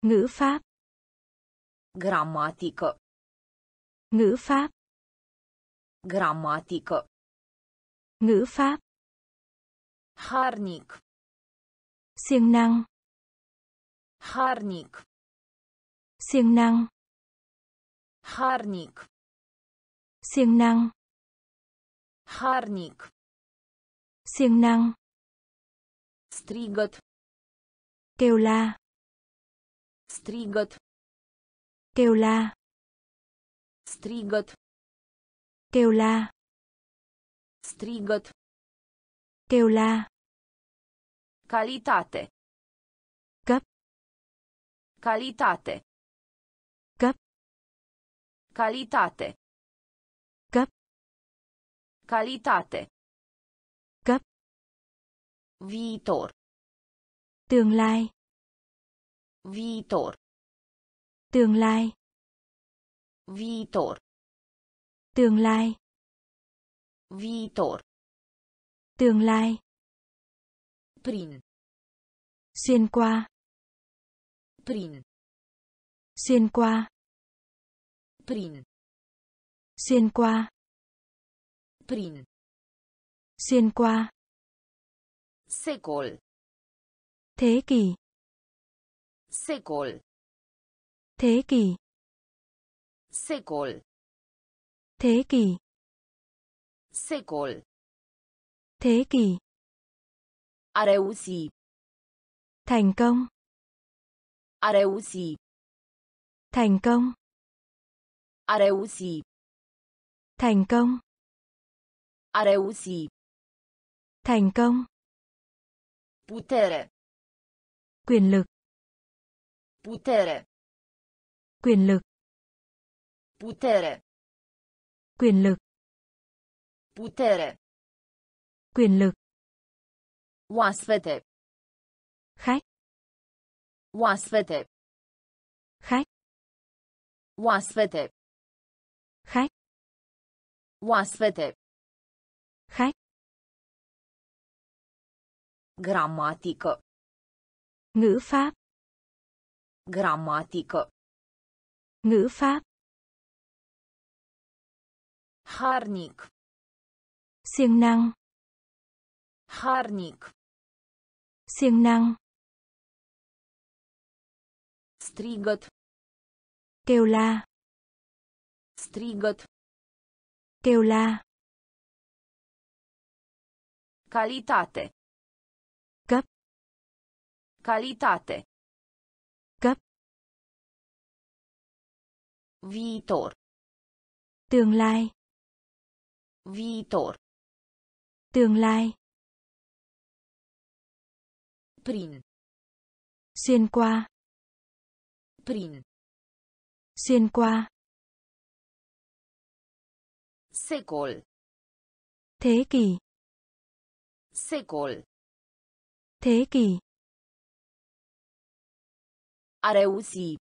ngữ pháp Gramatică. ngữ pháp Gramatică. ngữ pháp Harnic. siêng năng Harnic. siêng năng Harnic. siêng năng Harnic. siêng năng Strigăt. kêu la Strigăt. kêu la Strigăt. kêu la Strigăt. kêu la Calitate. Cấp. Calitate. Calitate. Cấp. Calitate. Cấp. Viitor. tương lai Viitor. tương lai Viitor. tương lai Viitor. tương lai Prin. xuyên qua Prin. xuyên qua Prin. xuyên qua Prin. xuyên qua Secol. thế kỷ Secol. thế kỷ Secol. thế kỷ Secol. thế kỷ A reuși. thành công A reuși. thành công A reuși. thành công A reuși. thành công Putere. quyền lực Putere. quyền lực Putere. quyền lực Putere. quyền lực Oaspete. khách Oaspete. khách Oaspete. Khách Oaspete. khách Gramatică. ngữ pháp Gramatică. ngữ pháp Harnic. siêng năng Harnic. siêng năng Strigăt. kêu la Strigăt. kêu la Calitate. Cấp. Calitate. Cấp. Viitor. tương lai Viitor. tương lai Prin. xuyên qua Prin. xuyên qua Secol. thế kỷ Secol. thế kỷ A reuși.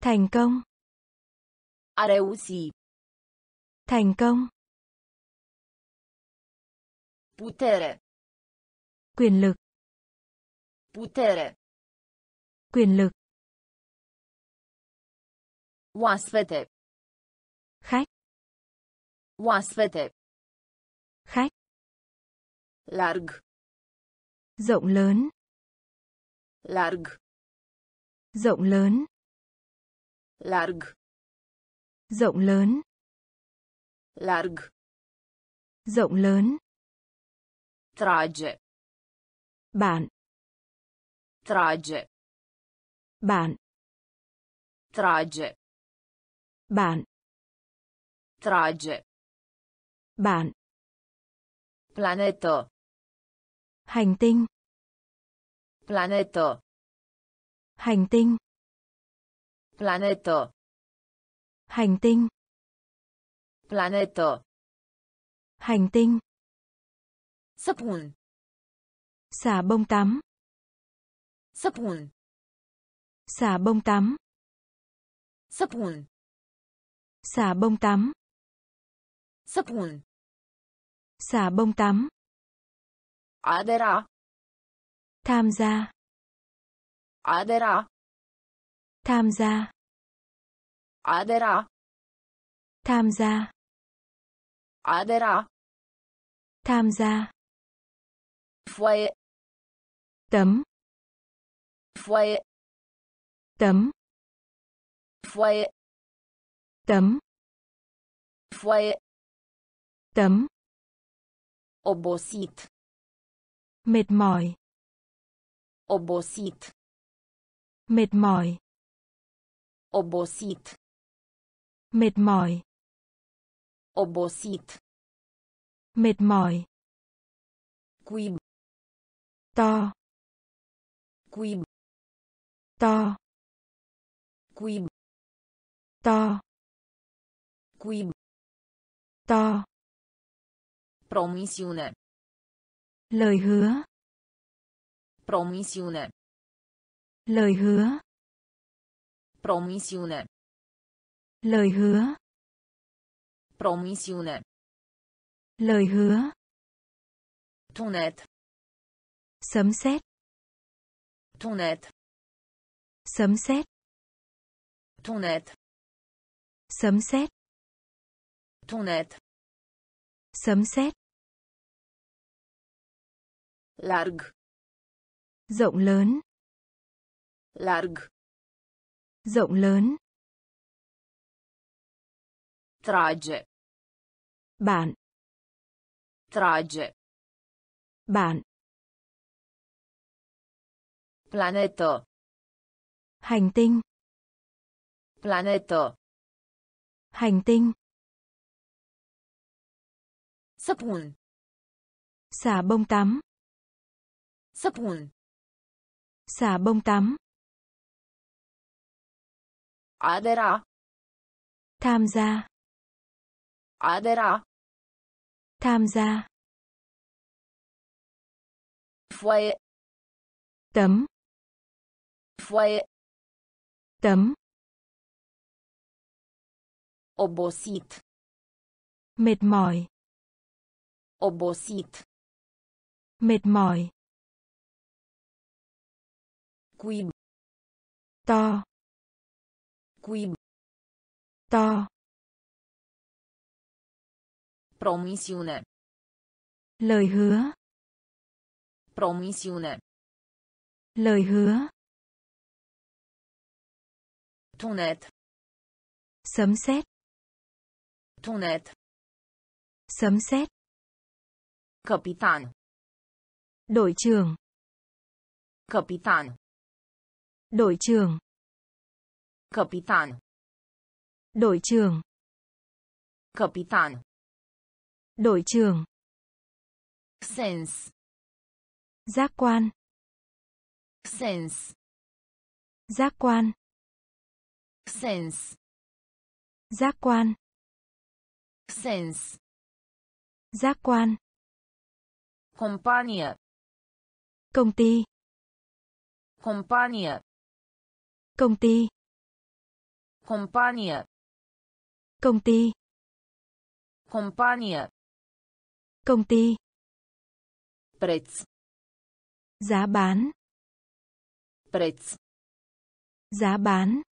thành công A reuși. thành công Putere. quyền lực Putere. quyền lực Oaspete. khách Oaspete. khách Larg. rộng lớn Larg. rộng lớn Larg. rộng lớn Larg. rộng lớn Trage. bạn Trage. bạn Trage. bạn Trage. Bạn Planetă. hành tinh Planetă. hành tinh Planetă. hành tinh Planetă. hành tinh Săpun. xả bông tắm Săpun. xả bông tắm Săpun. Xà bông tắm. Săpun. Xà bông tắm. Adera. Tham gia. Adera. Tham gia. Adera. Tham gia. Adera. Tham gia. Foaie. Tấm. Foaie. Tấm. Foaie. Tấm. Foaie. Tấm. Obosit. Mệt mỏi. Obosit. Mệt mỏi. Obosit. Mệt mỏi. Obosit. Mệt mỏi. Cuib. To. Cuib. To. Cuib. To. Cuib. To. Promisiune. Lời hứa. Promisiune. Lời hứa. Promisiune. Lời hứa. Promisiune. Lời hứa. Tunet. Sấm sét. Tunet. Sấm sét. Tunet. Sấm sét. Tunet. Sấm sét. Larg. Rộng lớn. Larg. Rộng lớn. Trage. Bạn. Trage. Bạn. Planetă. Hành tinh. Planetă. Hành tinh. Săpun. Xà bông tắm. Săpun. Xà bông tắm. Adera. Tham gia. Adera. Tham gia. Foaie. Tấm. Foaie. Tấm. Obosit. Mệt mỏi. Obosit. Mệt mỏi. Cuib. To. Cuib. To. Promisiune. Lời hứa. Promisiune. Lời hứa. Tunet. Sấm sét. Tunet. Sấm sét. Capitan. Đội trưởng. Capitan. Đội trưởng. Capitan. Đội trưởng. Capitan. Đội trưởng. Sens. Giác quan. Sens. Giác quan. Sens. Giác quan. Sens. Giác quan. Companie. Công ty. Companie. Công ty. Companie. Công ty. Companie. Công ty. Preț. Giá bán. Preț. Giá bán.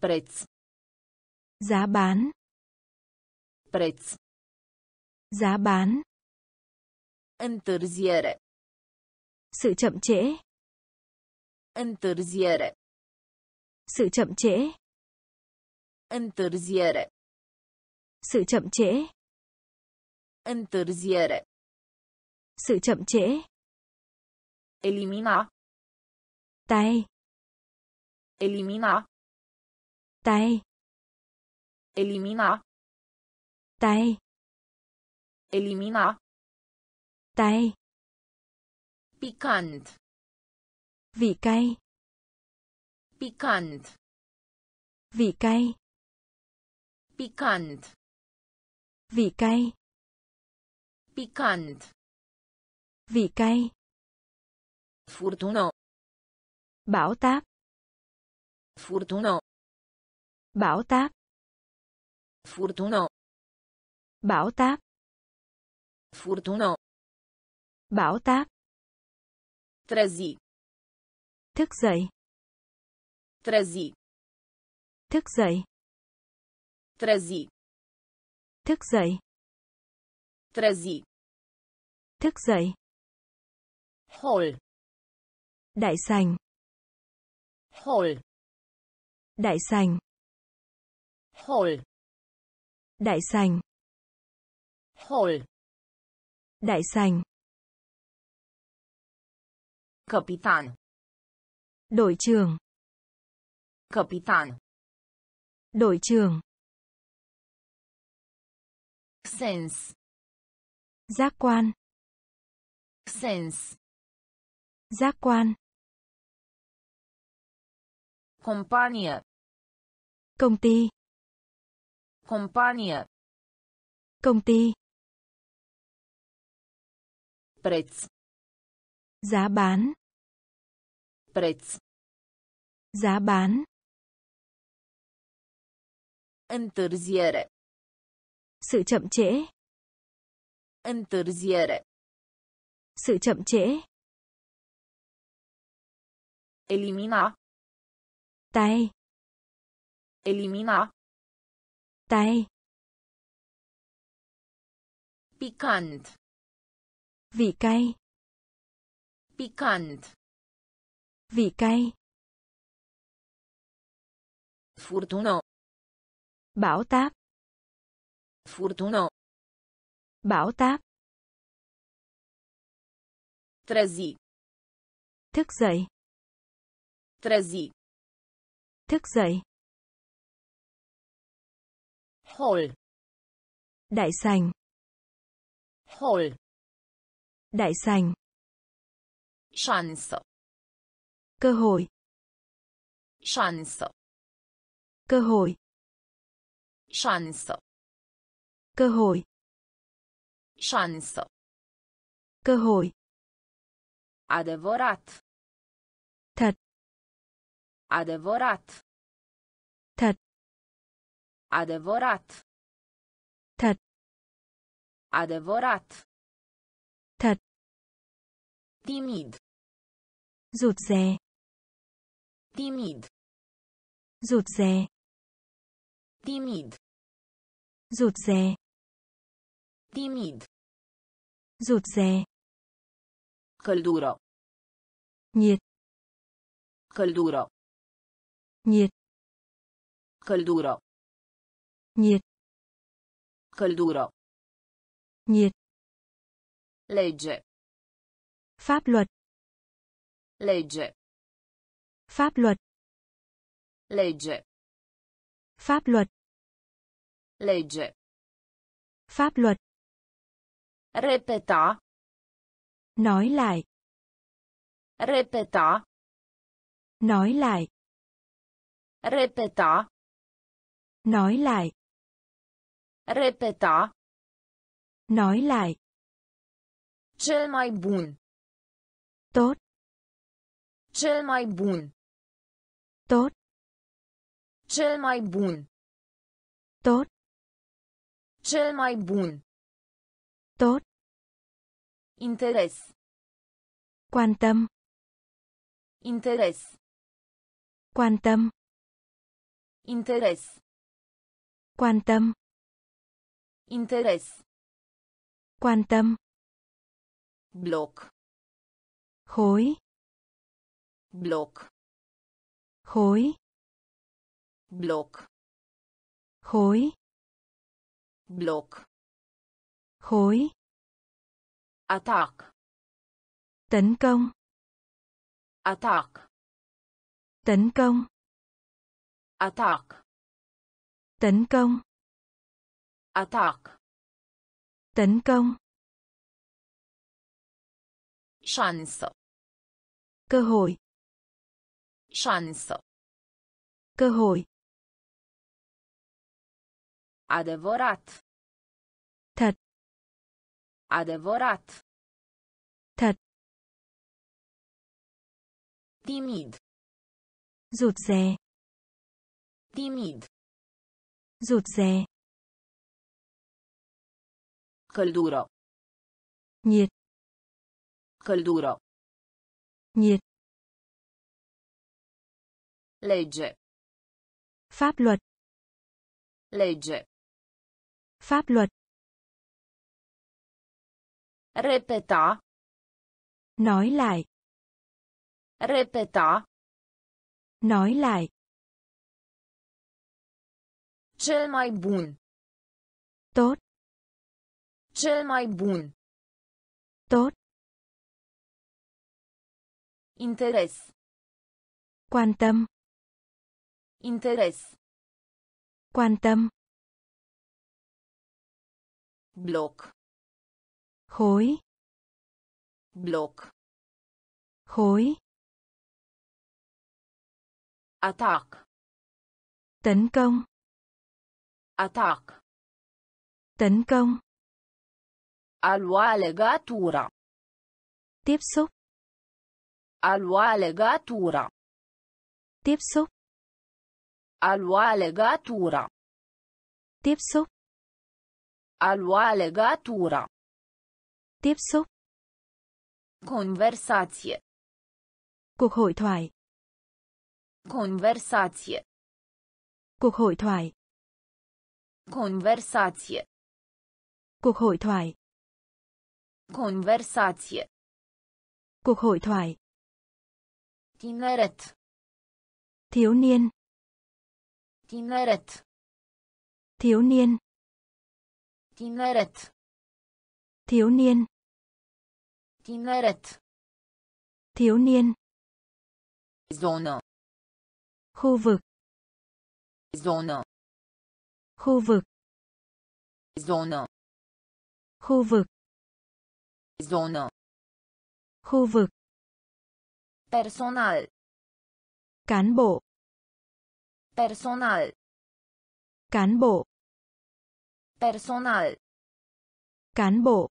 Preț. Giá bán. Preț. Giá bán. Întârziere. Sự chậm trễ. Întârziere. Sự chậm trễ. Întârziere. Sự chậm trễ. Întârziere. Sự chậm trễ. Elimina. Tay. Elimina. Tay. Elimina. Tay. Elimina. Tay. Picant. Vị cay. Picant. Vị cay. Picant. Vị cay. Picant. Vị cay. Furtună. Bão táp. Furtună. Bão táp. Furtună. Bão táp. Furtună. Bão táp. Trezi. Thức dậy. Trezi. Thức dậy. Trezi. Thức dậy. Trezi. Thức dậy. Hol. Đại sành. Hol. Đại sành. Hol. Đại sành. Hol. Đại sành. Capitan. Đội trưởng. Capitan. Đội trưởng. Sens. Giác quan. Sens. Giác quan. Companie. Công ty. Companie. Công ty. Preț. Giá bán. Preț. Giá bán. Întârziere. Sự chậm trễ. Întârziere. Sự chậm trễ. Elimina. Tay. Elimina. Tay. Picant. Vị cay. Picant. Vị cay. Furtună. Bão táp. Furtună. Bão táp. Trezi. Thức dậy. Trezi. Thức dậy. Hol. Đại sành. Hol. Đại sành. Șansă. Cơ hội. Șansă. Cơ hội. Șansă. Cơ hội. Șansă. Cơ hội. Adevărat. Thật. Adevărat. Thật. Adevărat. Thật. Adevărat. Thật. Timid. Rụt rè. Timid. Rụt rè. Timid. Rụt rè. Timid. Rụt rè. Căldură. Nhiệt. Căldură. Nhiệt. Căldură. Nhiệt. Căldură. Nhiệt. Legge. Pháp luật. Legge. Pháp luật. Legge. Pháp luật. Legge. Pháp luật. Repeta. Nói lại. Repeta. Nói lại. Repeta. Nói lại. Repeta. Nói lại. Cel mai bun. Tốt. Cel mai bun. Tốt. Cel mai bun. Tốt. Cel mai bun. Tốt. Interes. Quan tâm. Interes. Quan tâm. Interes. Quan tâm. Interes. Quan tâm. Bloc. Khối. Bloc. Khối. Bloc. Khối. Bloc. Khối. Atac. Tấn công. Atac. Tấn công. Atac. Tấn công. Atac. Tấn công. Șansă. Cơ hội. Șansă. Cơ hội. Adevărat. Thật. Adevărat. Thật. Timid. Rụt rè. Timid. rụt rè, Căldură. nhiệt, Căldură. nhiệt, Legge. pháp luật, Legge. Pháp luật, Repeta. nói lại, Repeta. nói lại, Cel mai bun. tốt, Cel mai bun. tốt, Interes. quan tâm, Interes. quan tâm, Bloc. khối, Bloc. khối, Atac. tấn công, Atac. tấn công, A lua legatura. tiếp xúc, A lua legatura. tiếp xúc, A lua legatura. tiếp xúc, A lua legatura. tiếp xúc, Conversație. cuộc hội thoại, Conversație. cuộc hội thoại, Conversație. cuộc hội thoại, Conversație. cuộc hội thoại, Tineret. thiếu niên, Tineret. thiếu niên, Tineret. thiếu niên, Tineret. thiếu niên, Zonă. khu vực, Zonă. khu vực, Zonă. khu vực, Zonă. khu vực, Personal. cán bộ, Personal. cán bộ, Personal. cán bộ,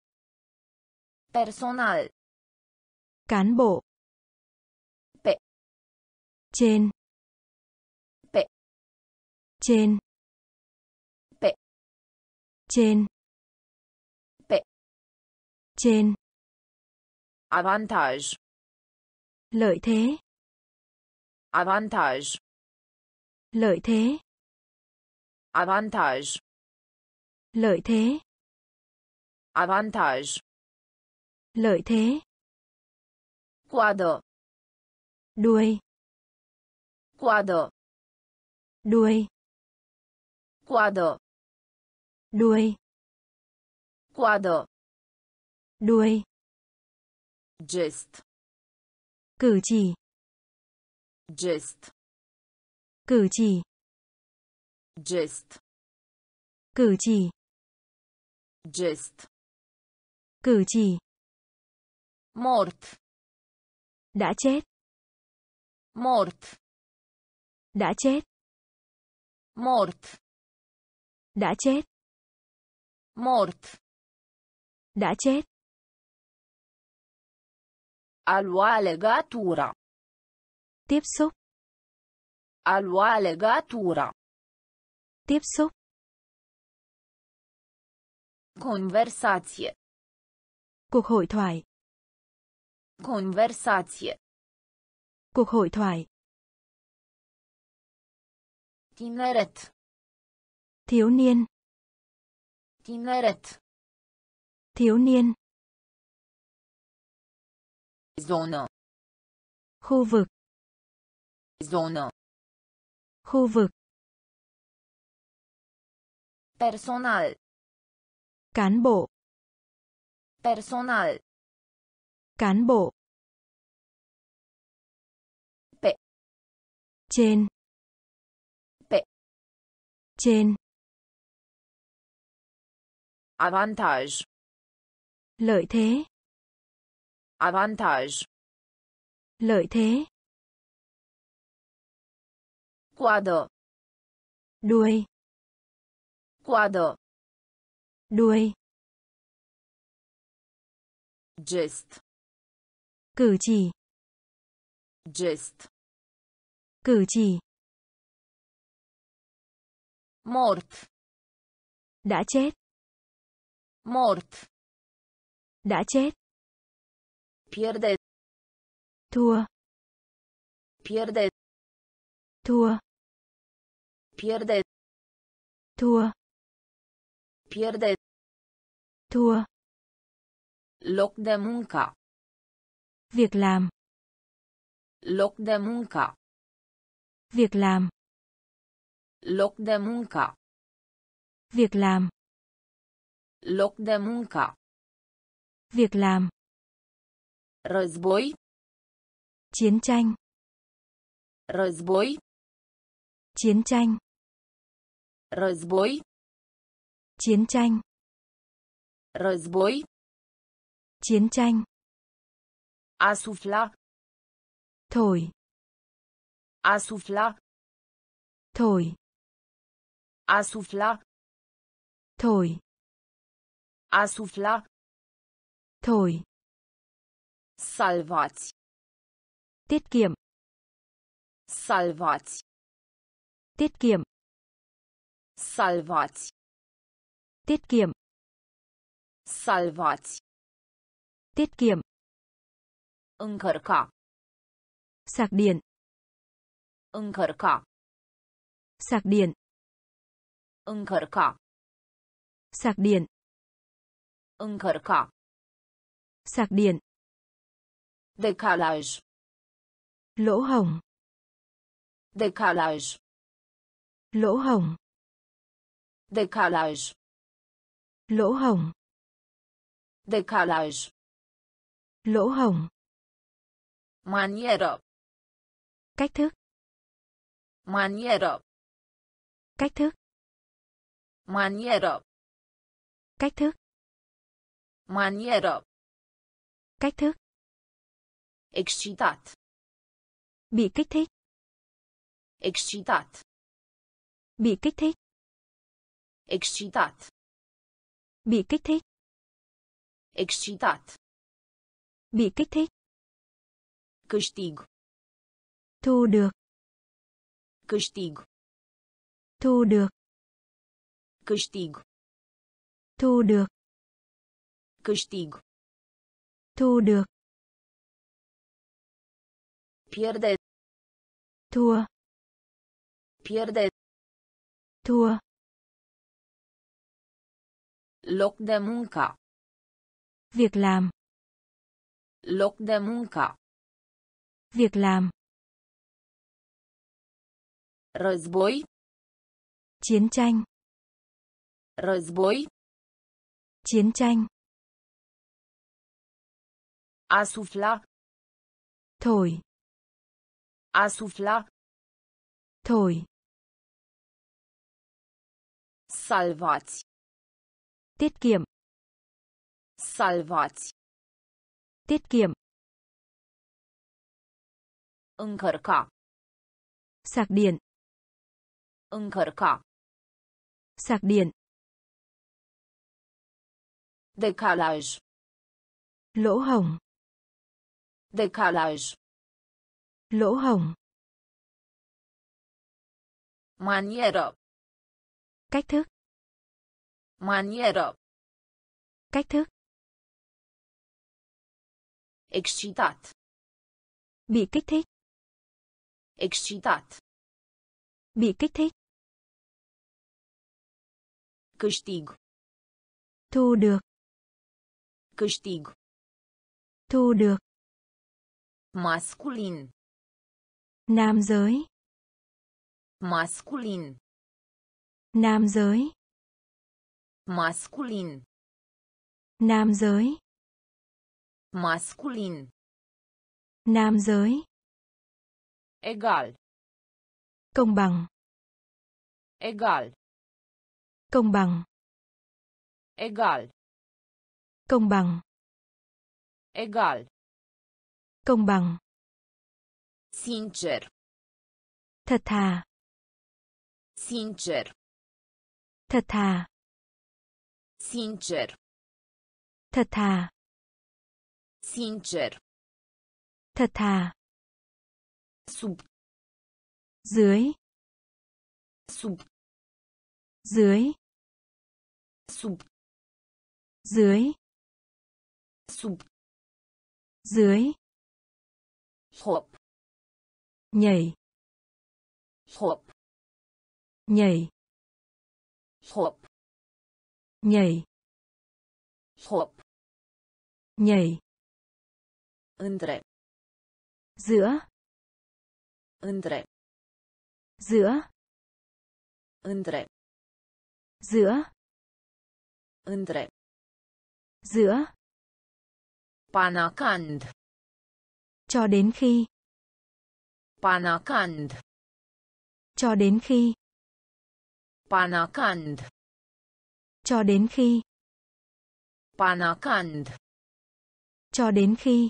Personal. cán bộ, Pe. trên, Pe. trên, Pe. trên, Pe. trên, Avantaj. lợi thế, Avantaj. lợi thế, Avantaj. Lợi thế, Avantaj. lợi thế, Coadă. đuôi, Coadă. đuôi, Coadă. đuôi, Coadă. đuôi, Gest. cử chỉ, Gest. cử chỉ, Gest. cử chỉ, Gest. cử chỉ, Mort. đã chết, Mort. đã chết, Mort. đã chết, Mort. đã chết, A lua legatura. tiếp xúc, A lua legatura. tiếp xúc, Conversație. cuộc hội thoại, Conversație. cuộc hội thoại, Tineret. thiếu niên, Tineret. thiếu niên, Zonă. khu vực, Zonă. khu vực, Personal. Cán bộ, Personal. cán bộ, Pe. trên, Pe. trên, Avantaj. lợi thế, Avantaj. lợi thế, Coadă. đuôi, Coadă. Đuôi, Gest. cử chỉ, Gest. cử chỉ, Mort. Đã chết. Mort. Đã chết. Pierde. Thua. Pierde. Thua. Pierde. Thua. Pierde. Thua. Loc de muncă. Việc làm. Loc de muncă. Việc làm. Loc de muncă. Việc làm. Loc de muncă. Việc làm. Război. Chiến tranh. Război. Chiến tranh. Război. Chiến tranh. Război. Chiến tranh. A sufla. Thổi. A sufla. Thổi. A sufla. Thổi. A sufla. Thổi. Salvați. Tiết kiệm. Salvați. Tiết kiệm. Salvați. Tiết kiệm. Salvați. Tiết kiệm. Încărca. Sạc điện. Încărca. Sạc điện. Încărca. Sạc điện. Încărca. Sạc điện. Decalaj. Lỗ hổng. Decalaj. Lỗ hổng. Decalaj. Lỗ hổng. Decalaj. Lỗ hổng. Manieră. Cách thức. Manieră. Cách thức. Manieră. Cách thức. Manieră. Cách thức. Excitat. Bị kích thích. Excitat. Bị kích thích. Excitat. Bị kích thích. Excitat. Bị kích thích. Câștig. Thu được. Câștig. Thu được. Câștig. Thu được. Câștig. Thu được. Pierde. Thua. Pierde. Thua. Loc de muncă. Việc làm. Loc de muncă. Việc làm. Război. Chiến tranh. Război. Chiến tranh. A sufla. Thổi. A sufla. Thổi. Salvați. Tiết kiệm. Salvați. Tiết kiệm. Încărca. Sạc điện. Încărca. Sạc điện. Decalaj. Lỗ hổng. Decalaj. Lỗ hổng. Manieră. Cách thức. Manieră. Cách thức. Excitat. Bị kích thích. Excitat. Bị kích thích. Câștig. Thu được. Câștig. Thu được. Masculin. Nam giới. Masculin. Nam giới. Masculin. Nam giới. Masculin. Nam giới. Egal. Công bằng. Egal. Công bằng. Egal. Công bằng. Egal. Công bằng. Sincer. Thật thà. Sincer. Thật thà. Sincer. Thật thà. Sincer. Thật thà. Sub. Dưới. Sub. dưới Sub. dưới Sub. dưới Hop. nhảy Hop. nhảy Hop. Nhảy Hop. nhảy Între. giữa Între. giữa Între. giữa Între. giữa Panacand. cho đến khi Panacand. cho đến khi Panacand. Cho đến khi Panacand. cho đến khi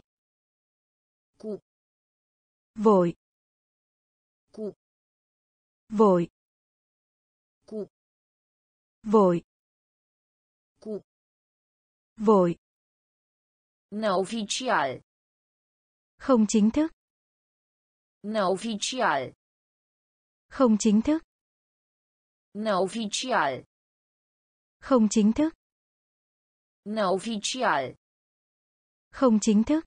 Cu. vội Cu. vội Cu. vội Cu. vội Neoficial. không chính thức Neoficial. không chính thức Neoficial. Không chính thức Neoficial. không chính thức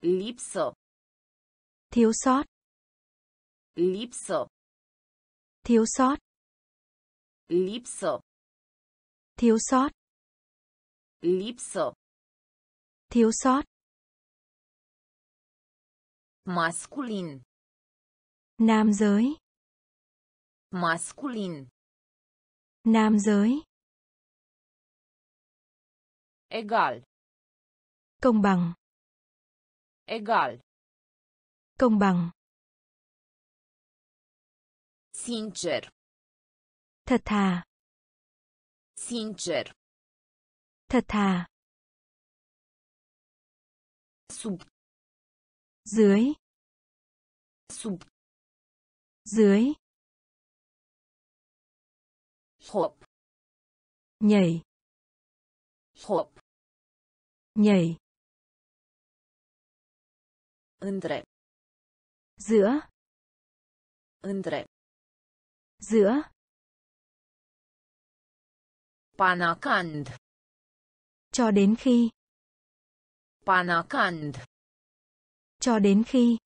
Lipsă. thiếu sót Lipsă. thiếu sót Lipsă. thiếu sót Lipsă. thiếu sót Masculin. nam giới Masculin. Nam giới Egal. công bằng Egal. công bằng Sincer. thật thà Sincer. thật thà Sub. dưới Sub. dưới Hop. nhảy Hop. nhảy Între. giữa Între. giữa Panacand. cho đến khi Panacand. cho đến khi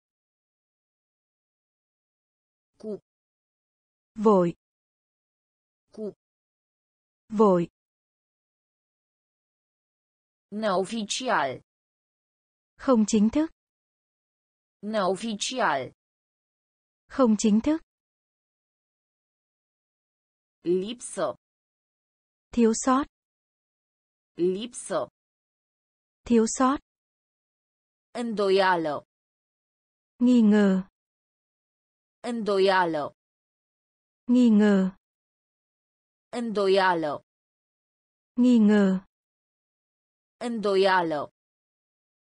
Cu. vội. Vội Neoficial. không chính thức Neoficial. không chính thức Lipsă. thiếu sót Lipsă. thiếu sót Îndoială. nghi ngờ Îndoială. nghi ngờ Îndoială. nghi ngờ Îndoială.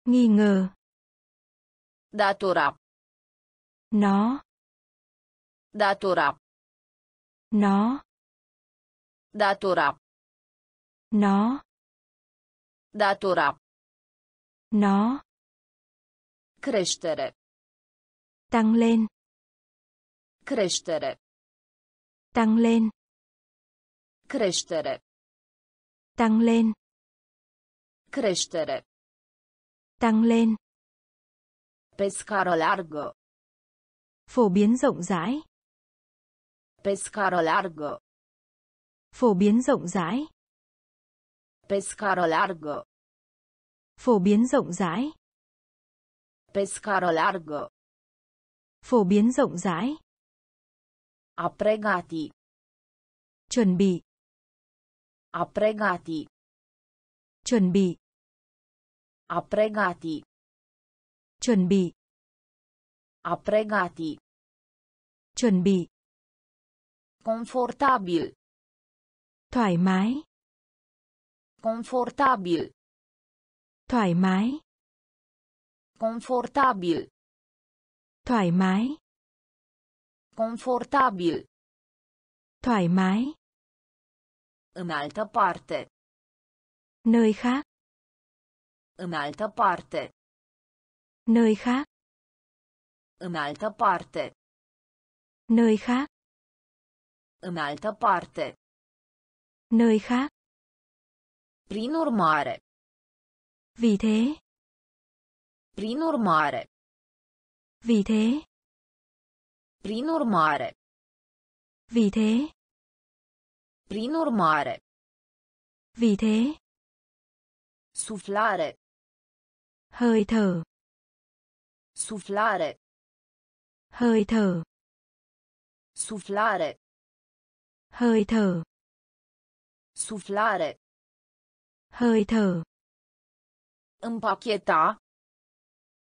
nghi ngờ Datora. nó Datora. nó Datora. nó Datora. nó Creștere. tăng lên Creștere. tăng lên Creștere. tăng lên Creștere. tăng lên Pe scară largă. phổ biến rộng rãi Pe scară largă. phổ biến rộng rãi Pe scară largă. phổ biến rộng rãi Pe scară largă. phổ biến rộng rãi A pregati. chuẩn bị A pregati. chuẩn bị A pregati. chuẩn bị A pregati. chuẩn bị Confortabil. thoải mái Confortabil. thoải mái Confortabil. thoải mái Confortabil. thoải mái În altă parte. nơi khác În altă parte. nơi khác În altă parte. nơi khác În altă parte. Nơi khác. Prin urmare. Vì thế. Prin urmare. Vì thế. Prin urmare. Vì thế. Prin urmare. Vì thế. Suflare. Hơi thở. Suflare. Hơi thở. Suflare. Hơi thở. Suflare. Hơi thở. Împacheta.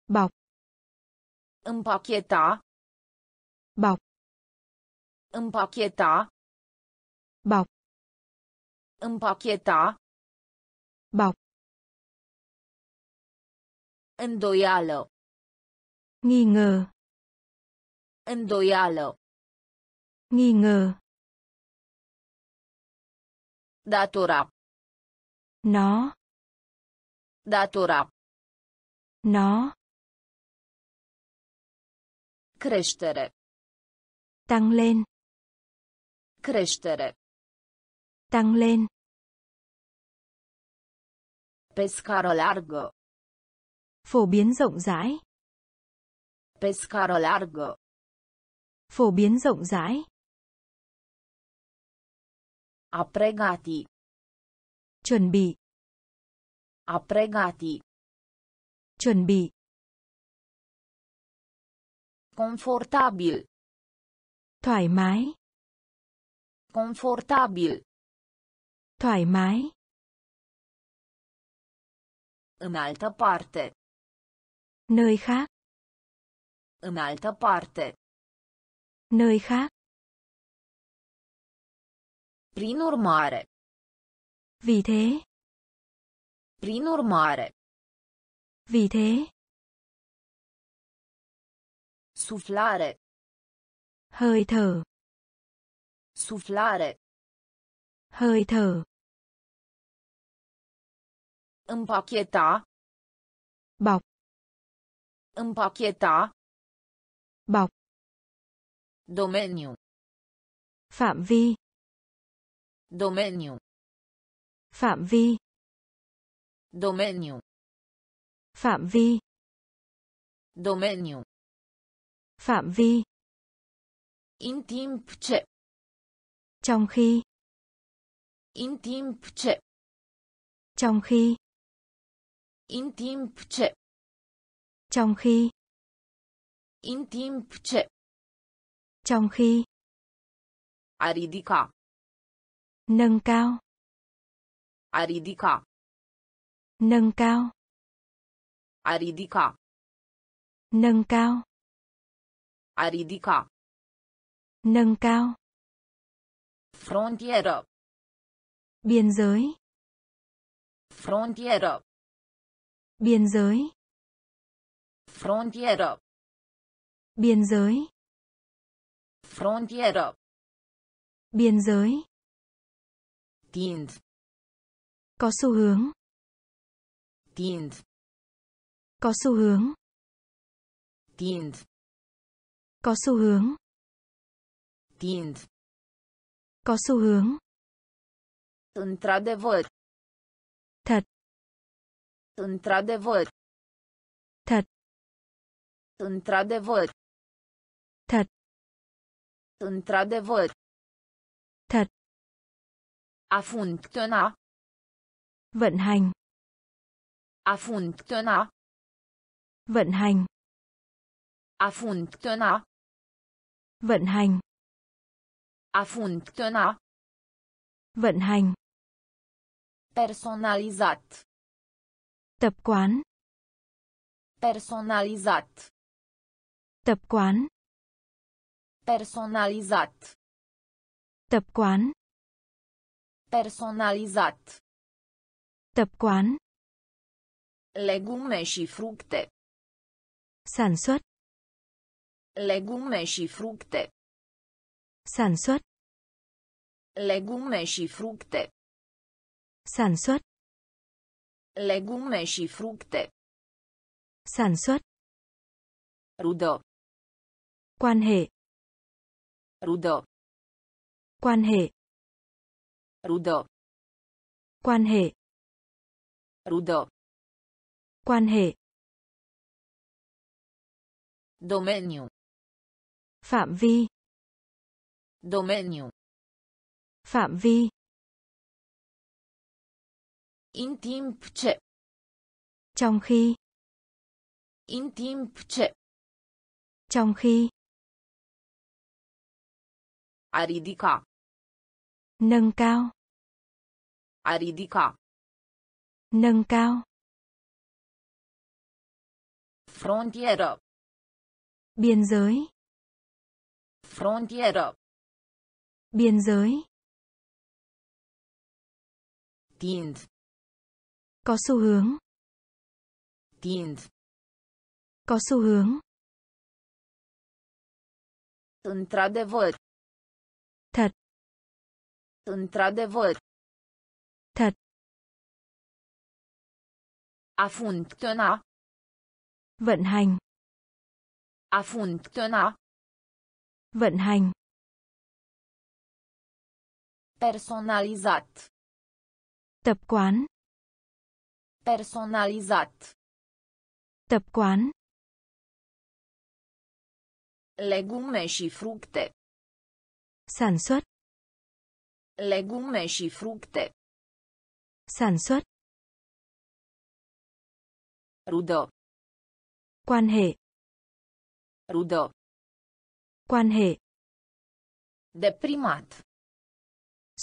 Bọc. Împacheta. Bọc. Împacheta. Bọc. Împacheta. Bọc. Îndoială. Nghi ngờ. Îndoială. Nghi ngờ. Datora. Nó. Datora. Nó. Creștere. Tăng lên. Creștere. Tăng lên. Pe scară largă. Phổ biến rộng rãi. Pe scară largă. Phổ biến rộng rãi. A pregati. Chuẩn bị. A pregati. Chuẩn bị. Confortabil. Thoải mái. Confortabil. Thoải mái. În altă parte. Nơi khác. În altă parte. Nơi khác. Prin urmare. Vì thế. Prin urmare. Vì thế. Suflare. Hơi thở. Suflare. Hơi thở. Împacheta. Bọc. Împacheta. Bọc. Domeniu. Phạm vi. Domeniu. Phạm vi. Domeniu. Phạm vi. Domeniu. Phạm vi. In timp ce. Trong khi. In timp ce. Trong khi. In timp ce. Trong khi. In timp ce. Trong khi. A ridica. Nâng cao. A ridica. Nâng cao. A ridica. Nâng cao. A ridica. Nâng cao. Frontieră. Biên giới. Frontieră. Biên giới. Frontieră. Biên giới. Frontieră. Biên giới. Tind. Có xu hướng. Tind. Có xu hướng. Tind. Có xu hướng. Tind. Có xu hướng. Într-adevăr. Thật. Într-adevăr. Thật. Într-adevăr. Thật. Într-adevăr. Thật. A funcționa. Vận hành. A funcționa. Vận hành. A funcționa. Vận hành. A funcționa. Vận hành. Personalizat. Tập quán. Personalizat. Tập quán. Personalizat. Tập quán. Personalizat. Tập quán. Legume și fructe. Sản xuất. Legume și fructe. Sản xuất. Legume și fructe. Sản xuất. Legume și fructe. Sản xuất. Rudă. Quan hệ. Rudă. Quan hệ. Rudă. Quan hệ. Rudă. Quan hệ. Domeniu. Phạm vi. Domeniu. Phạm vi. In timp ce. Trong khi. In timp ce. Trong khi. A ridica. Nâng cao. A ridica. Nâng cao. Frontieră. Biên giới. Frontieră. Biên giới. Tind. Có xu hướng. Tind. Có xu hướng. Într-adevăr. Thật. Într-adevăr. Thật. A funcționa. Vận hành. A funcționa. Vận hành. Personalizat. Tập quán. Personalizat. Tập quán. Legume și fructe. Sản xuất. Legume și fructe. Sản xuất. Rudă. Quan hệ. Rudă. Quan hệ. Deprimat.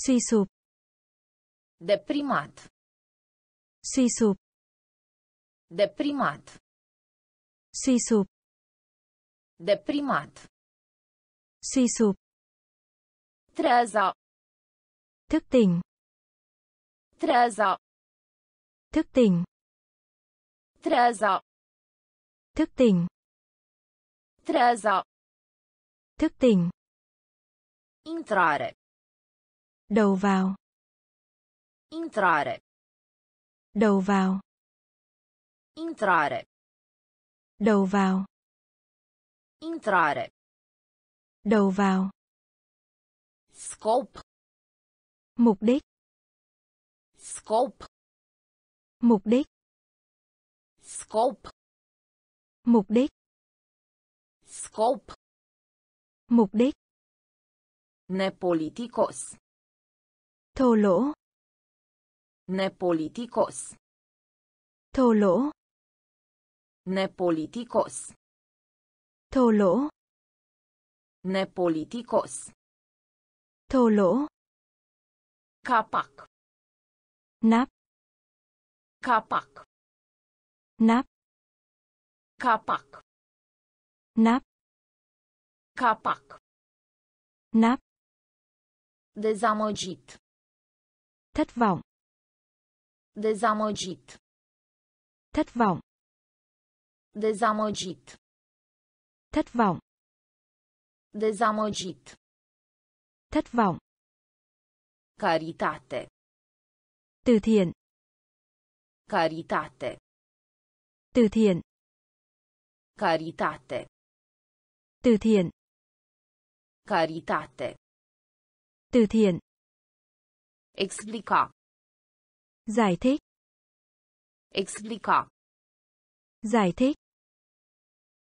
Suy sụp. Deprimat. Suy sụp. Deprimat. Suy sụp. Deprimat. Suy sụp. Trează. Thức tỉnh. Trează. Thức tỉnh. Trează. Thức tỉnh. Trează. Thức tỉnh. Intrare. Đầu vào. Intrare. Đầu vào. Intrare. Đầu vào. Intrare. Đầu vào. Scop. Mục đích. Scop. Mục đích. Scop. Mục đích. Scop. Mục đích. Nepoliticos. Thô lỗ. Nepoliticos. Thô lỗ. Nepoliticos. Thô lỗ. Nepoliticos. Thô lỗ. Capac. Nắp. Capac. Nắp. Capac. Nắp. Capac. Nắp. Dezamăgit. Thất vọng. Dezamăgit. Thất vọng. Dezamăgit. Thất vọng. Dezamăgit. Thất vọng. Caritate. Từ thiện. Caritate. Từ thiện. Caritate. Từ thiện. Caritate. Từ thiện. Explica. Giải thích. Explica. Giải thích.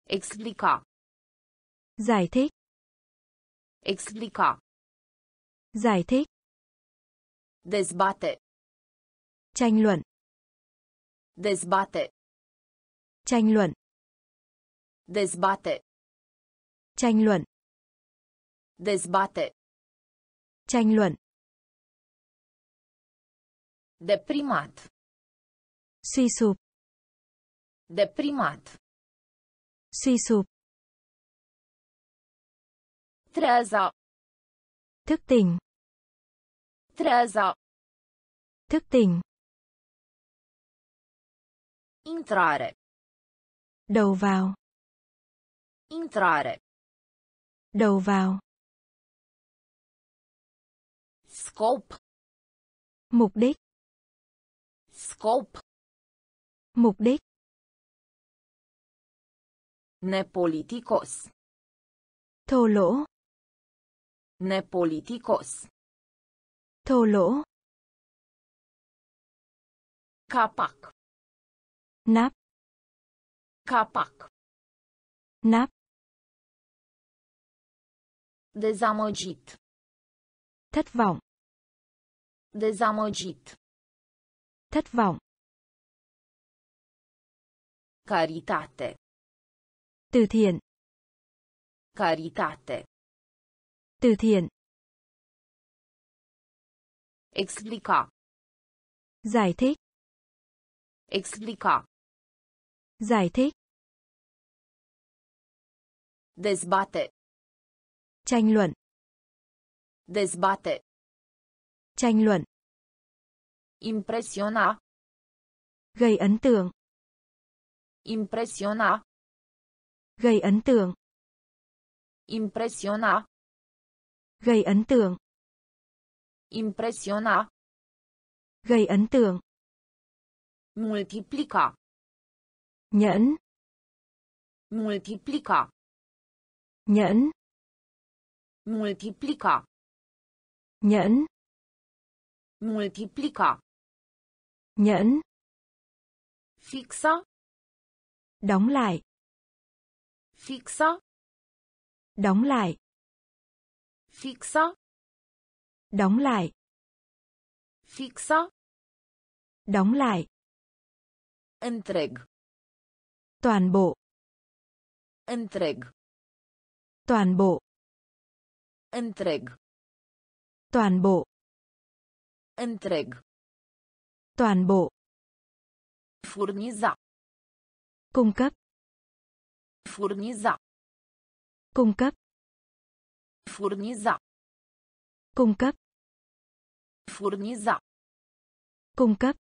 Explica. Giải thích. Explica. Giải thích. Dezbate. Tranh luận. Dezbate. Tranh luận. Dezbate. Tranh luận. Dezbate. Tranh luận. Deprimat. Suy sụp. Deprimat. Suy sụp. Trează. Thức tỉnh. Trează. Thức tỉnh. Intrare. Đầu vào. Intrare. Đầu vào. Scop. Mục đích. Scop. Mục đích. Nepoliticos. Thô lỗ. Nepoliticos. Thô lỗ. Capac. Nắp. Capac. Nắp. Dezamăgit. Thất vọng. Dezamăgit. Thất vọng. Caritate. Từ thiện. Caritate. Từ thiện. Explica. Giải thích. Explica. Giải thích. Dezbate. Tranh luận. Dezbate. Tranh luận. Impresiona. Gây ấn tượng. Impresiona. Gây ấn tượng. Impresiona. Gây ấn tượng. Impresiona. Gây ấn tượng. Multiplica. Nhẫn. Multiplica. Nhẫn. Multiplica. Nhẫn. Multiplica. Nhẫn. Fixa. Đóng lại. Fixa. Đóng lại. Fixa. Đóng lại. Fixa. Đóng lại. Întreg. Toàn bộ. Întreg. Toàn bộ. Întreg. Toàn bộ. Întreg. Toàn bộ. Furniza. Cung cấp. Furniza. Cung cấp. Furniza. Cung cấp. Furniza. Cung cấp.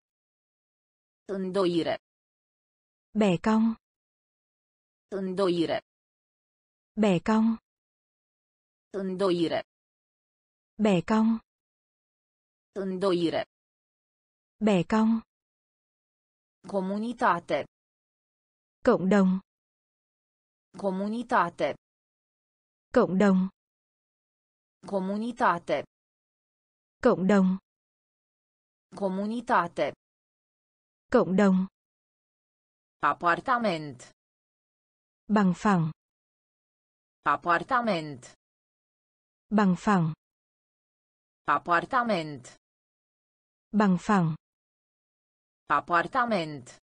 Îndoire. Bẻ cong. Îndoire. Bẻ cong. Îndoire. Bẻ cong. Îndoire. Bẻ cong. Comunitate. Cộng đồng. Comunitate. Cộng đồng. Comunitate. Cộng đồng. Comunitate. Cộng đồng. Apartament. Bằng phẳng. Apartament. Bằng phẳng. Apartament. Bằng phẳng. Apartament.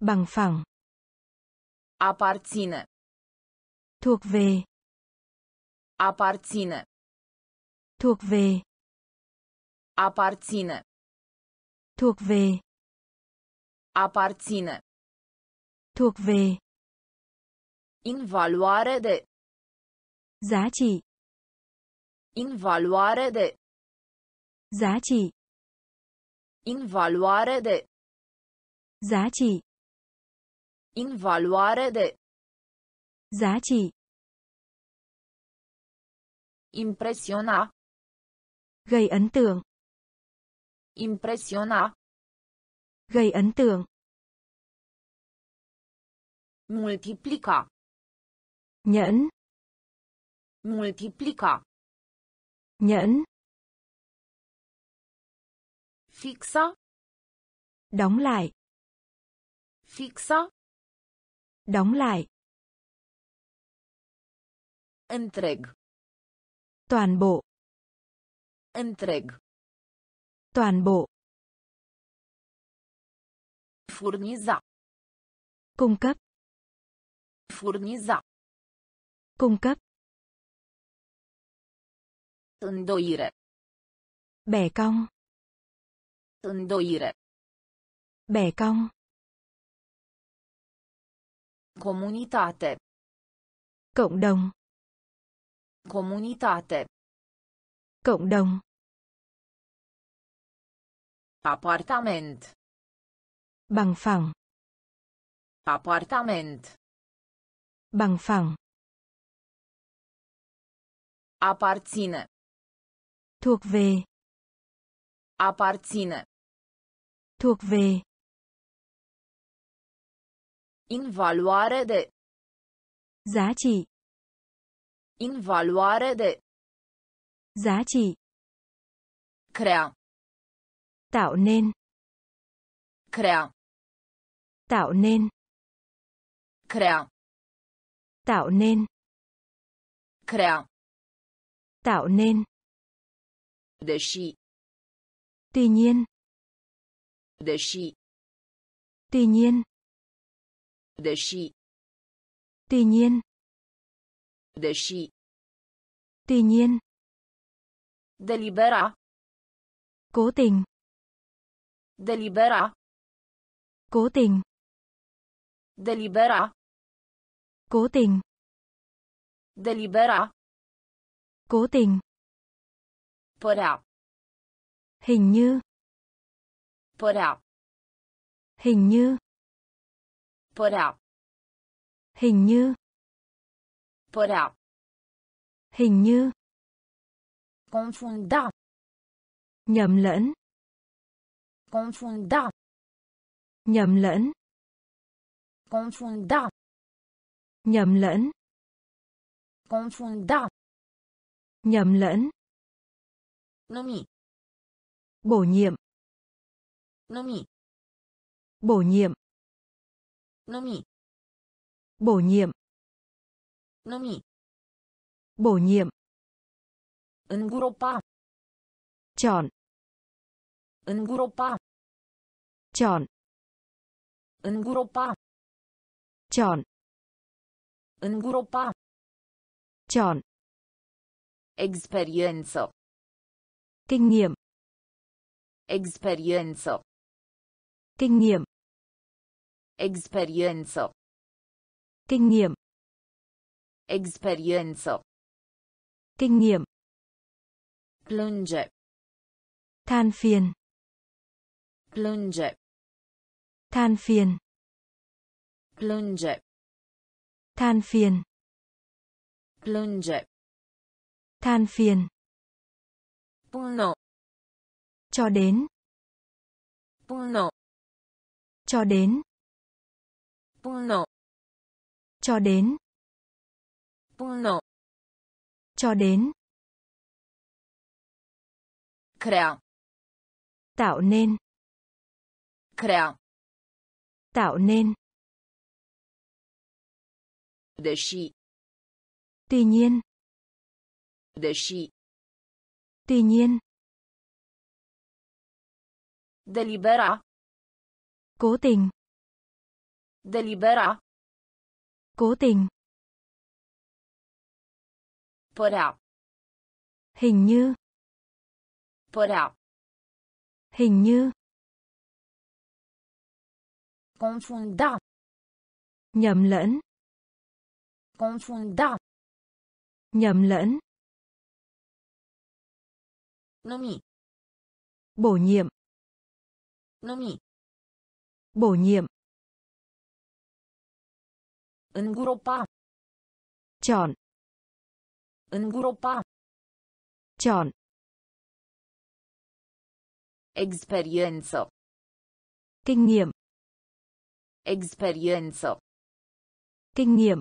Bằng phẳng. Aparține. Thuộc về. Aparține. Thuộc về. Aparține. Thuộc về. Aparține. Thuộc về. In valoare de. Giá trị. In valoare de. Giá trị. In valoare de. Giá trị. In valoare de. Giá trị. Impresiona. Gây ấn tượng. Impresiona. Gây ấn tượng. Multiplica. Nhẫn. Multiplica. Nhẫn. Fixa. Đóng lại. Fixa. Đóng lại. Întreg. Toàn bộ. Întreg. Toàn bộ. Furniza. Cung cấp. Furniza. Cung cấp. Îndoire. Bẻ cong. Îndoire. Bẻ cong. Comunitate. Cộng đồng. Comunitate. Cộng đồng. Apartament. Bằng phẳng. Apartament. Bằng phẳng. Aparține. Thuộc về. Aparține. Thuộc về. In valoare de. Giá trị. In valoare de. Giá trị. Crea. Tạo nên. Crea. Tạo nên. Crea. Tạo nên. Crea. Tạo nên. Deși. Tuy nhiên. Deși. Tuy nhiên. Deși. Tuy nhiên. Deși. Tuy nhiên. Delibera. Cố tình. Delibera. Cố tình. Delibera. Cố tình. Delibera. Cố tình. Părea. Hình như. Părea. Hình như. Părea. Hình như. Părea. Hình như. Confunda. Nhầm lẫn. Confunda. Nhầm lẫn. Confunda. Nhầm lẫn. Confunda. Nhầm lẫn. Numi. Bổ nhiệm. Numi. Bổ nhiệm. Numi. Bổ nhiệm. Numi. Bổ nhiệm. Îngropa. Chọn. Îngropa. Chọn. Îngropa. Chọn. Îngropa. Chọn. Experiență. Kinh nghiệm. Experiență. Kinh nghiệm. Experiență. Kinh nghiệm. Experiență. Kinh nghiệm. Plânge. Than phiền. Plânge. Than phiền. Plânge. Than phiền. Plânge. Than phiền. Până. Cho đến. Până. Cho đến. Până. Cho đến. Până. Cho đến. Crea. Tạo nên. Crea. Tạo nên. Deși. Tuy nhiên. Deși. Tuy nhiên. Delibera. Cố tình. Delibera. Cố tình. Părea. Hình như. Părea. Hình như. Confunda. Nhầm lẫn. Confunda. Nhầm lẫn. Numi. Bổ nhiệm. Numi. Bổ nhiệm. Îngropa. Chọn. Îngropa. Chọn. Experiență. Kinh nghiệm. Experiență. Kinh nghiệm.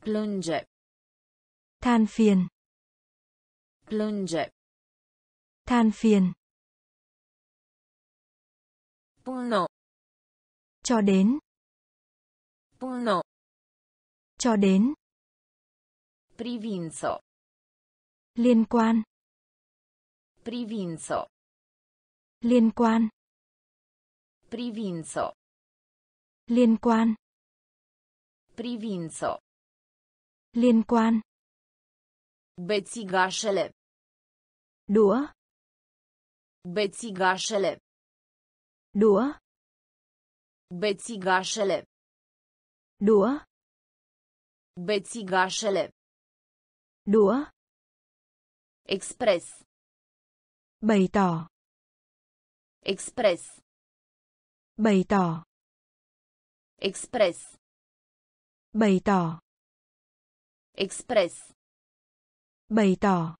Plânge. Than phiền. Plânge. Than phiền. Până. Cho đến. Până. Cho đến. Privință. Liên quan. Privință. Liên quan. Privință. Liên quan. Privință. Liên quan. Bețigașele. Đũa. Bețigașele. Đũa. Bețigașele. Đũa. Bețigașele. Đũa. Expres. Bày tỏ. Expres. Bày tỏ. Expres. Bày tỏ. Expres. Bày tỏ.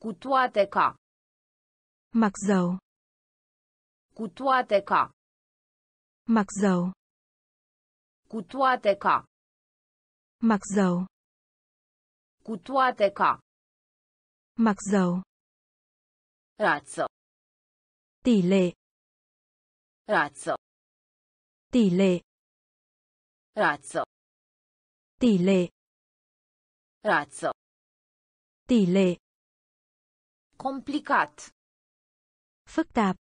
Cu toate ca. Mặc dầu. Cu toate ca. Mặc dầu. Cu toate ca. Mặc dầu. Cu toate ca. Mặc dầu. Razzo. Tỷ lệ. Razzo. Tỷ lệ. Razzo. Tỷ lệ. Razzo. Tỷ lệ. Complicat. Phức tạp.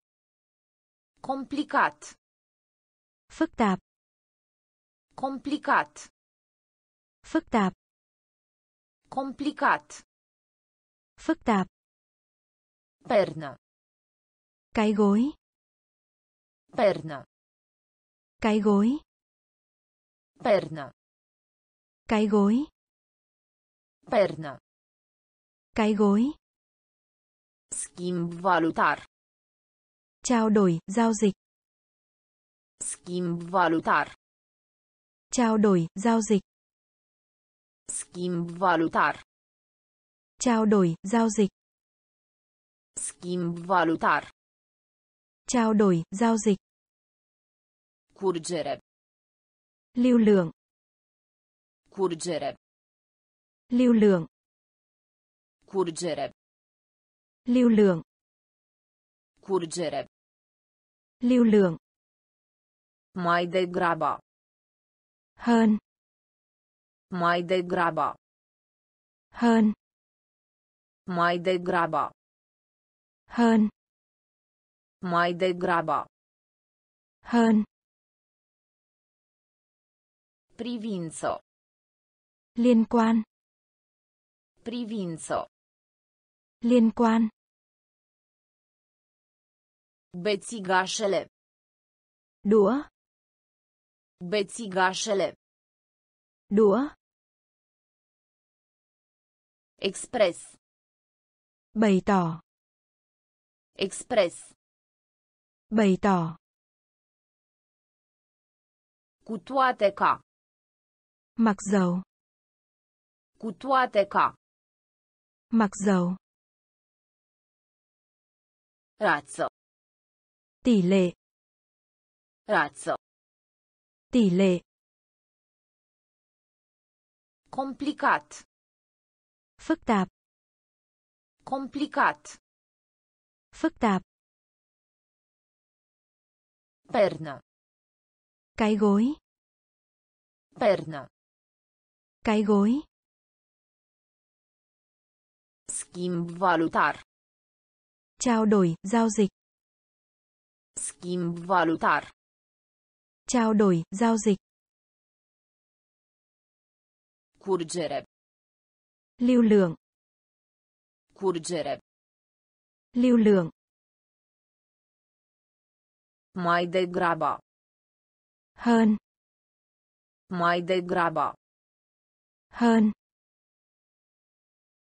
Complicat. Phức tạp. Complicat. Phức tạp. Complicat. Phức tạp. Perna. Cái gối. Perna. Cái gối. Perna. Cái gối. Perna. Cái gối. Schimb valutar. Trao đổi, giao dịch. Schimb valutar. Trao đổi, giao dịch. Schimb valutar. Trao đổi, giao dịch. Schimb valutar. Trao đổi, giao dịch. Curgere. Lưu lượng. Curgere. Lưu lượng. Curgere. Lưu lượng. Curgere. Lưu lượng. Mai degrabă. Hơn. Mai degrabă. Hơn. Mai degrabă. Hơn. Mai degrabă. Hơn. Privință. Liên quan. Privință. Liên quan. Bețigașele. Đũa. Bețigașele. Đũa. Expres. Bày tỏ. Expres. Bày tỏ. Cu toate ca. Mặc dầu. Cu toate ca. Mặc dầu. Razzo. Tỷ lệ. Razzo. Tỷ lệ. Complicat. Phức tạp. Complicat. Phức tạp. Perna. Cái gối. Perna. Cái gối. Schimb valutar. Trao đổi, giao dịch. Schimb valutar. Trao đổi, giao dịch. Curgere. Lưu lượng. Curgere. Lưu lượng. Mai degrabă. Hơn. Mai degrabă. Hơn.